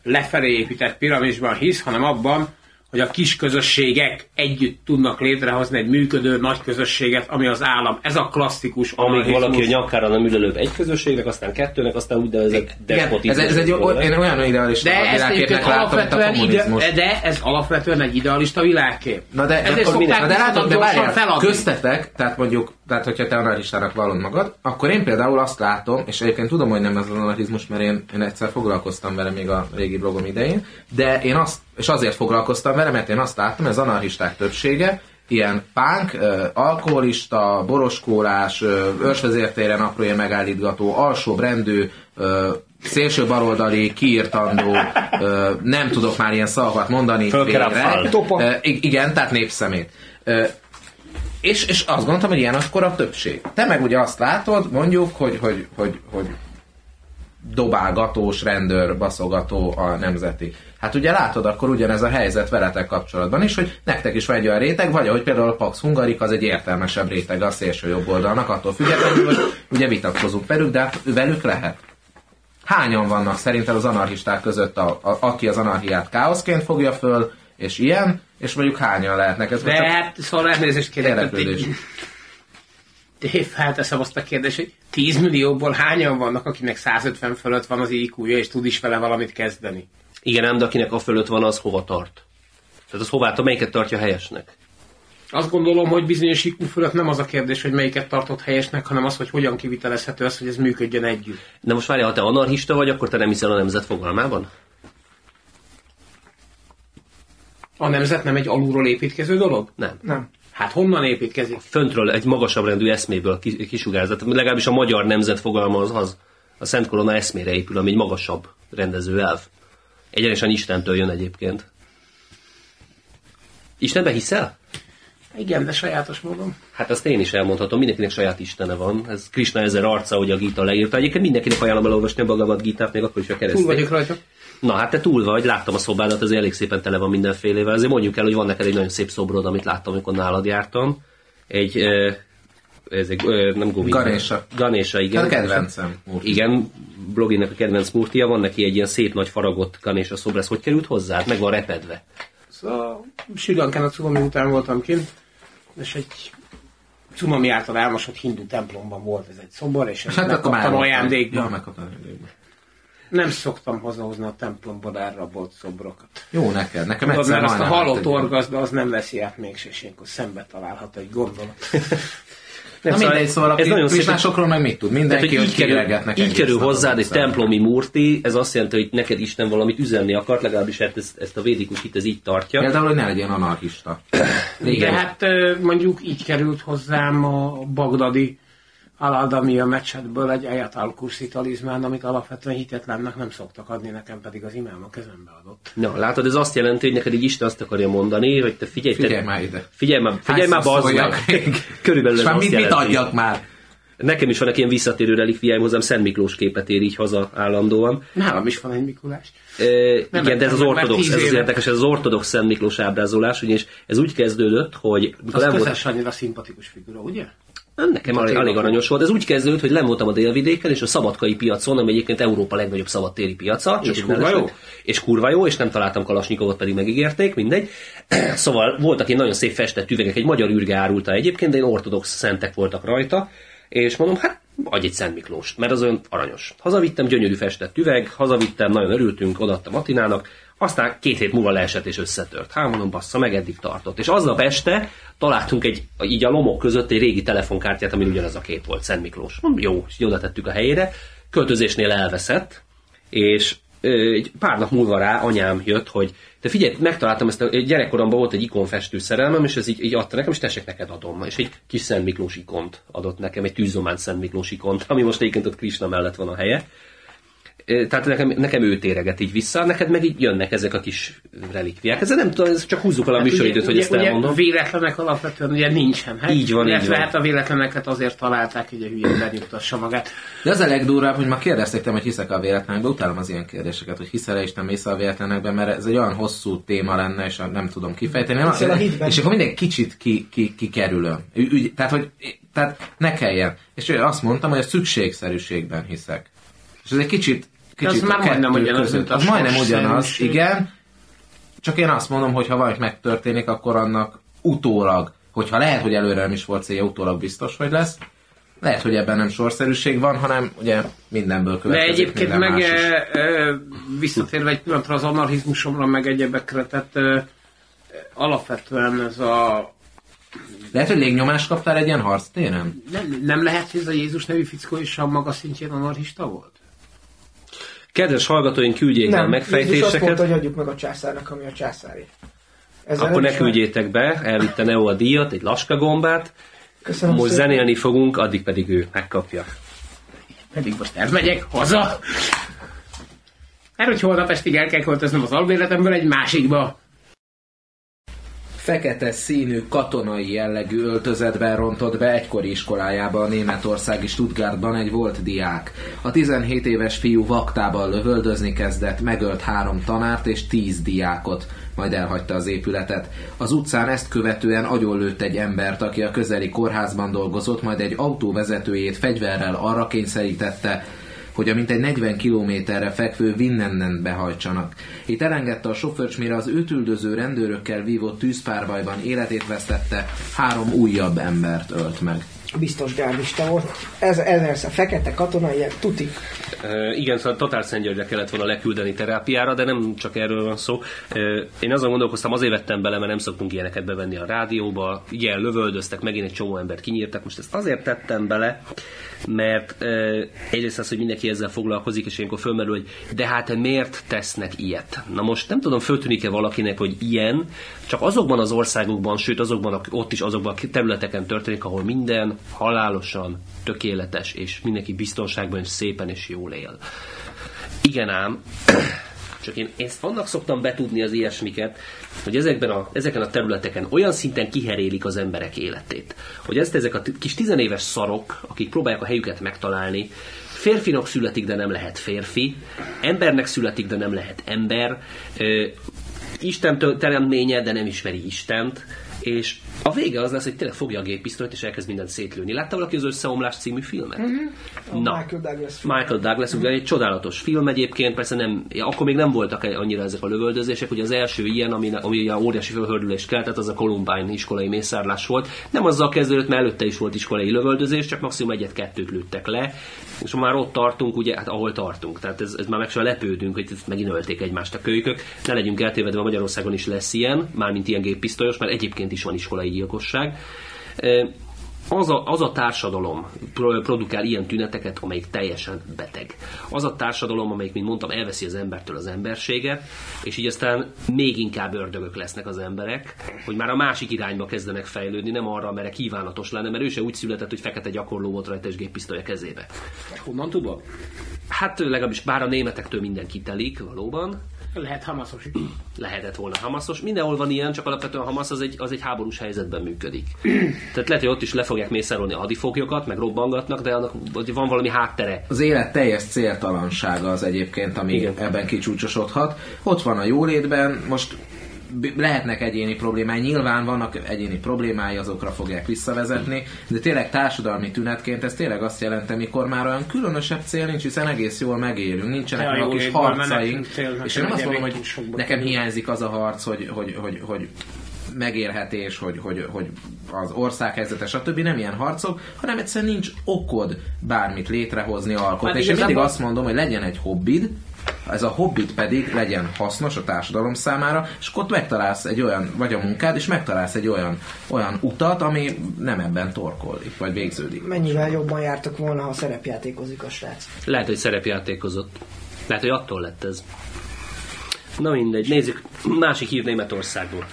lefelé épített piramisban hisz, hanem abban, hogy a kis közösségek együtt tudnak létrehozni egy működő nagy közösséget, ami az állam. Ez a klasszikus Amíg valaki a nyakára nem ül előbb egy közösségnek, aztán kettőnek, aztán úgynevezett despotizmus. Ez, ez egy én olyan idealista de világképnek látom, mint a kommunizmus. Ide, de ez alapvetően egy idealista világkép. Na de, Ezért akkor na de látod, de várjál, köztetek, tehát mondjuk, tehát hogyha te anarchistának vallod magad, akkor én például azt látom, és egyébként tudom, hogy nem ez az anarchizmus, mert én, én egyszer foglalkoztam vele még a régi blogom idején, de én azt, és azért foglalkoztam vele, mert én azt láttam, ez az anarchisták többsége, ilyen pánk, alkoholista, boroskólás, őrsvezértéren aprója megállítgató, alsóbrendű, szélső baloldali, kiírtandó, nem tudok már ilyen szavakat mondani. Végre. Igen, tehát népszemét. És, és azt gondoltam, hogy ilyen akkor a többség. Te meg ugye azt látod, mondjuk, hogy, hogy, hogy, hogy dobálgatós rendőr, baszogató a nemzeti. Hát ugye látod akkor ugyanez a helyzet veletek kapcsolatban is, hogy nektek is van egy olyan réteg, vagy ahogy például a Pax Hungarik az egy értelmesebb réteg a szélső jobb oldalnak, attól függetlenül, hogy ugye vitatkozunk velük, de hát velük lehet. Hányan vannak szerintem az anarchisták között, a, a, aki az anarchiát káoszként fogja föl, és ilyen, és mondjuk hányan lehetnek. Ez de hát, szóval elnézést kérek, én felteszem azt a kérdést, hogy 10 millióból hányan vannak, akinek 150 fölött van az iq és tud is vele valamit kezdeni? Igen, ám, de akinek a fölött van, az hova tart? Tehát az hová, melyiket tartja helyesnek? Azt gondolom, hogy bizonyos IQ fölött nem az a kérdés, hogy melyiket tartott helyesnek, hanem az, hogy hogyan kivitelezhető az, hogy ez működjön együtt. De most várjál, ha te anarchista vagy, akkor te nem hiszel a nemzet fogalmában? A nemzet nem egy alulról építkező dolog? Nem. Nem. Hát honnan építkezik? Föntről egy magasabb rendű eszméből kisugárzat. Legalábbis a magyar nemzet fogalma az, az a Szent Korona eszmére épül, ami egy magasabb rendező elv. Egyenesen Istentől jön egyébként. Istenbe hiszel? Igen, de sajátos módon. Hát azt én is elmondhatom, mindenkinek saját istene van. Ez Krishna ezer arca, hogy a Gita leírta. Egyébként mindenkinek ajánlom elolvasni a Bhagavad Gitát, még akkor is a keresztény. Túl vagyok rajta. Na hát te túl vagy, láttam a szobádat, az elég szépen tele van mindenfélével. Azért mondjuk el, hogy van neked egy nagyon szép szobrod, amit láttam, amikor nálad jártam. Egy, ez egy nem Govinda. Ganesha. Ganesha, igen. A kedvencem. Múrti. Igen, bloginek a kedvenc múrtia, van neki egy ilyen szép nagy faragott Ganesha szobra, ez hogy került hozzá? Meg van repedve. Szóval Sri Lankán a cunami után voltam kint, és egy cunami által elmosott hindu templomban volt ez egy szobor, és Hát akkor már megkaptam ajándékba. Ja, megkaptam ajándékba. Nem szoktam hazahozni a templomból elrabolt szobrokat. Jó neked, nekem Tudod, egyszer mert azt a halott orgazda az nem veszi át mégse, és ilyenkor szembe találhat egy gondolat. (laughs) Na mindegy, szóval ez a nagyon szép, krisnásokról meg mit tud? Tehát, Mindenki, hogy hogy így kerül, így kerül hozzád egy templomi murti, ez azt jelenti, hogy neked Isten valamit üzenni akart, legalábbis hát ezt, ezt a védikus hit ez így tartja. Például, hogy ne legyen anarchista. De Igen. hát ö, mondjuk így került hozzám a bagdadi Al-Adamia mecsetből egy kursi talizmán, amit alapvetően hitetlennek nem szoktak adni, nekem pedig az imám a kezembe adott. Na, látod, ez azt jelenti, hogy neked így Isten azt akarja mondani, hogy te figyelj, Figyelj te, már ide. Figyelj már, figyelj már, bazd meg. (laughs) Körülbelül ez azt mit, mit adjak már? Nekem is van egy ilyen visszatérő relikviáim hozzám, Szent Miklós képet ér így haza állandóan. Nálam is van egy Mikulás. E, igen, de ez az ortodox, ez az érdekes, ez az ortodox Szent Miklós ábrázolás, ugyanis ez úgy kezdődött, hogy Az nem volt, közös annyira szimpatikus figura, ugye? Nekem elég, elég aranyos volt. Ez úgy kezdődött, hogy lemoltam a délvidéken, és a szabadkai piacon, ami egyébként Európa legnagyobb szabadtéri piaca. És úgy kurva jó? És kurva jó, és nem találtam Kalasnyikovot, pedig megígérték, mindegy. (clears throat) szóval voltak ilyen nagyon szép festett üvegek, egy magyar űrge árulta egyébként, de én ortodox szentek voltak rajta, és mondom, hát adj egy Szent Miklóst, mert az olyan aranyos. Hazavittem, gyönyörű festett üveg, hazavittem, nagyon örültünk, odaadtam Atinának, aztán két hét múlva leesett és összetört. Hát mondom, bassza, meg eddig tartott. És aznap este találtunk egy, így a lomok között egy régi telefonkártyát, ami ugyanaz a kép volt, Szent Miklós. Hm, Jó, és oda tettük a helyére. Költözésnél elveszett, és egy pár nap múlva rá anyám jött, hogy de figyelj, megtaláltam ezt, a, gyerekkoromban volt egy ikonfestő szerelmem, és ez így, így adta nekem, és tessék neked adom. És egy kis Szent Miklós ikont adott nekem, egy tűzomán Szent Miklós ikont, ami most egyébként ott Krisna mellett van a helye. Tehát nekem, nekem ő téreget így vissza, neked meg így jönnek ezek a kis relikviák. Ezzel nem tudom, ez csak húzzuk el a műsoridőt, hogy ugye, ezt ugye elmondom. véletlenek alapvetően ugye nincsen. Hát, Így van, így van. hát a véletleneket azért találták, hogy a hülyén benyugtassa magát. De az a legdurvább, hogy ma kérdezték tőlem, hogy hiszek a véletlenekben, utálom az ilyen kérdéseket, hogy hiszel-e és nem hiszel a véletlenekben, mert ez egy olyan hosszú téma lenne, és nem tudom kifejteni. Nem, Hiszel a hitben. és akkor minden kicsit ki, ki, kikerülöm. Ü- ügy- tehát, hogy tehát ne kelljen. És azt mondtam, hogy a szükségszerűségben hiszek. És ez egy kicsit, kicsit az már majdnem ugyanaz, között. Az majdnem ugyanaz, igen. Csak én azt mondom, hogy ha valami megtörténik, akkor annak utólag, hogyha lehet, hogy előre nem is volt célja, utólag biztos, hogy lesz. Lehet, hogy ebben nem sorszerűség van, hanem ugye mindenből De következik egyébként minden meg e, e, visszatérve egy pillanatra az anarchizmusomra, meg egyebekre, tehát e, alapvetően ez a Lehet, hogy légnyomást kaptál egy ilyen harctéren? nem, nem lehet, hogy ez a Jézus nevű fickó is a maga szintjén anarchista volt? Kedves hallgatóink, küldjék Nem, Jézus azt megfejtéseket. mondta, hogy adjuk meg a császárnak, ami a császári. Ezzel Akkor ne küldjétek be, elvitte Neo a díjat, egy laska gombát. Köszönöm Most szépen. zenélni fogunk, addig pedig ő megkapja. Pedig most elmegyek haza. Mert hogy holnap estig el kell költöznem az albérletemből egy másikba. Fekete színű katonai jellegű öltözetben rontott be egykori iskolájába a németországi Stuttgartban egy volt diák. A 17 éves fiú vaktában lövöldözni kezdett, megölt három tanárt és 10 diákot, majd elhagyta az épületet. Az utcán ezt követően agyonlőtt egy embert, aki a közeli kórházban dolgozott, majd egy autó vezetőjét fegyverrel arra kényszerítette, hogy a mintegy 40 kilométerre fekvő Vinnennen behajtsanak. Itt elengedte a sofőrt, mire az őt üldöző rendőrökkel vívott tűzpárbajban életét vesztette, három újabb embert ölt meg. Biztos gárdista volt. Ez, ez a fekete katona, ilyen tuti. Uh, igen, szóval Totál Szentgyörgyre kellett volna leküldeni terápiára, de nem csak erről van szó. Uh, én azon gondolkoztam, azért vettem bele, mert nem szoktunk ilyeneket bevenni a rádióba. Igen, lövöldöztek, megint egy csomó embert kinyírtak. Most ezt azért tettem bele, mert uh, egyrészt az, hogy mindenki ezzel foglalkozik, és ilyenkor fölmerül, hogy de hát miért tesznek ilyet? Na most nem tudom, föltűnik-e valakinek, hogy ilyen, csak azokban az országokban, sőt azokban, ott is azokban a területeken történik, ahol minden halálosan tökéletes, és mindenki biztonságban és szépen és jól él. Igen ám, Csak én ezt annak szoktam betudni az ilyesmiket, hogy ezekben a, ezeken a területeken olyan szinten kiherélik az emberek életét, hogy ezt ezek a kis tizenéves szarok, akik próbálják a helyüket megtalálni, férfinak születik, de nem lehet férfi, embernek születik, de nem lehet ember, Isten teremtménye, de nem ismeri Istent, és a vége az lesz, hogy tényleg fogja a géppisztolyt, és elkezd mindent szétlőni. Látta valaki az Összeomlás című filmet? Mm-hmm. Na, Michael Douglas film. Michael Douglas, ugye egy csodálatos film egyébként, persze nem, akkor még nem voltak annyira ezek a lövöldözések, ugye az első ilyen, ami, ami a óriási fölhördülést keltett, az a Columbine iskolai mészárlás volt. Nem azzal kezdődött, mert előtte is volt iskolai lövöldözés, csak maximum egyet-kettőt lőttek le, és már ott tartunk, ugye, hát ahol tartunk. Tehát ez, ez már meg sem lepődünk, hogy megint ölték egymást a kölykök. Ne legyünk eltévedve, Magyarországon is lesz ilyen, mármint ilyen géppisztolyos, mert egyébként is van iskolai gyilkosság az a, az a társadalom produkál ilyen tüneteket, amelyik teljesen beteg. Az a társadalom, amelyik, mint mondtam, elveszi az embertől az emberséget, és így aztán még inkább ördögök lesznek az emberek, hogy már a másik irányba kezdenek fejlődni, nem arra, mert kívánatos lenne, mert ő se úgy született, hogy fekete gyakorló volt rajta és géppisztoly a kezébe. Honnan tudod? Hát legalábbis bár a németektől minden kitelik, valóban, lehet Hamaszos Lehetett volna Hamaszos. Mindenhol van ilyen, csak alapvetően Hamasz az egy, az egy háborús helyzetben működik. Tehát lehet, hogy ott is le fogják mészárolni a hadifoglyokat, meg robbangatnak, de annak van valami háttere. Az élet teljes céltalansága az egyébként, ami Igen. ebben kicsúcsosodhat. Ott van a jólétben, most lehetnek egyéni problémái, nyilván vannak egyéni problémái, azokra fogják visszavezetni, de tényleg társadalmi tünetként ez tényleg azt jelenti, mikor már olyan különösebb cél nincs, hiszen egész jól megélünk, nincsenek olyan kis harcaink, és én nem azt mondom, hogy nekem hiányzik az a harc, hogy, hogy, hogy, hogy megélhetés, hogy, hogy, hogy az ország helyzete, stb. nem ilyen harcok, hanem egyszerűen nincs okod bármit létrehozni, alkotni. Hát és én mindig azt mondom, hogy legyen egy hobbid, ez a hobbit pedig legyen hasznos a társadalom számára, és akkor ott megtalálsz egy olyan, vagy a munkád, és megtalálsz egy olyan, olyan utat, ami nem ebben torkollik, vagy végződik. Mennyivel jobban jártak volna, ha szerepjátékozik a srác? Lehet, hogy szerepjátékozott. Lehet, hogy attól lett ez. Na mindegy, nézzük. Másik hír Németországból.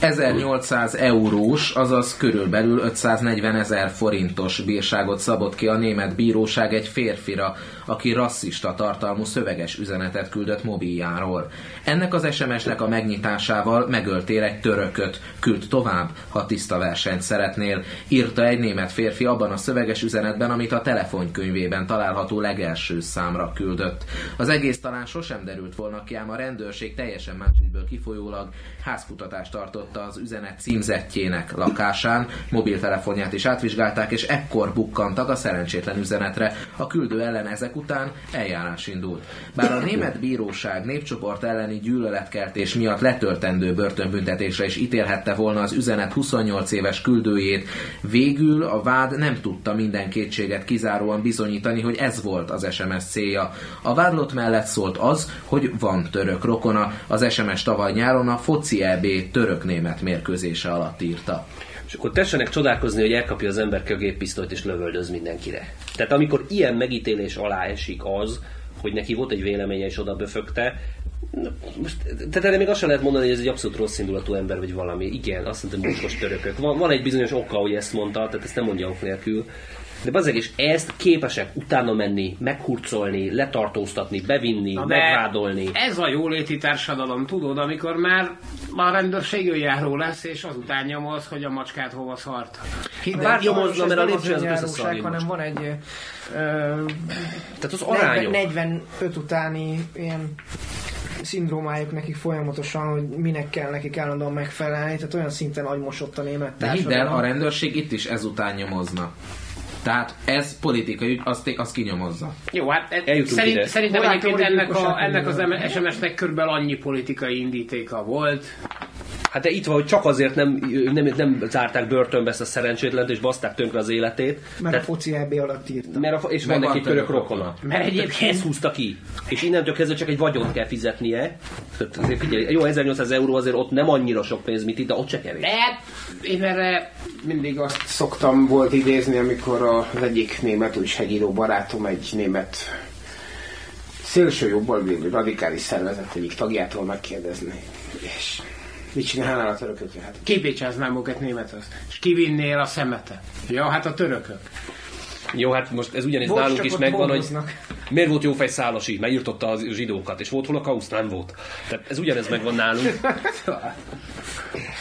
1800 eurós, azaz körülbelül 540 ezer forintos bírságot szabott ki a német bíróság egy férfira, aki rasszista tartalmú szöveges üzenetet küldött mobiljáról. Ennek az SMS-nek a megnyitásával megöltél egy törököt, küld tovább, ha tiszta versenyt szeretnél, írta egy német férfi abban a szöveges üzenetben, amit a telefonkönyvében található legelső számra küldött. Az egész talán sosem derült volna ki, ám a rendőrség teljesen más kifolyólag házkutatást tartotta az üzenet címzetjének lakásán, mobiltelefonját is átvizsgálták, és ekkor bukkantak a szerencsétlen üzenetre. A küldő ellen ezek után eljárás indult. Bár a német bíróság népcsoport elleni gyűlöletkeltés miatt letöltendő börtönbüntetésre is ítélhette volna az üzenet 28 éves küldőjét, végül a vád nem tudta minden kétséget kizáróan bizonyítani, hogy ez volt az SMS célja. A vádlott mellett szólt az, hogy van török rokona. Az SMS tavaly nyáron a foci EB török-német mérkőzése alatt írta. És akkor tessenek csodálkozni, hogy elkapja az ember a géppisztolyt és lövöldöz mindenkire. Tehát amikor ilyen megítélés alá esik az, hogy neki volt egy véleménye és oda böfögte, most, tehát erre még azt sem lehet mondani, hogy ez egy abszolút rossz indulatú ember, vagy valami. Igen, azt mondta, hogy törökök. Van, van egy bizonyos oka, hogy ezt mondta, tehát ezt nem mondja ok nélkül. De bazeg, és ezt képesek utána menni, meghurcolni, letartóztatni, bevinni, Na megvádolni. Ez a jóléti társadalom, tudod, amikor már a rendőrség járó lesz, és azután nyomoz, hogy a macskát hova szart. Bár nyomozna, mert a lépcső az összeszarja. hanem van egy ö, Tehát az arányok. 45 utáni ilyen szindrómájuk nekik folyamatosan, hogy minek kell nekik állandóan megfelelni, tehát olyan szinten agymosott a német De hidd el, a rendőrség itt is ezután nyomozna. Tehát ez politikai ügy, azt, azt kinyomozza. Jó, hát e, szerint, szerintem egyébként ennek, a, ennek az SMS-nek körülbelül annyi politikai indítéka volt, Hát de itt van, hogy csak azért nem, nem, nem zárták börtönbe ezt a szerencsétlent, és baszták tönkre az életét. Mert Tehát, a foci EB alatt írta. Mert a, és van neki török rokona. Mert egyébként... Ezt húzta ki. És innentől kezdve csak egy vagyont kell fizetnie. Tehát azért figyelj, jó, 1800 euró azért ott nem annyira sok pénz, mint itt, de ott se kevés. De én erre mindig azt szoktam volt idézni, amikor az egyik német újságíró barátom egy német szélső jobboldali radikális szervezet egyik tagjától megkérdezni. És Mit csinálnál a törökökkel? Hát kibécsáznám őket némethez. És kivinnél a szemete. Ja, hát a törökök. Jó, hát most ez ugyanis Bocs, nálunk is megvan, hogy Miért volt jó fej Szálasi? Mert írtotta a zsidókat, és volt holokauszt? Nem volt. Tehát ez ugyanez megvan nálunk.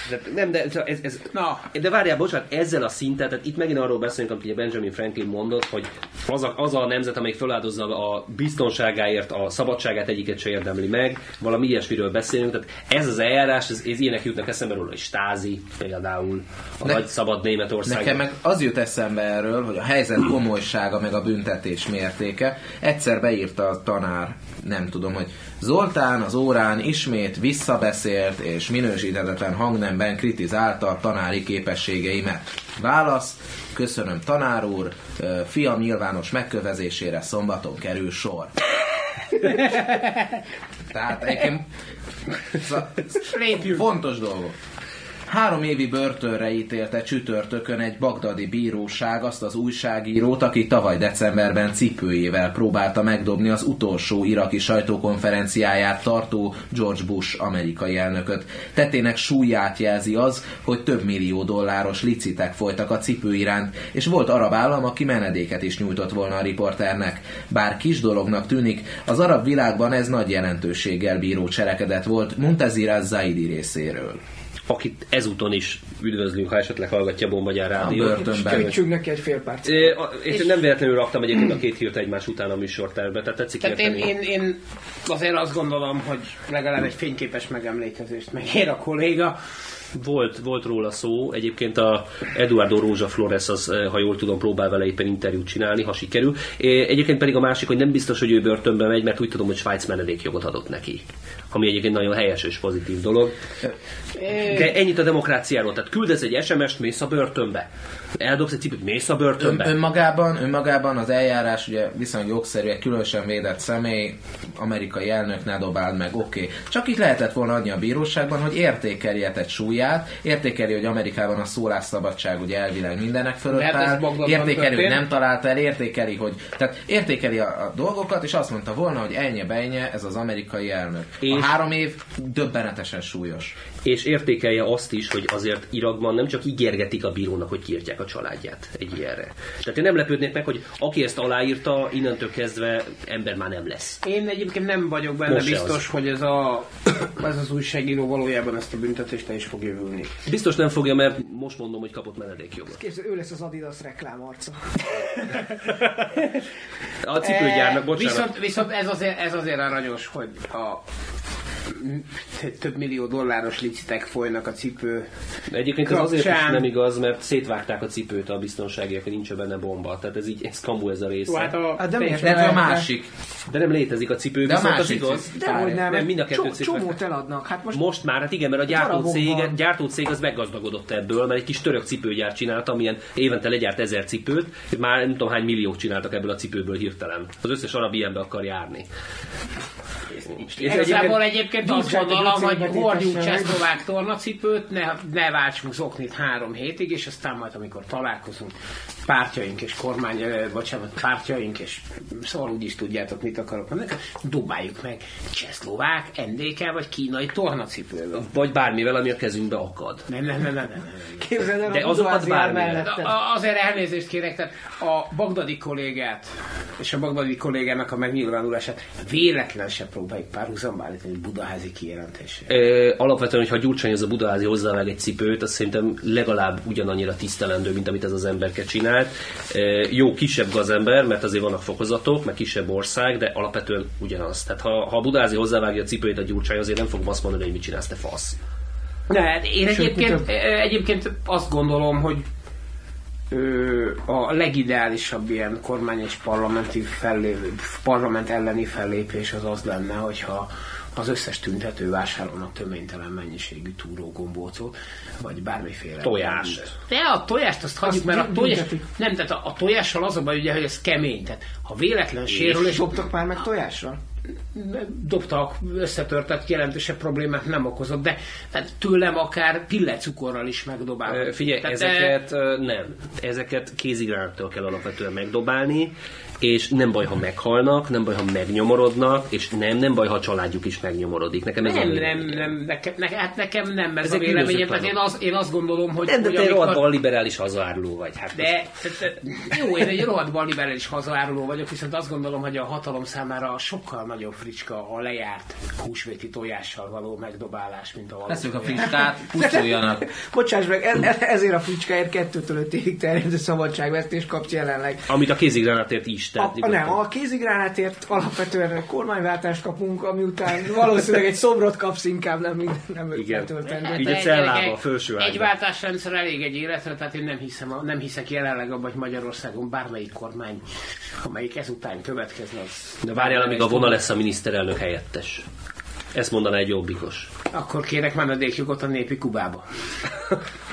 De, nem, de ez, ez, Na. de várjál, bocsánat, ezzel a szinten, tehát itt megint arról beszélünk, amit ugye Benjamin Franklin mondott, hogy az a, az a nemzet, amelyik feláldozza a biztonságáért, a szabadságát egyiket se érdemli meg, valami ilyesmiről beszélünk, tehát ez az eljárás, ez, ez ilyenek jutnak eszembe róla, hogy Stázi például, a Ne- nagy szabad Németország. Nekem meg az jut eszembe erről, hogy a helyzet komolysága meg a büntetés mértéke. Egyszer beírta a tanár, nem tudom, hogy Zoltán az órán ismét visszabeszélt és minősíthetetlen hangnemben kritizálta a tanári képességeimet. Válasz, köszönöm tanár úr, fiam nyilvános megkövezésére szombaton kerül sor. (laughs) Tehát egyébként szóval- fontos dolgok. Három évi börtönre ítélte csütörtökön egy bagdadi bíróság azt az újságírót, aki tavaly decemberben cipőjével próbálta megdobni az utolsó iraki sajtókonferenciáját tartó George Bush amerikai elnököt. Tetének súlyát jelzi az, hogy több millió dolláros licitek folytak a cipő iránt, és volt arab állam, aki menedéket is nyújtott volna a riporternek. Bár kis dolognak tűnik, az arab világban ez nagy jelentőséggel bíró cselekedet volt Muntazir az-Zaidi részéről. Akit ezúton is üdvözlünk, ha esetleg hallgatja a Bombagyár rádiót. börtönben. Kötsünk neki egy fél perc. É, a- És nem véletlenül raktam egyébként a két hírt egymás után a műsortervbe, tehát tetszik Tehát én, én, én azért azt gondolom, hogy legalább egy fényképes megemlékezést megér a kolléga. Volt, volt róla szó, egyébként a Eduardo Rózsa Flores, az, eh, ha jól tudom, próbál vele éppen interjút csinálni, ha sikerül. Egyébként pedig a másik, hogy nem biztos, hogy ő börtönbe megy, mert úgy tudom, hogy Svájc menedékjogot adott neki. Ami egyébként nagyon helyes és pozitív dolog. De ennyit a demokráciáról. Tehát küldesz egy SMS-t, mész a börtönbe. Eldobsz egy cipőt, mész a Ön, börtönbe. önmagában, önmagában az eljárás ugye viszonylag jogszerű, egy különösen védett személy, amerikai elnök ne dobáld meg, oké. Okay. Csak itt lehetett volna adni a bíróságban, hogy értékeli a tett súlyát, értékeli, hogy Amerikában a szólásszabadság ugye elvileg mindenek fölött Mert áll, értékeli, hogy nem találta el, értékeli, hogy tehát értékeli a, a dolgokat, és azt mondta volna, hogy ennyi bejnye, ez az amerikai elnök. És- A három év döbbenetesen súlyos. És értékelje azt is, hogy azért Irakban nem csak ígérgetik a bírónak, hogy kiirtják a családját egy ilyenre. Tehát én nem lepődnék meg, hogy aki ezt aláírta, innentől kezdve ember már nem lesz. Én egyébként nem vagyok benne Most biztos, az. hogy ez, a, ez az újságíró valójában ezt a büntetést is fog jövülni. Biztos nem fogja, mert most mondom, hogy kapott menedékjogot. Képzeld, ő lesz az Adidas reklámarca. A cipőgyárnak, bocsánat. Viszont, viszont ez, azért, ez azért aranyos, hogy a több millió dolláros licitek folynak a cipő. Egyébként ez azért is nem igaz, mert szétvágták a cipőt a biztonságiak, hogy nincs benne bomba. Tehát ez így, ez kamu ez a része. Jó, hát a, Hát de miért? De a másik. De nem létezik a cipő, De a viszont az másik igaz. cipő. Dehogy nem, nem, mind a kettőt csomó, csomót eladnak. Hát most, Most már, hát igen, mert a gyártócég, gyártócég az meggazdagodott ebből, mert egy kis török cipőgyár csinálta, amilyen évente legyárt ezer cipőt, már nem tudom hány milliók csináltak ebből a cipőből hirtelen. Az összes arab ilyenbe akar járni. És Igazából egyébként azt Nincs gondolom, egy hogy cégvezetés hordjunk sem. csehszlovák tornacipőt, ne, ne váltsunk zoknit három hétig, és aztán majd, amikor találkozunk, pártjaink és kormány, ö, bocsánat, pártjaink, és szóval úgy is tudjátok, mit akarok mondani, dobáljuk meg csehszlovák, NDK vagy kínai tornacipővel. Vagy bármivel, ami a kezünkbe akad. Nem, nem, nem, nem, nem. nem. képzeld el, De azokat a- Azért elnézést kérek, tehát a bagdadi kollégát és a bagdadi kollégának a megnyilvánulását véletlen se próbáljuk párhuzamba állítani budaházi kijelentéssel. Ö, alapvetően, hogyha Gyurcsány az a budaházi hozzávág egy cipőt, az szerintem legalább ugyanannyira tisztelendő, mint amit ez az emberke csinált. Jó, kisebb gazember, mert azért vannak fokozatok, meg kisebb ország, de alapvetően ugyanaz. Tehát ha, ha a budaházi hozzávágja a cipőjét a Gyurcsány, azért nem fogom azt mondani, hogy mit csinálsz, te fasz. De hát én egyébként, egyébként azt gondolom, hogy ö, a legideálisabb ilyen kormány és parlamenti fellép, parlament elleni fellépés az az lenne, hogyha az összes tüntető vásárolnak töménytelen mennyiségű túrógombócot, vagy bármiféle. Tojást. De a tojást azt hagyjuk, Azt mert a tojás, nem, tehát a, a tojással az a baj, ugye, hogy ez kemény. Tehát ha véletlen sérül, És dobtak már meg tojással? dobtak, összetörtet, jelentősebb problémát nem okozott, de tehát tőlem akár pillecukorral is megdobálhat. Figyelj, tehát ezeket de... nem. Ezeket kézigránattól kell alapvetően megdobálni, és nem baj, ha meghalnak, nem baj, ha megnyomorodnak, és nem, nem baj, ha a családjuk is megnyomorodik. Nekem ez nem, a nem, nem, nekem, ne, hát nekem nem ez Ezek a véleményem, tehát én, az, én azt gondolom, hogy... Nem, de te amikor... rohadt liberális hazaáruló vagy. Hát de, de, jó, én egy rohadt liberális hazaáruló vagyok, viszont azt gondolom, hogy a hatalom számára sokkal nagyobb fricska a lejárt húsvéti tojással való megdobálás, mint a való. Leszünk a fricskát, pucoljanak. (laughs) Bocsáss meg, ez, ezért a fricskáért kettőtől öt évig terjedő szabadságvesztés kapsz jelenleg. Amit a kézigránátért is tehát a, nem, a kézigránátért alapvetően kormányváltást kapunk, ami után valószínűleg egy szobrot kapsz inkább, nem minden nem Igen. Hát Így a cellába, a felső Egy váltásrendszer elég egy életre, tehát én nem, hiszem, nem hiszek jelenleg abban, hogy Magyarországon bármelyik kormány, amelyik ezután következne. Az De várjál, amíg a vona lesz a miniszterelnök helyettes. Ezt mondaná egy jobbikos. Akkor kérek menedékjogot a népi Kubába. (laughs)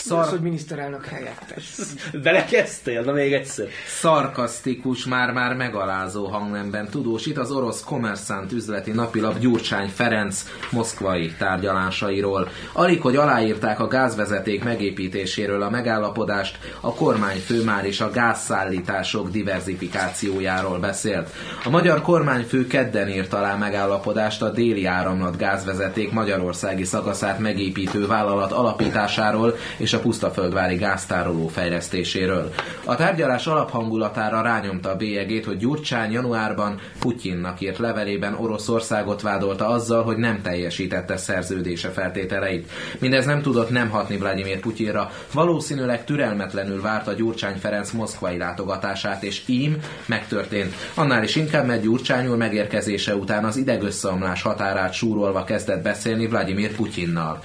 Szar... Az, hogy miniszterelnök helyettes. (laughs) Belekezdtél? Na még egyszer. Szarkasztikus, már-már megalázó hangnemben tudósít az orosz kommerszánt üzleti napilap Gyurcsány Ferenc moszkvai tárgyalásairól. Alig, hogy aláírták a gázvezeték megépítéséről a megállapodást, a kormányfő már is a gázszállítások diversifikációjáról beszélt. A magyar kormányfő kedden írt alá megállapodást a déli áramlat gázvezeték magyarországi szakaszát megépítő vállalat alapításáról és a pusztaföldvári gáztároló fejlesztéséről. A tárgyalás alaphangulatára rányomta a bélyegét, hogy Gyurcsány januárban Putyinnak írt levelében Oroszországot vádolta azzal, hogy nem teljesítette szerződése feltételeit. Mindez nem tudott nem hatni Vladimir Putyinra, valószínűleg türelmetlenül várta Gyurcsány Ferenc moszkvai látogatását, és ím megtörtént. Annál is inkább, mert Gyurcsány úr megérkezése után az idegösszeomlás határát súrolva kezdett beszélni Vladimir Putyinnal.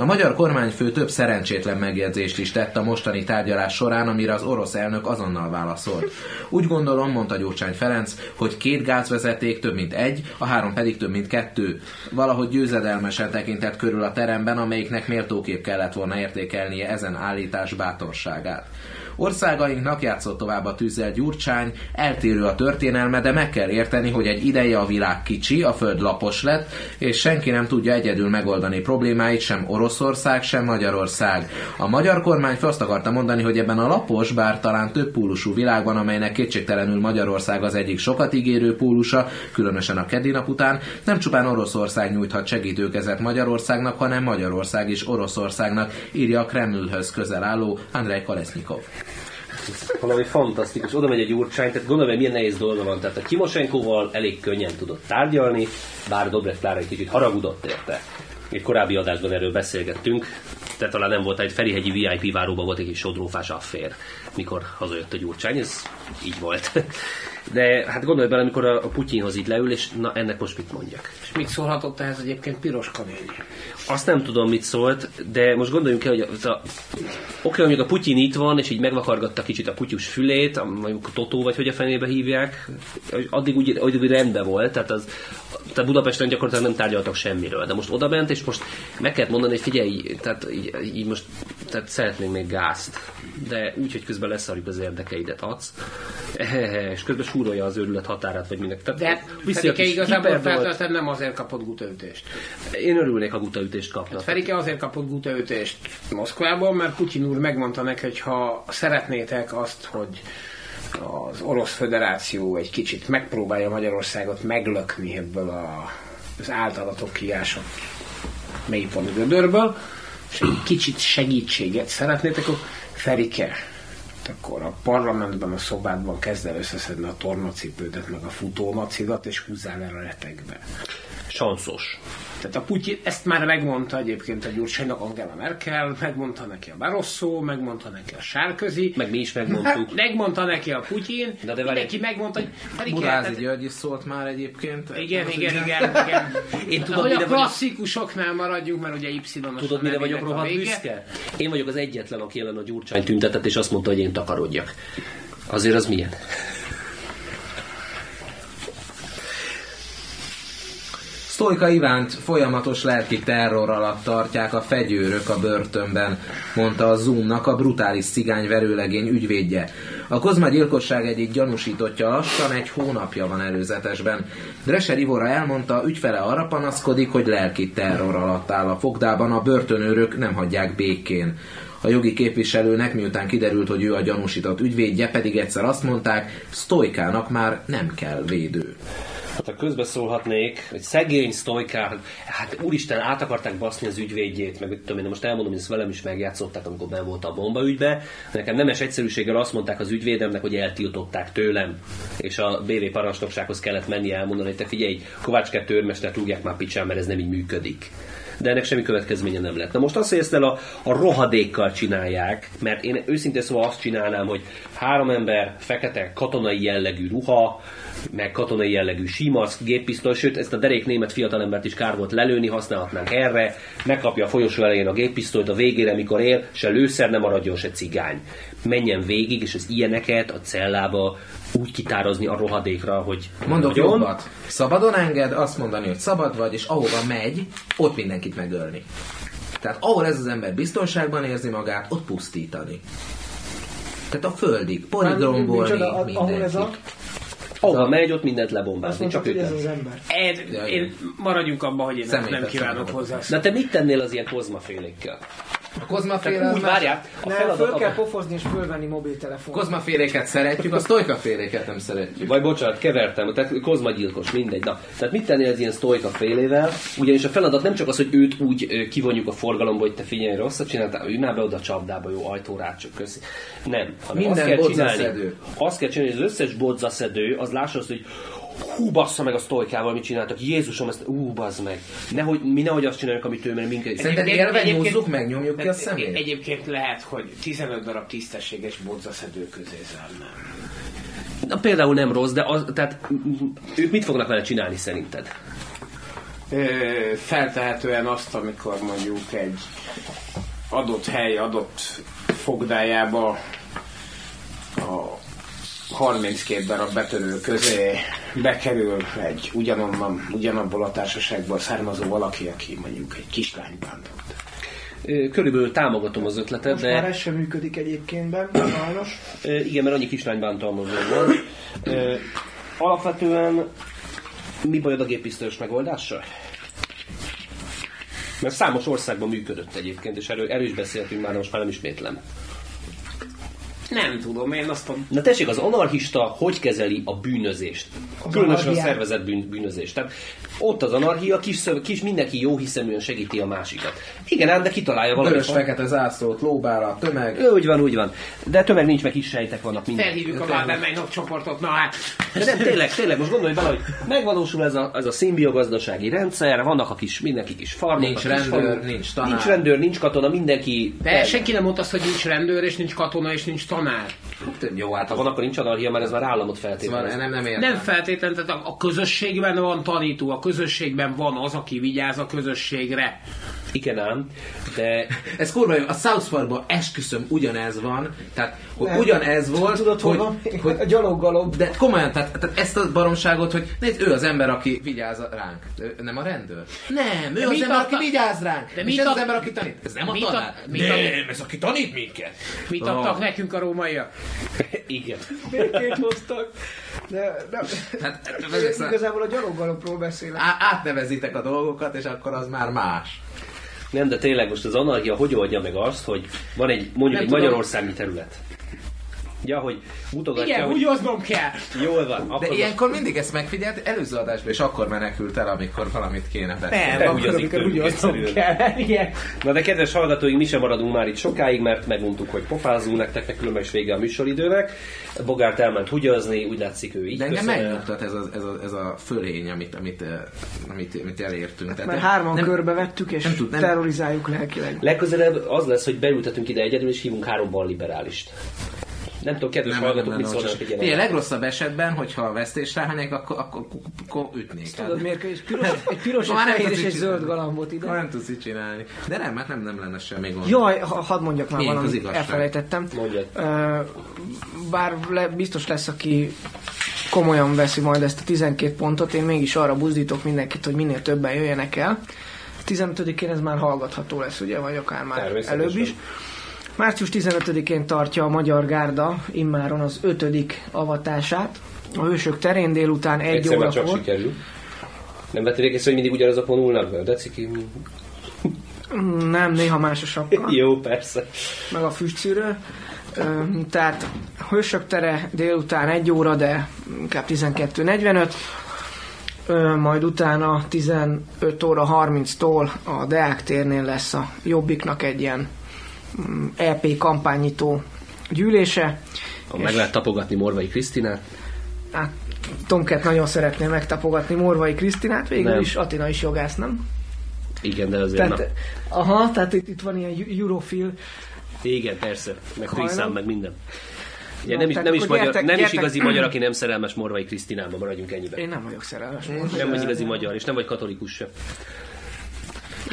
A magyar kormányfő több szerencsétlen megjegyzést is tett a mostani tárgyalás során, amire az orosz elnök azonnal válaszolt. Úgy gondolom, mondta Gyurcsány Ferenc, hogy két gázvezeték több mint egy, a három pedig több mint kettő. Valahogy győzedelmesen tekintett körül a teremben, amelyiknek méltóképp kellett volna értékelnie ezen állítás bátorságát. Országainknak játszott tovább a tűzzel Gyurcsány, eltérő a történelme, de meg kell érteni, hogy egy ideje a világ kicsi, a föld lapos lett, és senki nem tudja egyedül megoldani problémáit, sem Oroszország, sem Magyarország. A magyar kormány azt akarta mondani, hogy ebben a lapos, bár talán több pólusú világban, amelynek kétségtelenül Magyarország az egyik sokat ígérő pólusa, különösen a keddi nap után, nem csupán Oroszország nyújthat segítőkezet Magyarországnak, hanem Magyarország is Oroszországnak, írja a Kremlhöz közel álló Andrei Kolesnikov valami fantasztikus. Oda megy egy úrcsány, tehát gondolom, hogy milyen nehéz dolga van. Tehát a Kimosenkóval elég könnyen tudott tárgyalni, bár Dobrev Klára egy kicsit haragudott érte. Egy korábbi adásban erről beszélgettünk, tehát talán nem volt egy Ferihegyi VIP váróban volt egy kis sodrófás affér, mikor hazajött a gyurcsány, ez így volt. De hát gondolj bele, amikor a, a Putyinhoz itt leül, és na ennek most mit mondjak. És mit szólhatott ehhez egyébként piros néni? Azt nem tudom, mit szólt, de most gondoljunk el, hogy az a, oké, mondjuk a Putyin itt van, és így megvakargatta kicsit a putyus fülét, mondjuk Totó, vagy hogy a fenébe hívják, addig úgy, addig úgy rendben volt, tehát, az, tehát Budapesten gyakorlatilag nem tárgyaltak semmiről, de most oda ment, és most meg kellett mondani, hogy figyelj, tehát így, így most tehát szeretnénk még gázt, de úgy, hogy közben leszarjuk az érdekeidet adsz, (laughs) és közben súrolja az őrület határát, vagy minek. Tehát de Ferike igazából feltétlenül nem azért kapott gutaütést. Én örülnék, ha gutaütést kapna. Hát Ferike azért kapott gutaütést Moszkvában, mert Putyin úr megmondta neki, hogy ha szeretnétek azt, hogy az Orosz Föderáció egy kicsit megpróbálja Magyarországot meglökni ebből a, az általatok kiásott mélypont gödörből, és egy kicsit segítséget szeretnétek, akkor Ferike, akkor a parlamentben, a szobádban kezd el összeszedni a tornacipődet, meg a futómacidat, és húzzál el a retekbe. Sanszos. Tehát a Putyin, ezt már megmondta egyébként a Gyurcsánynak Angela Merkel, megmondta neki a Barroso, megmondta neki a Sárközi. Meg mi is megmondtuk. Hát, megmondta neki a Putyin, de, de neki megmondta, hogy... Burázi György is szólt már egyébként. Igen, igen, igen, igen. (laughs) Én tudom, hogy a klasszikusoknál maradjunk, mert ugye y Tudod, mire vagyok rohadt büszke? Én vagyok az egyetlen, aki ellen a Gyurcsány tüntetett, és azt mondta, hogy én takarodjak. Azért az milyen? Sztojka Ivánt folyamatos lelki terror alatt tartják a fegyőrök a börtönben, mondta a Zoomnak a brutális cigány verőlegény ügyvédje. A Kozma gyilkosság egyik gyanúsítottja lassan egy hónapja van előzetesben. Dresser Ivora elmondta, ügyfele arra panaszkodik, hogy lelki terror alatt áll a fogdában, a börtönőrök nem hagyják békén. A jogi képviselőnek, miután kiderült, hogy ő a gyanúsított ügyvédje, pedig egyszer azt mondták, Sztojkának már nem kell védő. Hát ha közbeszólhatnék, hogy szegény sztojkár, hát úristen, át akarták baszni az ügyvédjét, meg mit tudom én, most elmondom, hogy ezt velem is megjátszották, amikor ben volt a bomba ügybe. Nekem nemes egyszerűséggel azt mondták az ügyvédemnek, hogy eltiltották tőlem, és a BV parancsnoksághoz kellett menni elmondani, hogy te figyelj, Kovács kettő őrmester rúgják már picsán, mert ez nem így működik de ennek semmi következménye nem lett. Na most azt, hogy ezt el a, a rohadékkal csinálják, mert én őszintén szóval azt csinálnám, hogy három ember, fekete, katonai jellegű ruha, meg katonai jellegű símasz, géppisztoly, sőt, ezt a derék német fiatalembert is kár volt lelőni, használhatnánk erre, megkapja a folyosó elején a géppisztolyt a végére, mikor él, se lőszer nem maradjon, se cigány. Menjen végig, és az ilyeneket a cellába úgy kitározni a rohadékra, hogy Mondok nagyon... jobbat. Szabadon enged, azt mondani, hogy szabad vagy, és ahova megy, ott mindenkit megölni. Tehát ahol ez az ember biztonságban érzi magát, ott pusztítani. Tehát a földig, polidrombolni, mindenkit. Ahol ez a ahol megy, ott mindent lebombázni, csak őt ez az ember. Én, én maradjunk abban, hogy én nem kívánok hozzá. Na te mit tennél az ilyen kozmafélékkel? A kozmaféle úgy várják. A nem, föl kell pofozni és fölvenni mobiltelefon. Kozmaféléket szeretjük, a sztojkaféléket nem szeretjük. Vagy bocsánat, kevertem, tehát kozmagyilkos, mindegy. Na, tehát mit tenni az ilyen sztojkafélével? Ugyanis a feladat nem csak az, hogy őt úgy kivonjuk a forgalomba, hogy te figyelj, rosszat csináltál, ülj be oda a csapdába, jó ajtórácsok, köszi. Nem, hanem Minden azt kell csinálni, azt kell csinálni, hogy az összes bodzaszedő, az lássa azt, hogy hú, bassza meg a sztojkával, mit csináltak, Jézusom, ezt, ú, bazd meg. Nehogy, mi nehogy azt csináljuk, amit ő, mert minket... Szerinted élve nyúzzuk meg, nyomjuk ki a szemét? Egyébként lehet, hogy 15 darab tisztességes bodzaszedő közé zárnám. Na például nem rossz, de az, tehát ők mit fognak vele csinálni szerinted? Ö, feltehetően azt, amikor mondjuk egy adott hely, adott fogdájába a 32 darab betörő közé bekerül egy ugyanonnan, ugyanabból a társaságból származó valaki, aki mondjuk egy kislány bántott. Körülbelül támogatom az ötletet, Most de... már ez sem működik egyébként benne, sajnos. Igen, mert annyi kislány bántalmazó van. Alapvetően mi bajod a géppisztolyos megoldással? Mert számos országban működött egyébként, és erről, erről is beszéltünk már, de most már nem ismétlem. Nem tudom, én azt a... Na tessék, az anarchista hogy kezeli a bűnözést? Az Különösen a szervezet bűn, bűnözést. Tehát ott az anarchia, kis, kis mindenki jó hiszeműen segíti a másikat. Igen, ám, de kitalálja valamit. Vörös fekete zászlót, lóbál a tömeg. Úgy van, úgy van. De tömeg nincs, meg kis sejtek vannak minden. Felhívjuk a Várbermegy csoportot, na hát. De nem, tényleg, tényleg, most gondolj bele, hogy megvalósul ez a, ez a szimbiogazdasági rendszer, vannak a kis, mindenki kis farmok. Nincs rendőr, falu, nincs tanár. Nincs rendőr, nincs katona, mindenki... De senki nem mondta azt, hogy nincs rendőr, és nincs katona, és nincs tanár. Jó, hát ha van, akkor nincs anarchia, mert ez már államot feltétlenül. Szóval nem, nem, értem. nem feltétlenül, tehát a, a közösségben van tanító, a közösségben van az, aki vigyáz a közösségre. Igen ám, de... (laughs) Ez kurva jó, a South Parkban esküszöm ugyanez van, tehát hogy nem. ugyanez volt, Tudod, hogy, (laughs) hogy a gyaloggalom. De komolyan, tehát, tehát, ezt a baromságot, hogy nézd, ő az ember, aki vigyáz ránk. Ő, nem a rendőr? Nem, ő de az ember, aki vigyáz ránk. De és ez az ember, aki tanít. Ez nem a tanár. Nem, ez aki tanít minket. Mit adtak oh. nekünk a rómaiak? (laughs) Igen. Békét hoztak. De, de, hát, igazából a gyaloggalomról beszélek. Á, átnevezitek a dolgokat, és akkor az már más. Nem, de tényleg most az anarchia hogy oldja meg azt, hogy van egy mondjuk nem egy tudom. magyarországi terület. Ja, hogy mutogatja, Igen, hogy... húgyoznom kell. Jól van. Akkor De ilyenkor mindig ezt megfigyelt, előző adásban, és akkor menekült el, amikor valamit kéne beszélni. Nem, akkor, amikor húgyoznom kell. Igen. Na de kedves hallgatóink, mi sem maradunk már itt sokáig, mert megmondtuk, hogy pofázunk nektek, különben is vége a műsoridőnek. Bogárt elment húgyozni, úgy látszik ő így. De engem megnyugtat ez a, ez, a, ez a fölény, amit, amit, eh, amit, amit elértünk. Hát mert hárman nem, körbevettük, és nem tud, nem, terrorizáljuk lelkileg. Legközelebb az lesz, hogy beültetünk ide egyedül, és hívunk három balliberálist. Nem tudom, kedves nem, hallgatók, mit szólnak egy ilyen. legrosszabb esetben, hogyha a vesztés ráhányják, akkor, akkor, akkor ütnék. Tudod miért? Egy piros, egy, piros, (laughs) egy fehér és egy zöld galambot ide. Nem tudsz így csinálni. De nem, hát nem, nem lenne semmi gond. Jaj, hadd mondjak már valamit, elfelejtettem. Mondjad. Bár le, biztos lesz, aki komolyan veszi majd ezt a 12 pontot, én mégis arra buzdítok mindenkit, hogy minél többen jöjjenek el. 15-én ez már hallgatható lesz, ugye, vagy akár már előbb is. Március 15-én tartja a Magyar Gárda immáron az ötödik avatását. A Hősök terén délután egy Egyszer órakor. csak sikerül. Nem vettél észre, hogy mindig ugyanazok vonulnak be? De ciki... Mm, Nem, néha más a sapka. (laughs) Jó, persze. meg a füstszűrő. Tehát Hősök tere délután 1 óra, de inkább 12.45. Ö, Majd utána 15 óra 30-tól a Deák térnél lesz a Jobbiknak egy ilyen EP kampányító gyűlése. Meg lehet tapogatni Morvai Krisztinát. Hát, Tomket nagyon szeretné megtapogatni Morvai Krisztinát, végül Nem. is Atina is jogász, nem? Igen, de azért Tehát, na. aha, tehát itt, itt van ilyen eu- eurofil Igen, persze. Meg. Friszám, meg minden. Ugye, nem is, nem is, magyar, gyertek- nem is igazi magyar, aki nem szerelmes Morvai Krisztinába, maradjunk ennyiben. Én nem vagyok szerelmes. Nem vagy igazi magyar, és nem vagy katolikus se.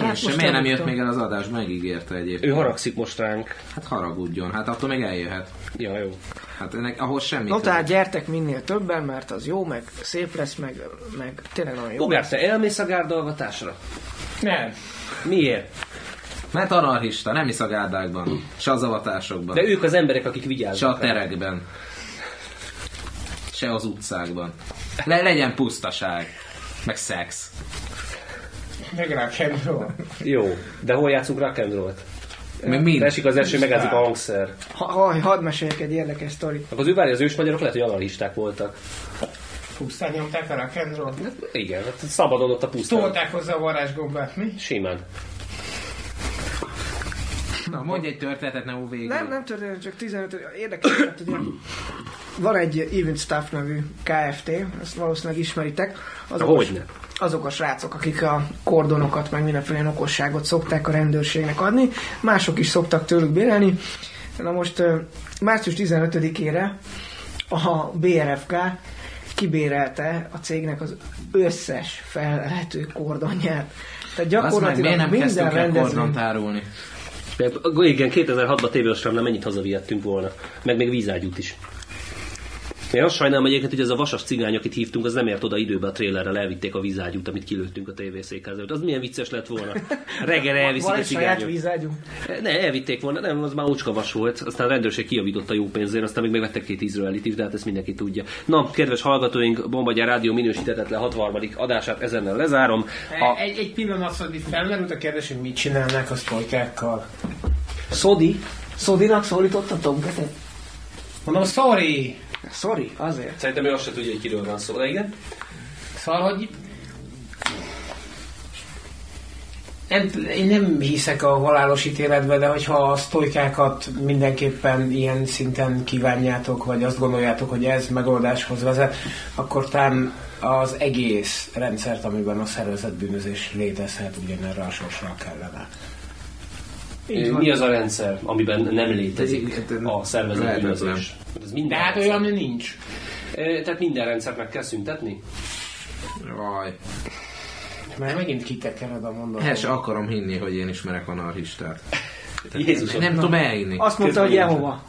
Hát most miért nem jött még el az adás? Megígérte egyébként. Ő haragszik most ránk. Hát haragudjon, hát attól még eljöhet. Ja, jó. Hát ennek ahhoz semmi. No, tehát gyertek minél többen, mert az jó, meg szép lesz, meg, meg tényleg nagyon jó. Bogár, te elmész a gárdalgatásra? Nem. Miért? Mert anarchista, nem hisz a gárdákban, se az avatásokban, De ők az emberek, akik se vigyáznak. a terekben, se az utcákban. Le, legyen pusztaság, meg szex. Legalább semmiről. Jó, de hol játszunk rock and roll-t? Meg mind. Esik az eső, megázik a hangszer. Ha, ha, hadd meséljek egy érdekes sztorit. Akkor az ő várja, az ős magyarok lehet, hogy anarchisták voltak. Pusztán nyomták a rock'n'roll. Igen, hát szabadon ott a pusztán. Tolták hozzá a varázsgombát, mi? Simán. Na, mondj egy történetet, ne végül. Nem, nem történt, csak 15. Érdekes, mert ugye van egy Event Staff nevű KFT, ezt valószínűleg ismeritek. Azok, Hogyne. Azok a srácok, akik a kordonokat, meg mindenféle okosságot szokták a rendőrségnek adni, mások is szoktak tőlük bérelni. Na most március 15-ére a BRFK kibérelte a cégnek az összes fellehető kordonját. Tehát Azt meg, miért gyakorlatilag nem minden rendezvény... árulni? Igen, 2006-ban tévéosramnál mennyit hazavihettünk volna. Meg még vízágyút is. Én azt sajnálom egyébként, hogy ez a vasas cigány, akit hívtunk, az nem ért oda időbe a trailerrel, elvitték a vízágyút, amit kilőttünk a tévészékhez. Az milyen vicces lett volna. (laughs) Reggel elviszik Van a cigányok. Ne, elvitték volna, nem, az már vas volt, aztán a rendőrség kijavította jó pénzért, aztán még megvettek két Izraelit is, de hát ezt mindenki tudja. Na, kedves hallgatóink, Bombagyár Rádió minősítetetlen 63. adását ezennel lezárom. A Egy, egy pillanat, hogy itt felmerült a kérdés, hogy mit csinálnak a sztolykákkal. Szodi? Szodinak szólította Tomketet? Mondom, sorry! Sorry, azért. Szerintem ő azt se tudja, hogy kiről van szó, de igen? Szóval, hogy nem, én nem hiszek a halálos ítéletbe, de hogyha a sztolykákat mindenképpen ilyen szinten kívánjátok, vagy azt gondoljátok, hogy ez megoldáshoz vezet, akkor talán az egész rendszert, amiben a szervezett bűnözés létezhet, ugyanerre a sorsra kellene. Így van. Mi az a rendszer, amiben nem létezik a szervezet bűnözés? Ez minden De hát rendszer. olyan nincs. Tehát minden rendszert meg kell szüntetni? Vaj. Mert megint kitekered a mondatot. El se akarom hinni, hogy én ismerek anarchistát. Jézusom. Nem tudom elhinni. Azt mondta, hogy Közben Jehova.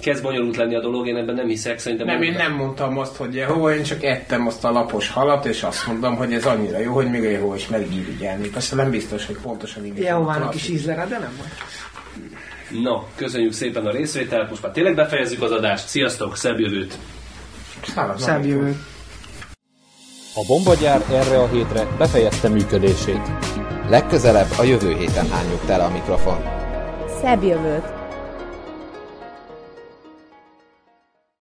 Kezd bonyolult lenni a dolog, én ebben nem hiszek, szerintem... Nem, én nem mondtam azt, hogy Jehova, én csak ettem azt a lapos halat, és azt mondom, hogy ez annyira jó, hogy még Jehova is megirigyelni. Persze nem biztos, hogy pontosan így. Jehovának is ízlene, de nem vagy. Na, köszönjük szépen a részvételt, most már tényleg befejezzük az adást. Sziasztok, szebb jövőt! Szebb jövő. A bombagyár erre a hétre befejezte működését. Legközelebb a jövő héten hányjuk tele a mikrofon. Szebb jövőt!